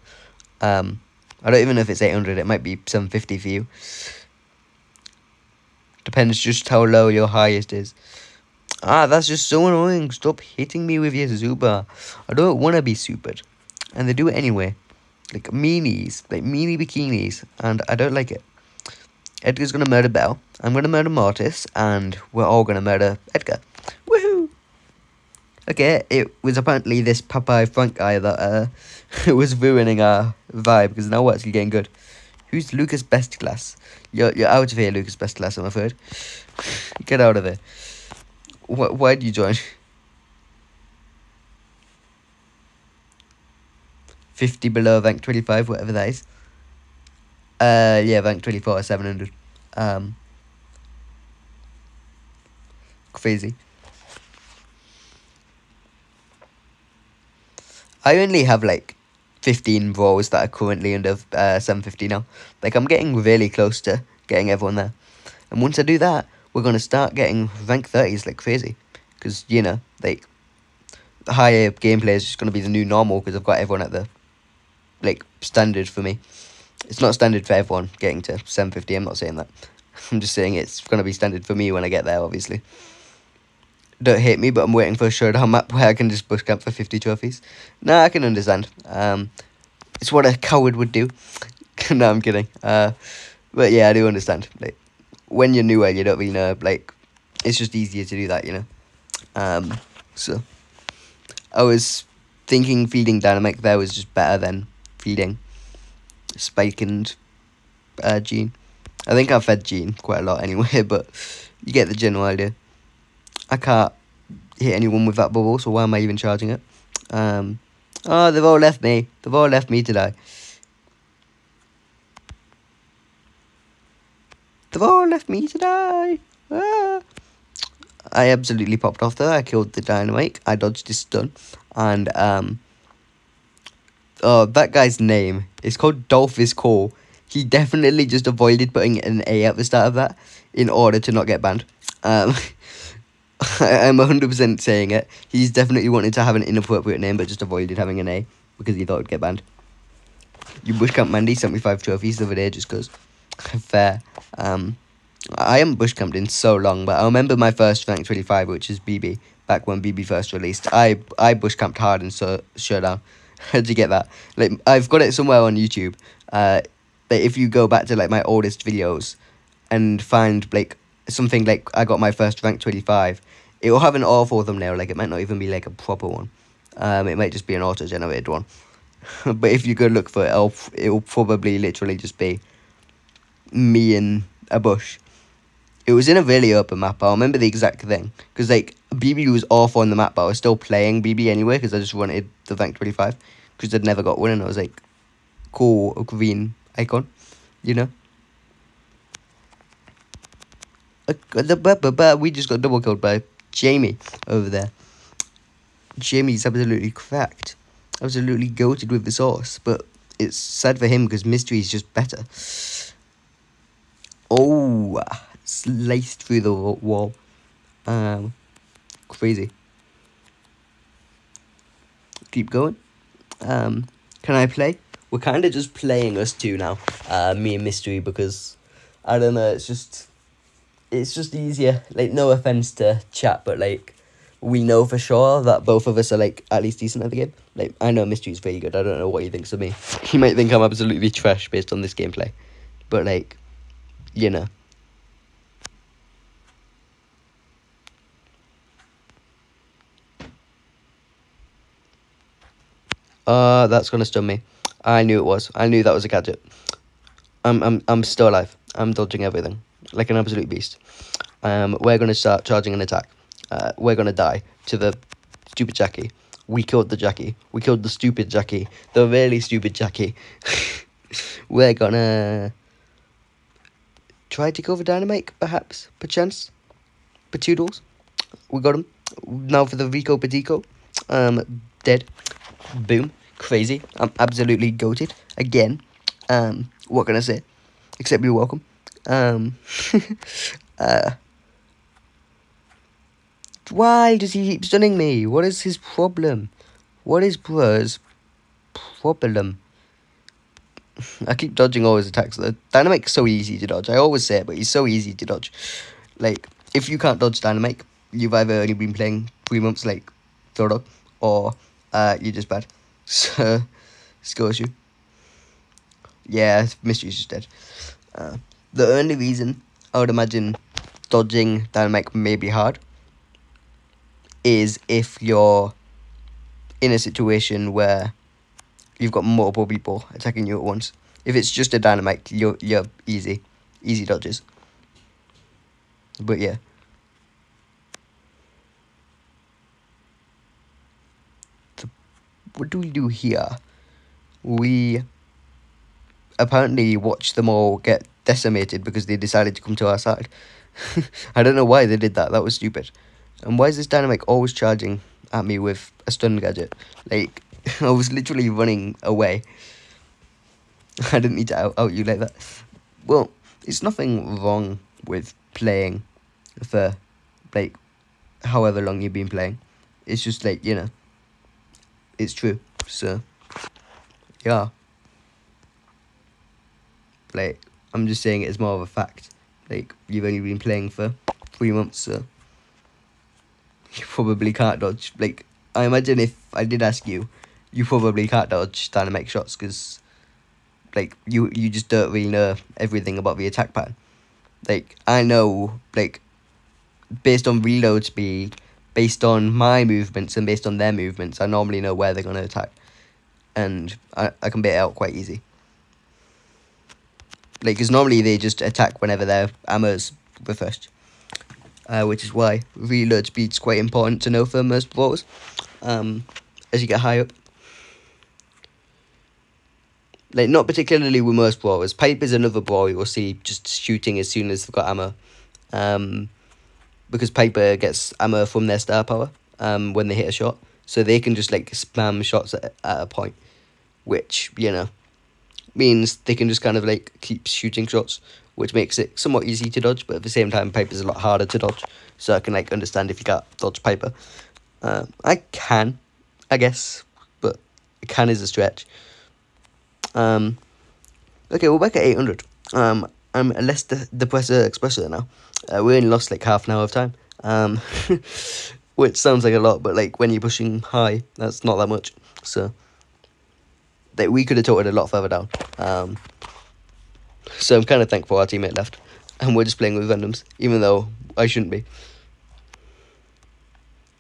Um, I don't even know if it's 800. It might be 750 for you. Depends just how low your highest is. Ah, that's just so annoying. Stop hitting me with your Zuba. I don't want to be supered and they do it anyway. Like meanies, like meanie bikinis, and I don't like it. Edgar's gonna murder Belle. I'm gonna murder Mortis, and we're all gonna murder Edgar. Woohoo! Okay, it was apparently this Popeye Frank guy that uh was ruining our vibe because now we're actually getting good. Who's Lucas Best Class? You're you're out of here, Lucas Best Class. I'm afraid. Get out of there. Wh why'd you join? 50 below rank 25, whatever that is. Uh, yeah, rank 24 700. Um, crazy. I only have like 15 brawls that are currently under uh, 750 now. Like, I'm getting really close to getting everyone there. And once I do that, we're gonna start getting rank 30s like crazy. Because, you know, like, higher gameplay is just gonna be the new normal because I've got everyone at the, like, standard for me. It's not standard for everyone getting to 750, I'm not saying that. I'm just saying it's gonna be standard for me when I get there, obviously. Don't hate me, but I'm waiting for a showdown map where I can just bush camp for 50 trophies. No, I can understand. Um, it's what a coward would do. no, I'm kidding. Uh, but yeah, I do understand. Like, when you're newer, you don't really know. Like, it's just easier to do that, you know. Um, so I was thinking feeding Dynamike there was just better than feeding Spike and uh, Gene. I think I've fed Gene quite a lot anyway, but you get the general idea. I can't hit anyone with that bubble, so why am I even charging it? Um, oh, they've all left me. They've all left me today. They've all left me today. Ah. I absolutely popped off there. I killed the Dynamike. I dodged his stun. And, um, oh, that guy's name is called Dolphus Core. He definitely just avoided putting an A at the start of that in order to not get banned. Um, I'm 100% saying it. He's definitely wanted to have an inappropriate name, but just avoided having an A because he thought it'd get banned. You bushcamp Mandy sent me five trophies the other day just because. Fair. Um, I haven't bushcamped in so long, but I remember my first rank 25, which is Bibi, back when Bibi first released. I I bushcamped hard in so Showdown. How'd you get that? Like I've got it somewhere on YouTube. Uh, that if you go back to like my oldest videos and find like something like I got my first rank 25, it will have an awful thumbnail, like it might not even be like a proper one. Um, it might just be an auto-generated one. but if you go look for it, it'll, it'll probably literally just be me in a bush. It was in a really open map. I remember the exact thing. Because, like, Bibi was off on the map, but I was still playing Bibi anyway because I just wanted the rank 25. Because I'd never got one, and I was like, cool, a green icon, you know? We just got double killed by Jamie over there. Jamie's absolutely cracked. Absolutely goated with the sauce. But it's sad for him because Mystery is just better. Oh, sliced through the wall. Um, crazy. Keep going. Um, can I play? We're kind of just playing us two now, uh, me and Mystery, because I don't know. It's just, it's just easier. Like, no offense to chat, but like, we know for sure that both of us are like at least decent at the game. Like, I know Mystery's very good. I don't know what he thinks of me. He might think I'm absolutely trash based on this gameplay, but like, you know. Uh, that's gonna stun me. I knew it was. I knew that was a gadget. I'm I'm I'm still alive. I'm dodging everything like an absolute beast. Um, we're gonna start charging an attack. Uh, we're gonna die to the stupid Jackie. We killed the Jackie. We killed the stupid Jackie. The really stupid Jackie. we're gonna try to go for Dynamike, perhaps, perchance. Patoodles. We got him. Now for the Rico Padico. Um, dead. Boom. Crazy. I'm absolutely goated. Again. Um, what can I say? Except you're welcome. Um, uh, why does he keep stunning me? What is his problem? What is Bro's problem? I keep dodging all his attacks. The Dynamike's so easy to dodge. I always say it, but he's so easy to dodge. Like, if you can't dodge Dynamike, you've either only been playing three months like Frodo, or uh, you're just bad. So, scores you. Yeah, Mystery's just dead. Uh, the only reason I would imagine dodging Dynamike may be hard is if you're in a situation where you've got multiple people attacking you at once. If it's just a Dynamike, you're you're easy, easy dodges. But yeah. What do we do here? We apparently watch them all get decimated because they decided to come to our side. I don't know why they did that. That was stupid. And why is this Dynamike always charging at me with a stun gadget? Like, I was literally running away. I didn't need to out, out you like that. Well, it's nothing wrong with playing for like however long you've been playing. It's just like, you know, it's true. So, yeah. Like, I'm just saying it as more of a fact. Like, you've only been playing for three months, so you probably can't dodge. Like, I imagine if I did ask you, you probably can't dodge Dynamike shots because, like, you you just don't really know everything about the attack pattern. Like, I know, like, based on reload speed, based on my movements and based on their movements, I normally know where they're going to attack. And I, I can bait it out quite easy. Like, because normally they just attack whenever their ammo's refreshed. Uh, which is why reload speed's quite important to know for most brawlers. Um, as you get high up. Like, not particularly with most brawlers. Pipe is another brawler you'll see just shooting as soon as they've got ammo. Um, because Piper gets ammo from their star power um, when they hit a shot. So they can just like spam shots at, at a point, which, you know, means they can just kind of like keep shooting shots, which makes it somewhat easy to dodge, but at the same time, Piper's a lot harder to dodge. So I can like understand if you can't dodge Piper. Uh, I can, I guess, but can is a stretch. Um, okay, we're back at 800. Um, I'm a less de- depressor expressor now. Uh, we only lost like half an hour of time. Um, which sounds like a lot, but like when you're pushing high, that's not that much. So, like we could have toted a lot further down. Um, so I'm kind of thankful our teammate left, and we're just playing with randoms, even though I shouldn't be.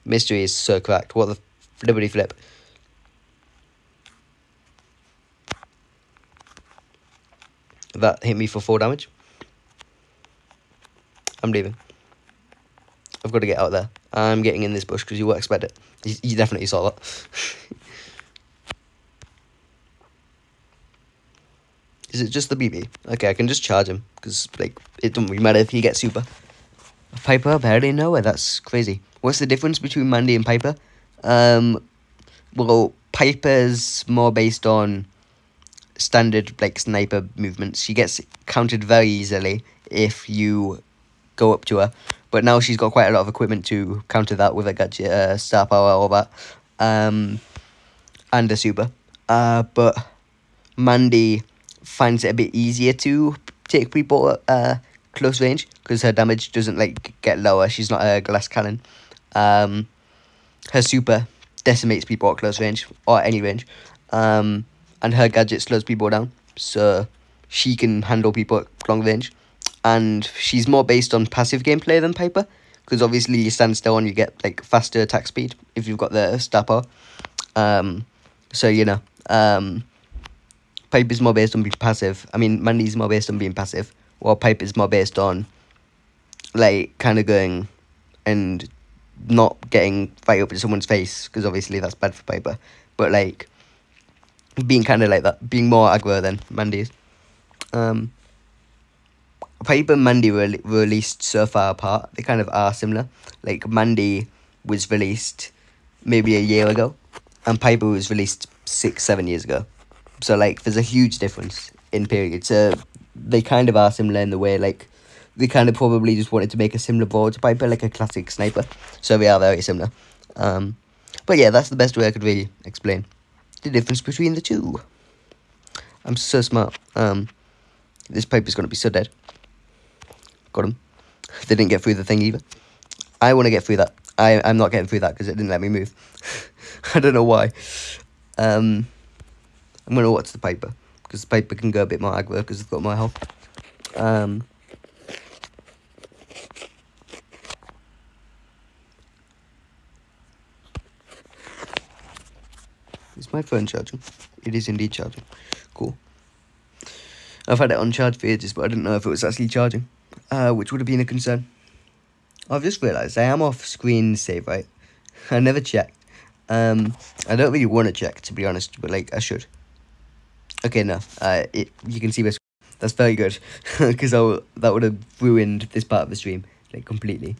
Mystery is so cracked. What the liberty flip? That hit me for four damage. I'm leaving. I've got to get out there. I'm getting in this bush because you won't expect it. You, you definitely saw that. Is it just the Bibi? Okay, I can just charge him because like it doesn't really matter if he gets super. Piper barely nowhere. That's crazy. What's the difference between Mandy and Piper? Um, well, Piper's more based on standard like sniper movements. She gets counted very easily if you go up to her. But now she's got quite a lot of equipment to counter that with a gadget, uh, star power, all that, um, and a super. Uh, but Mandy finds it a bit easier to take people at uh, close range because her damage doesn't like get lower. She's not a glass cannon. Um, her super decimates people at close range or any range, um, and her gadget slows people down, so she can handle people at long range. And she's more based on passive gameplay than Piper, because obviously you stand still and you get like faster attack speed if you've got the star power. Um, so you know, um, Piper's more based on being passive. I mean, Mandy's more based on being passive, while Piper's more based on like kind of going and not getting right up in someone's face because obviously that's bad for Piper. But like being kind of like that, being more aggro than Mandy is. Um, Piper and Mandy were re- released so far apart. They kind of are similar. Like Mandy was released maybe a year ago, and Piper was released six, seven years ago. So like, there's a huge difference in period. So they kind of are similar in the way like they kind of probably just wanted to make a similar board to Piper, like a classic sniper. So they are very similar. Um, but yeah, that's the best way I could really explain the difference between the two. I'm so smart. Um, this Piper's gonna be so dead. Got him. They didn't get through the thing either. I want to get through that. I I'm not getting through that because it didn't let me move. I don't know why. Um, I'm gonna watch the paper because the paper can go a bit more aggro because it's got my health. Um. Is my phone charging? It is indeed charging. Cool. I've had it on charge for ages, but I didn't know if it was actually charging, uh, which would have been a concern. I've just realised I am off screen save, right? I never checked. Um, I don't really want to check, to be honest, but like I should. Okay, no. Uh, it you can see my. That's very good, because that would have ruined this part of the stream like completely.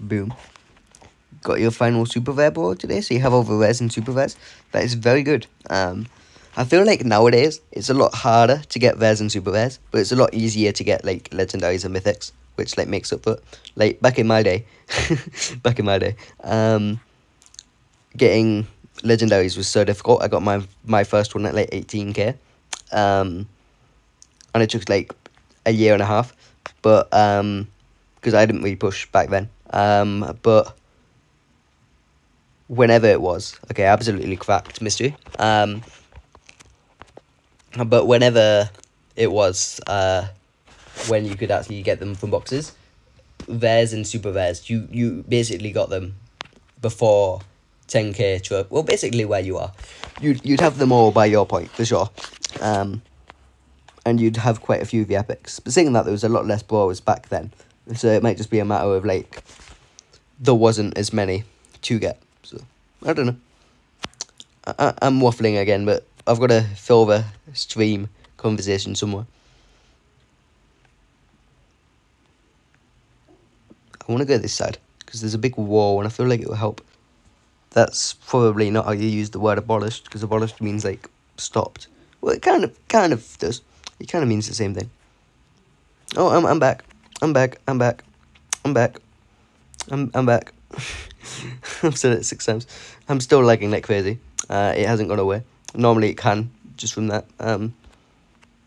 Boom. Got your final super rare bro today, so you have all the rares and super rares. That is very good. Um, I feel like nowadays it's a lot harder to get rares and super rares, but it's a lot easier to get like legendaries and mythics, which like makes up for. Like back in my day, back in my day, um, getting legendaries was so difficult. I got my my first one at like eighteen k, um, and it took like a year and a half, but um, because I didn't really push back then. Um, but whenever it was, okay, absolutely cracked mystery. Um, but whenever it was, uh, when you could actually get them from boxes, rares and super rares, you you basically got them before 10k to well basically where you are. You'd you'd have them all by your point for sure. Um and you'd have quite a few of the epics. But seeing that there was a lot less brawlers back then. So it might just be a matter of like there wasn't as many to get i don't know I, i'm waffling again but i've got to fill the stream conversation somewhere i want to go this side because there's a big wall and i feel like it will help that's probably not how you use the word abolished because abolished means like stopped. Well, it kind of kind of does. It kind of means the same thing. Oh, I'm I'm back. I'm back. I'm back. I'm back. I'm I'm back. I've said it six times. I'm still lagging like crazy. Uh, it hasn't gone away. Normally it can, just from that. Um,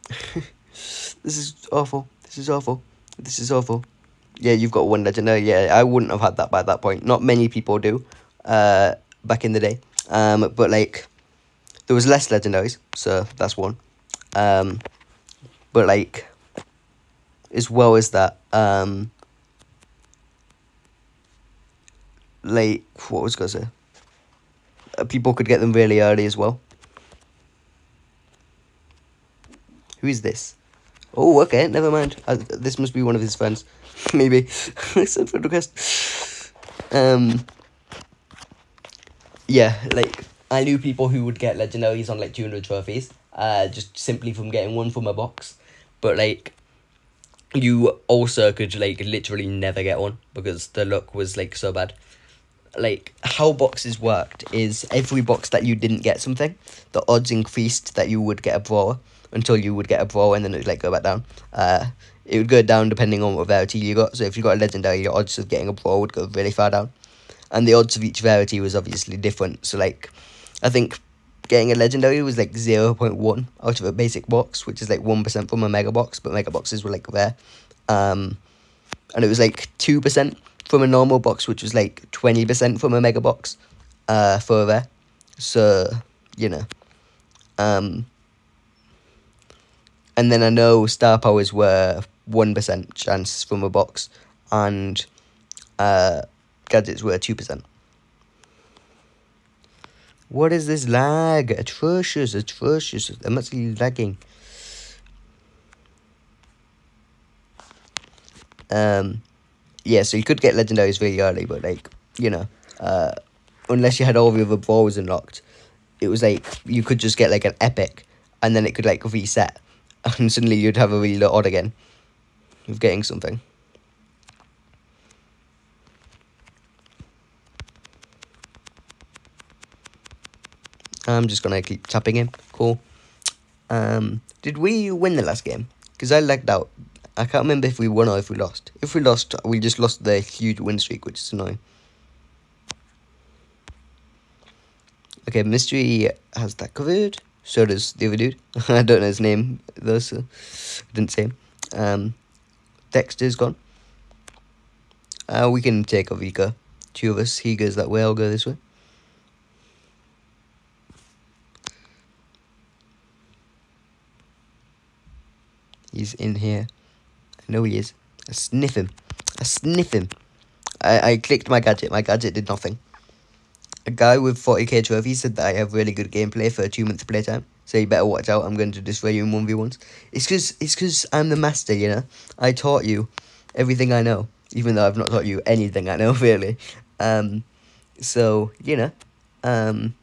this is awful. This is awful. This is awful. Yeah, you've got one legendary. Yeah, I wouldn't have had that by that point. Not many people do uh, back in the day. Um, but like there was less legendaries, so that's one. Um, but like as well as that, um, like what was I gonna say? Uh, people could get them really early as well. Who is this? Oh, okay, never mind. Uh, this must be one of his friends. Maybe. Send friend request. Um, yeah, like I knew people who would get legendaries on like 200 trophies, uh, just simply from getting one from a box. But like, you also could like literally never get one because the luck was like so bad. Like how boxes worked is every box that you didn't get something, the odds increased that you would get a brawler until you would get a brawler and then it would like go back down. Uh, it would go down depending on what rarity you got. So if you got a legendary, your odds of getting a brawler would go really far down and the odds of each rarity was obviously different. So like, I think getting a legendary was like zero point one out of a basic box, which is like one percent from a mega box, but mega boxes were like rare. Um, and it was like two percent from a normal box, which was like twenty percent from a mega box, uh, for rare. So you know, um, and then I know star powers were one percent chance from a box, and uh gadgets were 2%. What is this lag? Atrocious, atrocious. I'm actually lagging. Um, yeah, so you could get legendaries really early, but like, you know, uh, unless you had all the other balls unlocked, it was like you could just get like an epic, and then it could like reset, and suddenly you'd have a really odd again of getting something. I'm just gonna keep tapping him. Cool. Um, did we win the last game? Because I lagged out. I can't remember if we won or if we lost. If we lost, we just lost the huge win streak, which is annoying. Okay, Mystery has that covered. So does the other dude. I don't know his name though, so I didn't say him. Um, Dexter's gone. Uh, we can take Avika. Two of us. He goes that way, I'll go this way. He's in here. Know he is. I sniff him. I sniff him. I, I clicked my gadget. My gadget did nothing. A guy with 40k trophies said that I have really good gameplay for a two month playtime. So you better watch out. I'm going to destroy you in 1v1s. It's because it's cause I'm the master, you know. I taught you everything I know. Even though I've not taught you anything I know, really. Um, so, you know. Um,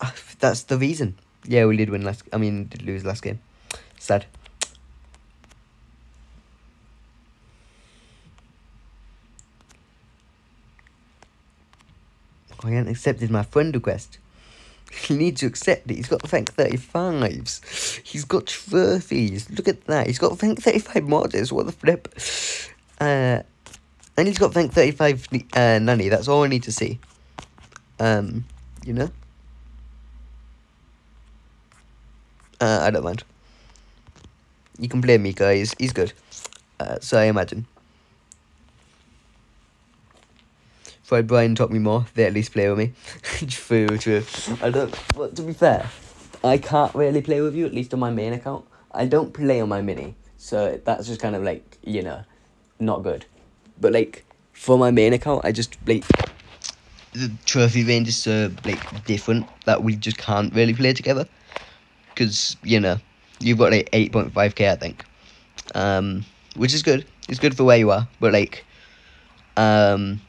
that's the reason. Yeah, we did win last. I mean, did lose last game. Sad. He hasn't accepted my friend request. He needs to accept it. He's got rank 35s. He's got trophies. Look at that. He's got rank 35 mods. What the flip? Uh, and he's got rank 35 uh, Nani. That's all I need to see. Um, you know? Uh, I don't mind. You can blame Mika. He's, he's good. Uh, so I imagine. Fred Brian taught me more. They at least play with me. true, true. I don't. Well, to be fair, I can't really play with you. At least on my main account, I don't play on my mini, so that's just kind of like you know, not good. But like for my main account, I just like the trophy range is so like different that we just can't really play together. Cause you know, you've got like eight point five k, I think, um, which is good. It's good for where you are, but like, um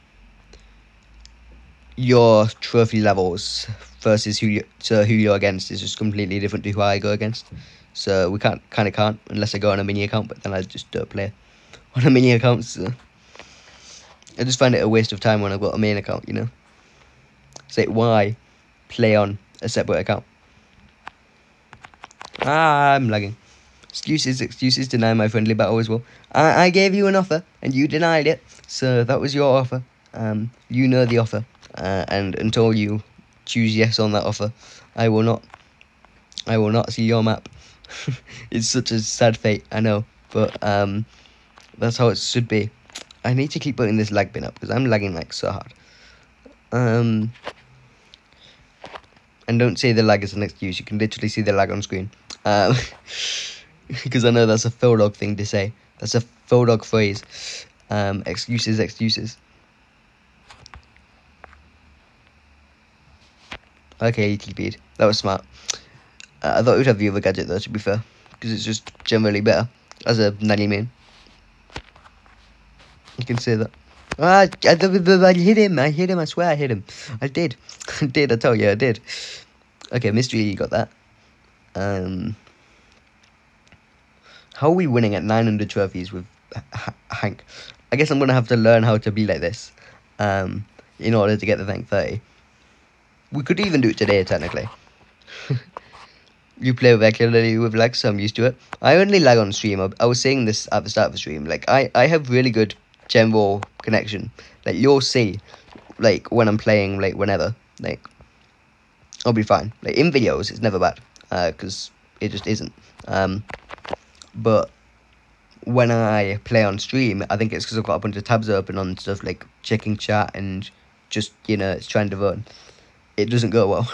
your trophy levels versus who you so who you're against is just completely different to who I go against. So we can't kind of can't unless I go on a mini account, but then I just don't play on a mini account. So I just find it a waste of time when I've got a main account. You know, it's like why play on a separate account? I'm lagging. Excuses, excuses, deny my friendly battle as well. I, I gave you an offer and you denied it, so that was your offer. Um, you know the offer uh, and until you choose yes on that offer, I will not. I will not see your map. it's such a sad fate, I know, but um, that's how it should be. I need to keep putting this lag bin up because I'm lagging like so hard. Um, and don't say the lag is an excuse. You can literally see the lag on screen. Um, because I know that's a Phil dog thing to say. That's a Phil dog phrase. Um, excuses, excuses. Okay, TP'd. That was smart. Uh, I thought it would have the other gadget though, to be fair. Because it's just generally better as a Nani main. You can say that. Ah, I, I, I hit him, I hit him, I swear I hit him. I did. I did, I tell you, I did. Okay, Mystery, you got that. Um, how are we winning at 900 trophies with H Hank? I guess I'm going to have to learn how to be like this um, in order to get the rank 30. We could even do it today, technically. you play regularly with lag, so I'm used to it. I only lag on stream. I, I was saying this at the start of the stream. Like, I, I have really good general connection. Like, you'll see, like, when I'm playing, like, whenever. Like, I'll be fine. Like, in videos, it's never bad. Because uh, it just isn't. Um, but when I play on stream, I think it's because I've got a bunch of tabs open on stuff like checking chat and just, you know, it's trying to run it doesn't go well.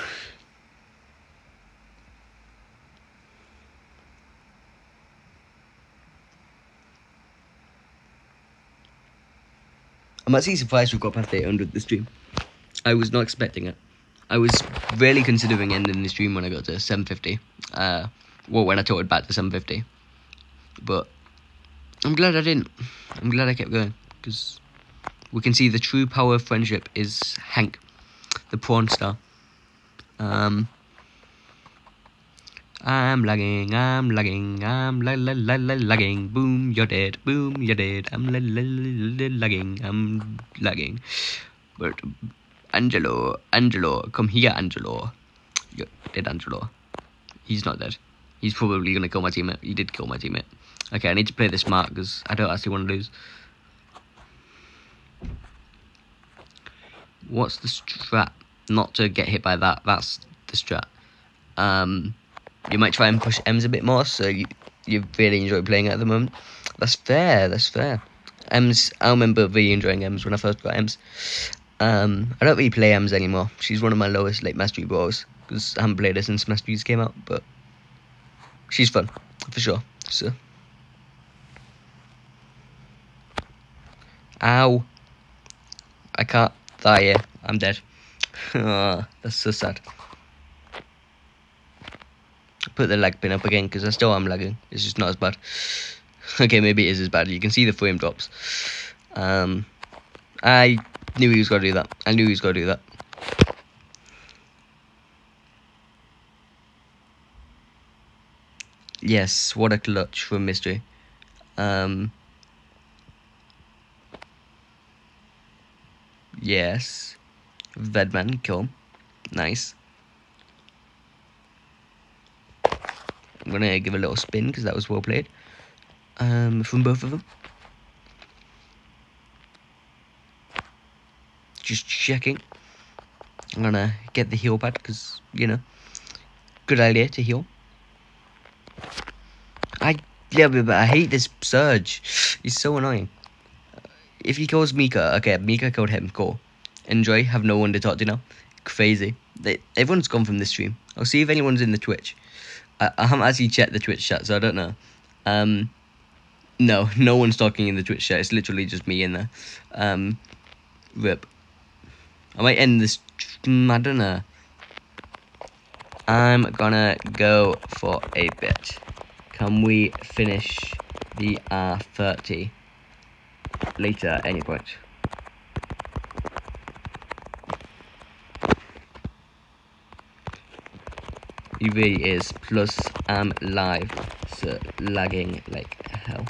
I'm actually surprised we've got past 800 this stream. I was not expecting it. I was really considering ending the stream when I got to 750. Uh, well, when I it back to 750. But I'm glad I didn't. I'm glad I kept going because we can see the true power of friendship is Hank the prawn star. Um, I'm lagging, I'm lagging, I'm la la la la lagging. Boom, you're dead. Boom, you're dead. I'm la la la lagging. I'm lagging. But Angelo, Angelo, come here, Angelo. You're dead, Angelo. He's not dead. He's probably gonna kill my teammate. He did kill my teammate. Okay, I need to play this smart because I don't actually want to lose. What's the strat? Not to get hit by that. That's the strat. Um, you might try and push Emz a bit more, so you you really enjoy playing at the moment. That's fair. That's fair. Emz, I remember really enjoying Emz when I first got Emz. Um, I don't really play Emz anymore. She's one of my lowest late mastery brawls because I haven't played her since Masteries came out. But she's fun for sure. So. Ow. I can't die yeah, I'm dead. oh, that's so sad. Put the lag pin up again because I still am lagging. It's just not as bad. okay, maybe it is as bad. You can see the frame drops. Um, I knew he was going to do that. I knew he was going to do that. Yes, what a clutch for Mystery. Um, yes. Vedman, cool. Nice. I'm gonna give a little spin because that was well played. Um, from both of them. Just checking. I'm gonna get the heal pad because you know, good idea to heal. I yeah, but I hate this Surge. He's so annoying. If he kills Mika, okay, Mika killed him. Cool. Enjoy. Have no one to talk to now. Crazy. They, everyone's gone from the stream. I'll see if anyone's in the Twitch. I, I haven't actually checked the Twitch chat, so I don't know. Um, no, no one's talking in the Twitch chat. It's literally just me in there. Um, rip. I might end this. I don't know. I'm gonna go for a bit. Can we finish the R30 later at any point? He really is. Plus, I'm live, so lagging like hell.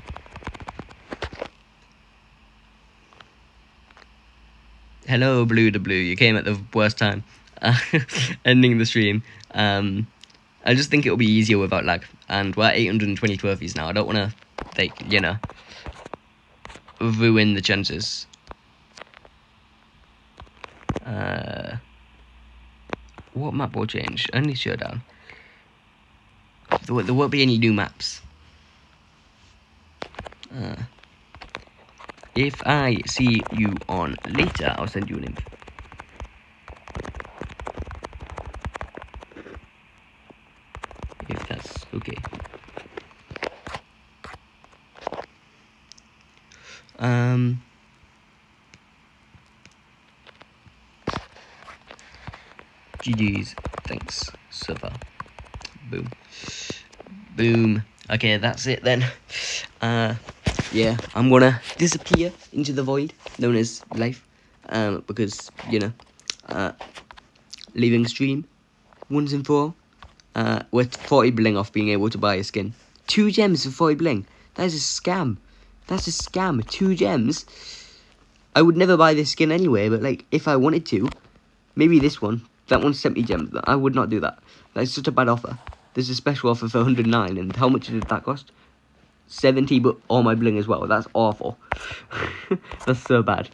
Hello, Blue the Blue. You came at the worst time. Uh, ending the stream. Um, I just think it'll be easier without lag. And we're at 820 trophies now. I don't want to, like, you know, ruin the chances. Uh, what map will change? Only showdown. There, won't be any new maps. Uh, if I see you on later, I'll send you an info. If that's okay. Um. GG's. Thanks, far. Boom. Boom. Okay, that's it then. Uh, yeah, I'm gonna disappear into the void known as life. Um, because, you know, uh, leaving stream once and for all. Uh, we're 40 bling off being able to buy a skin. Two gems for 40 bling. That is a scam. That's a scam. Two gems. I would never buy this skin anyway, but like, if I wanted to, maybe this one. That one's 70 gems. I would not do that. That's such a bad offer. There's a special offer for 109, and how much did that cost? 70, but all my bling as well. That's awful. That's so bad.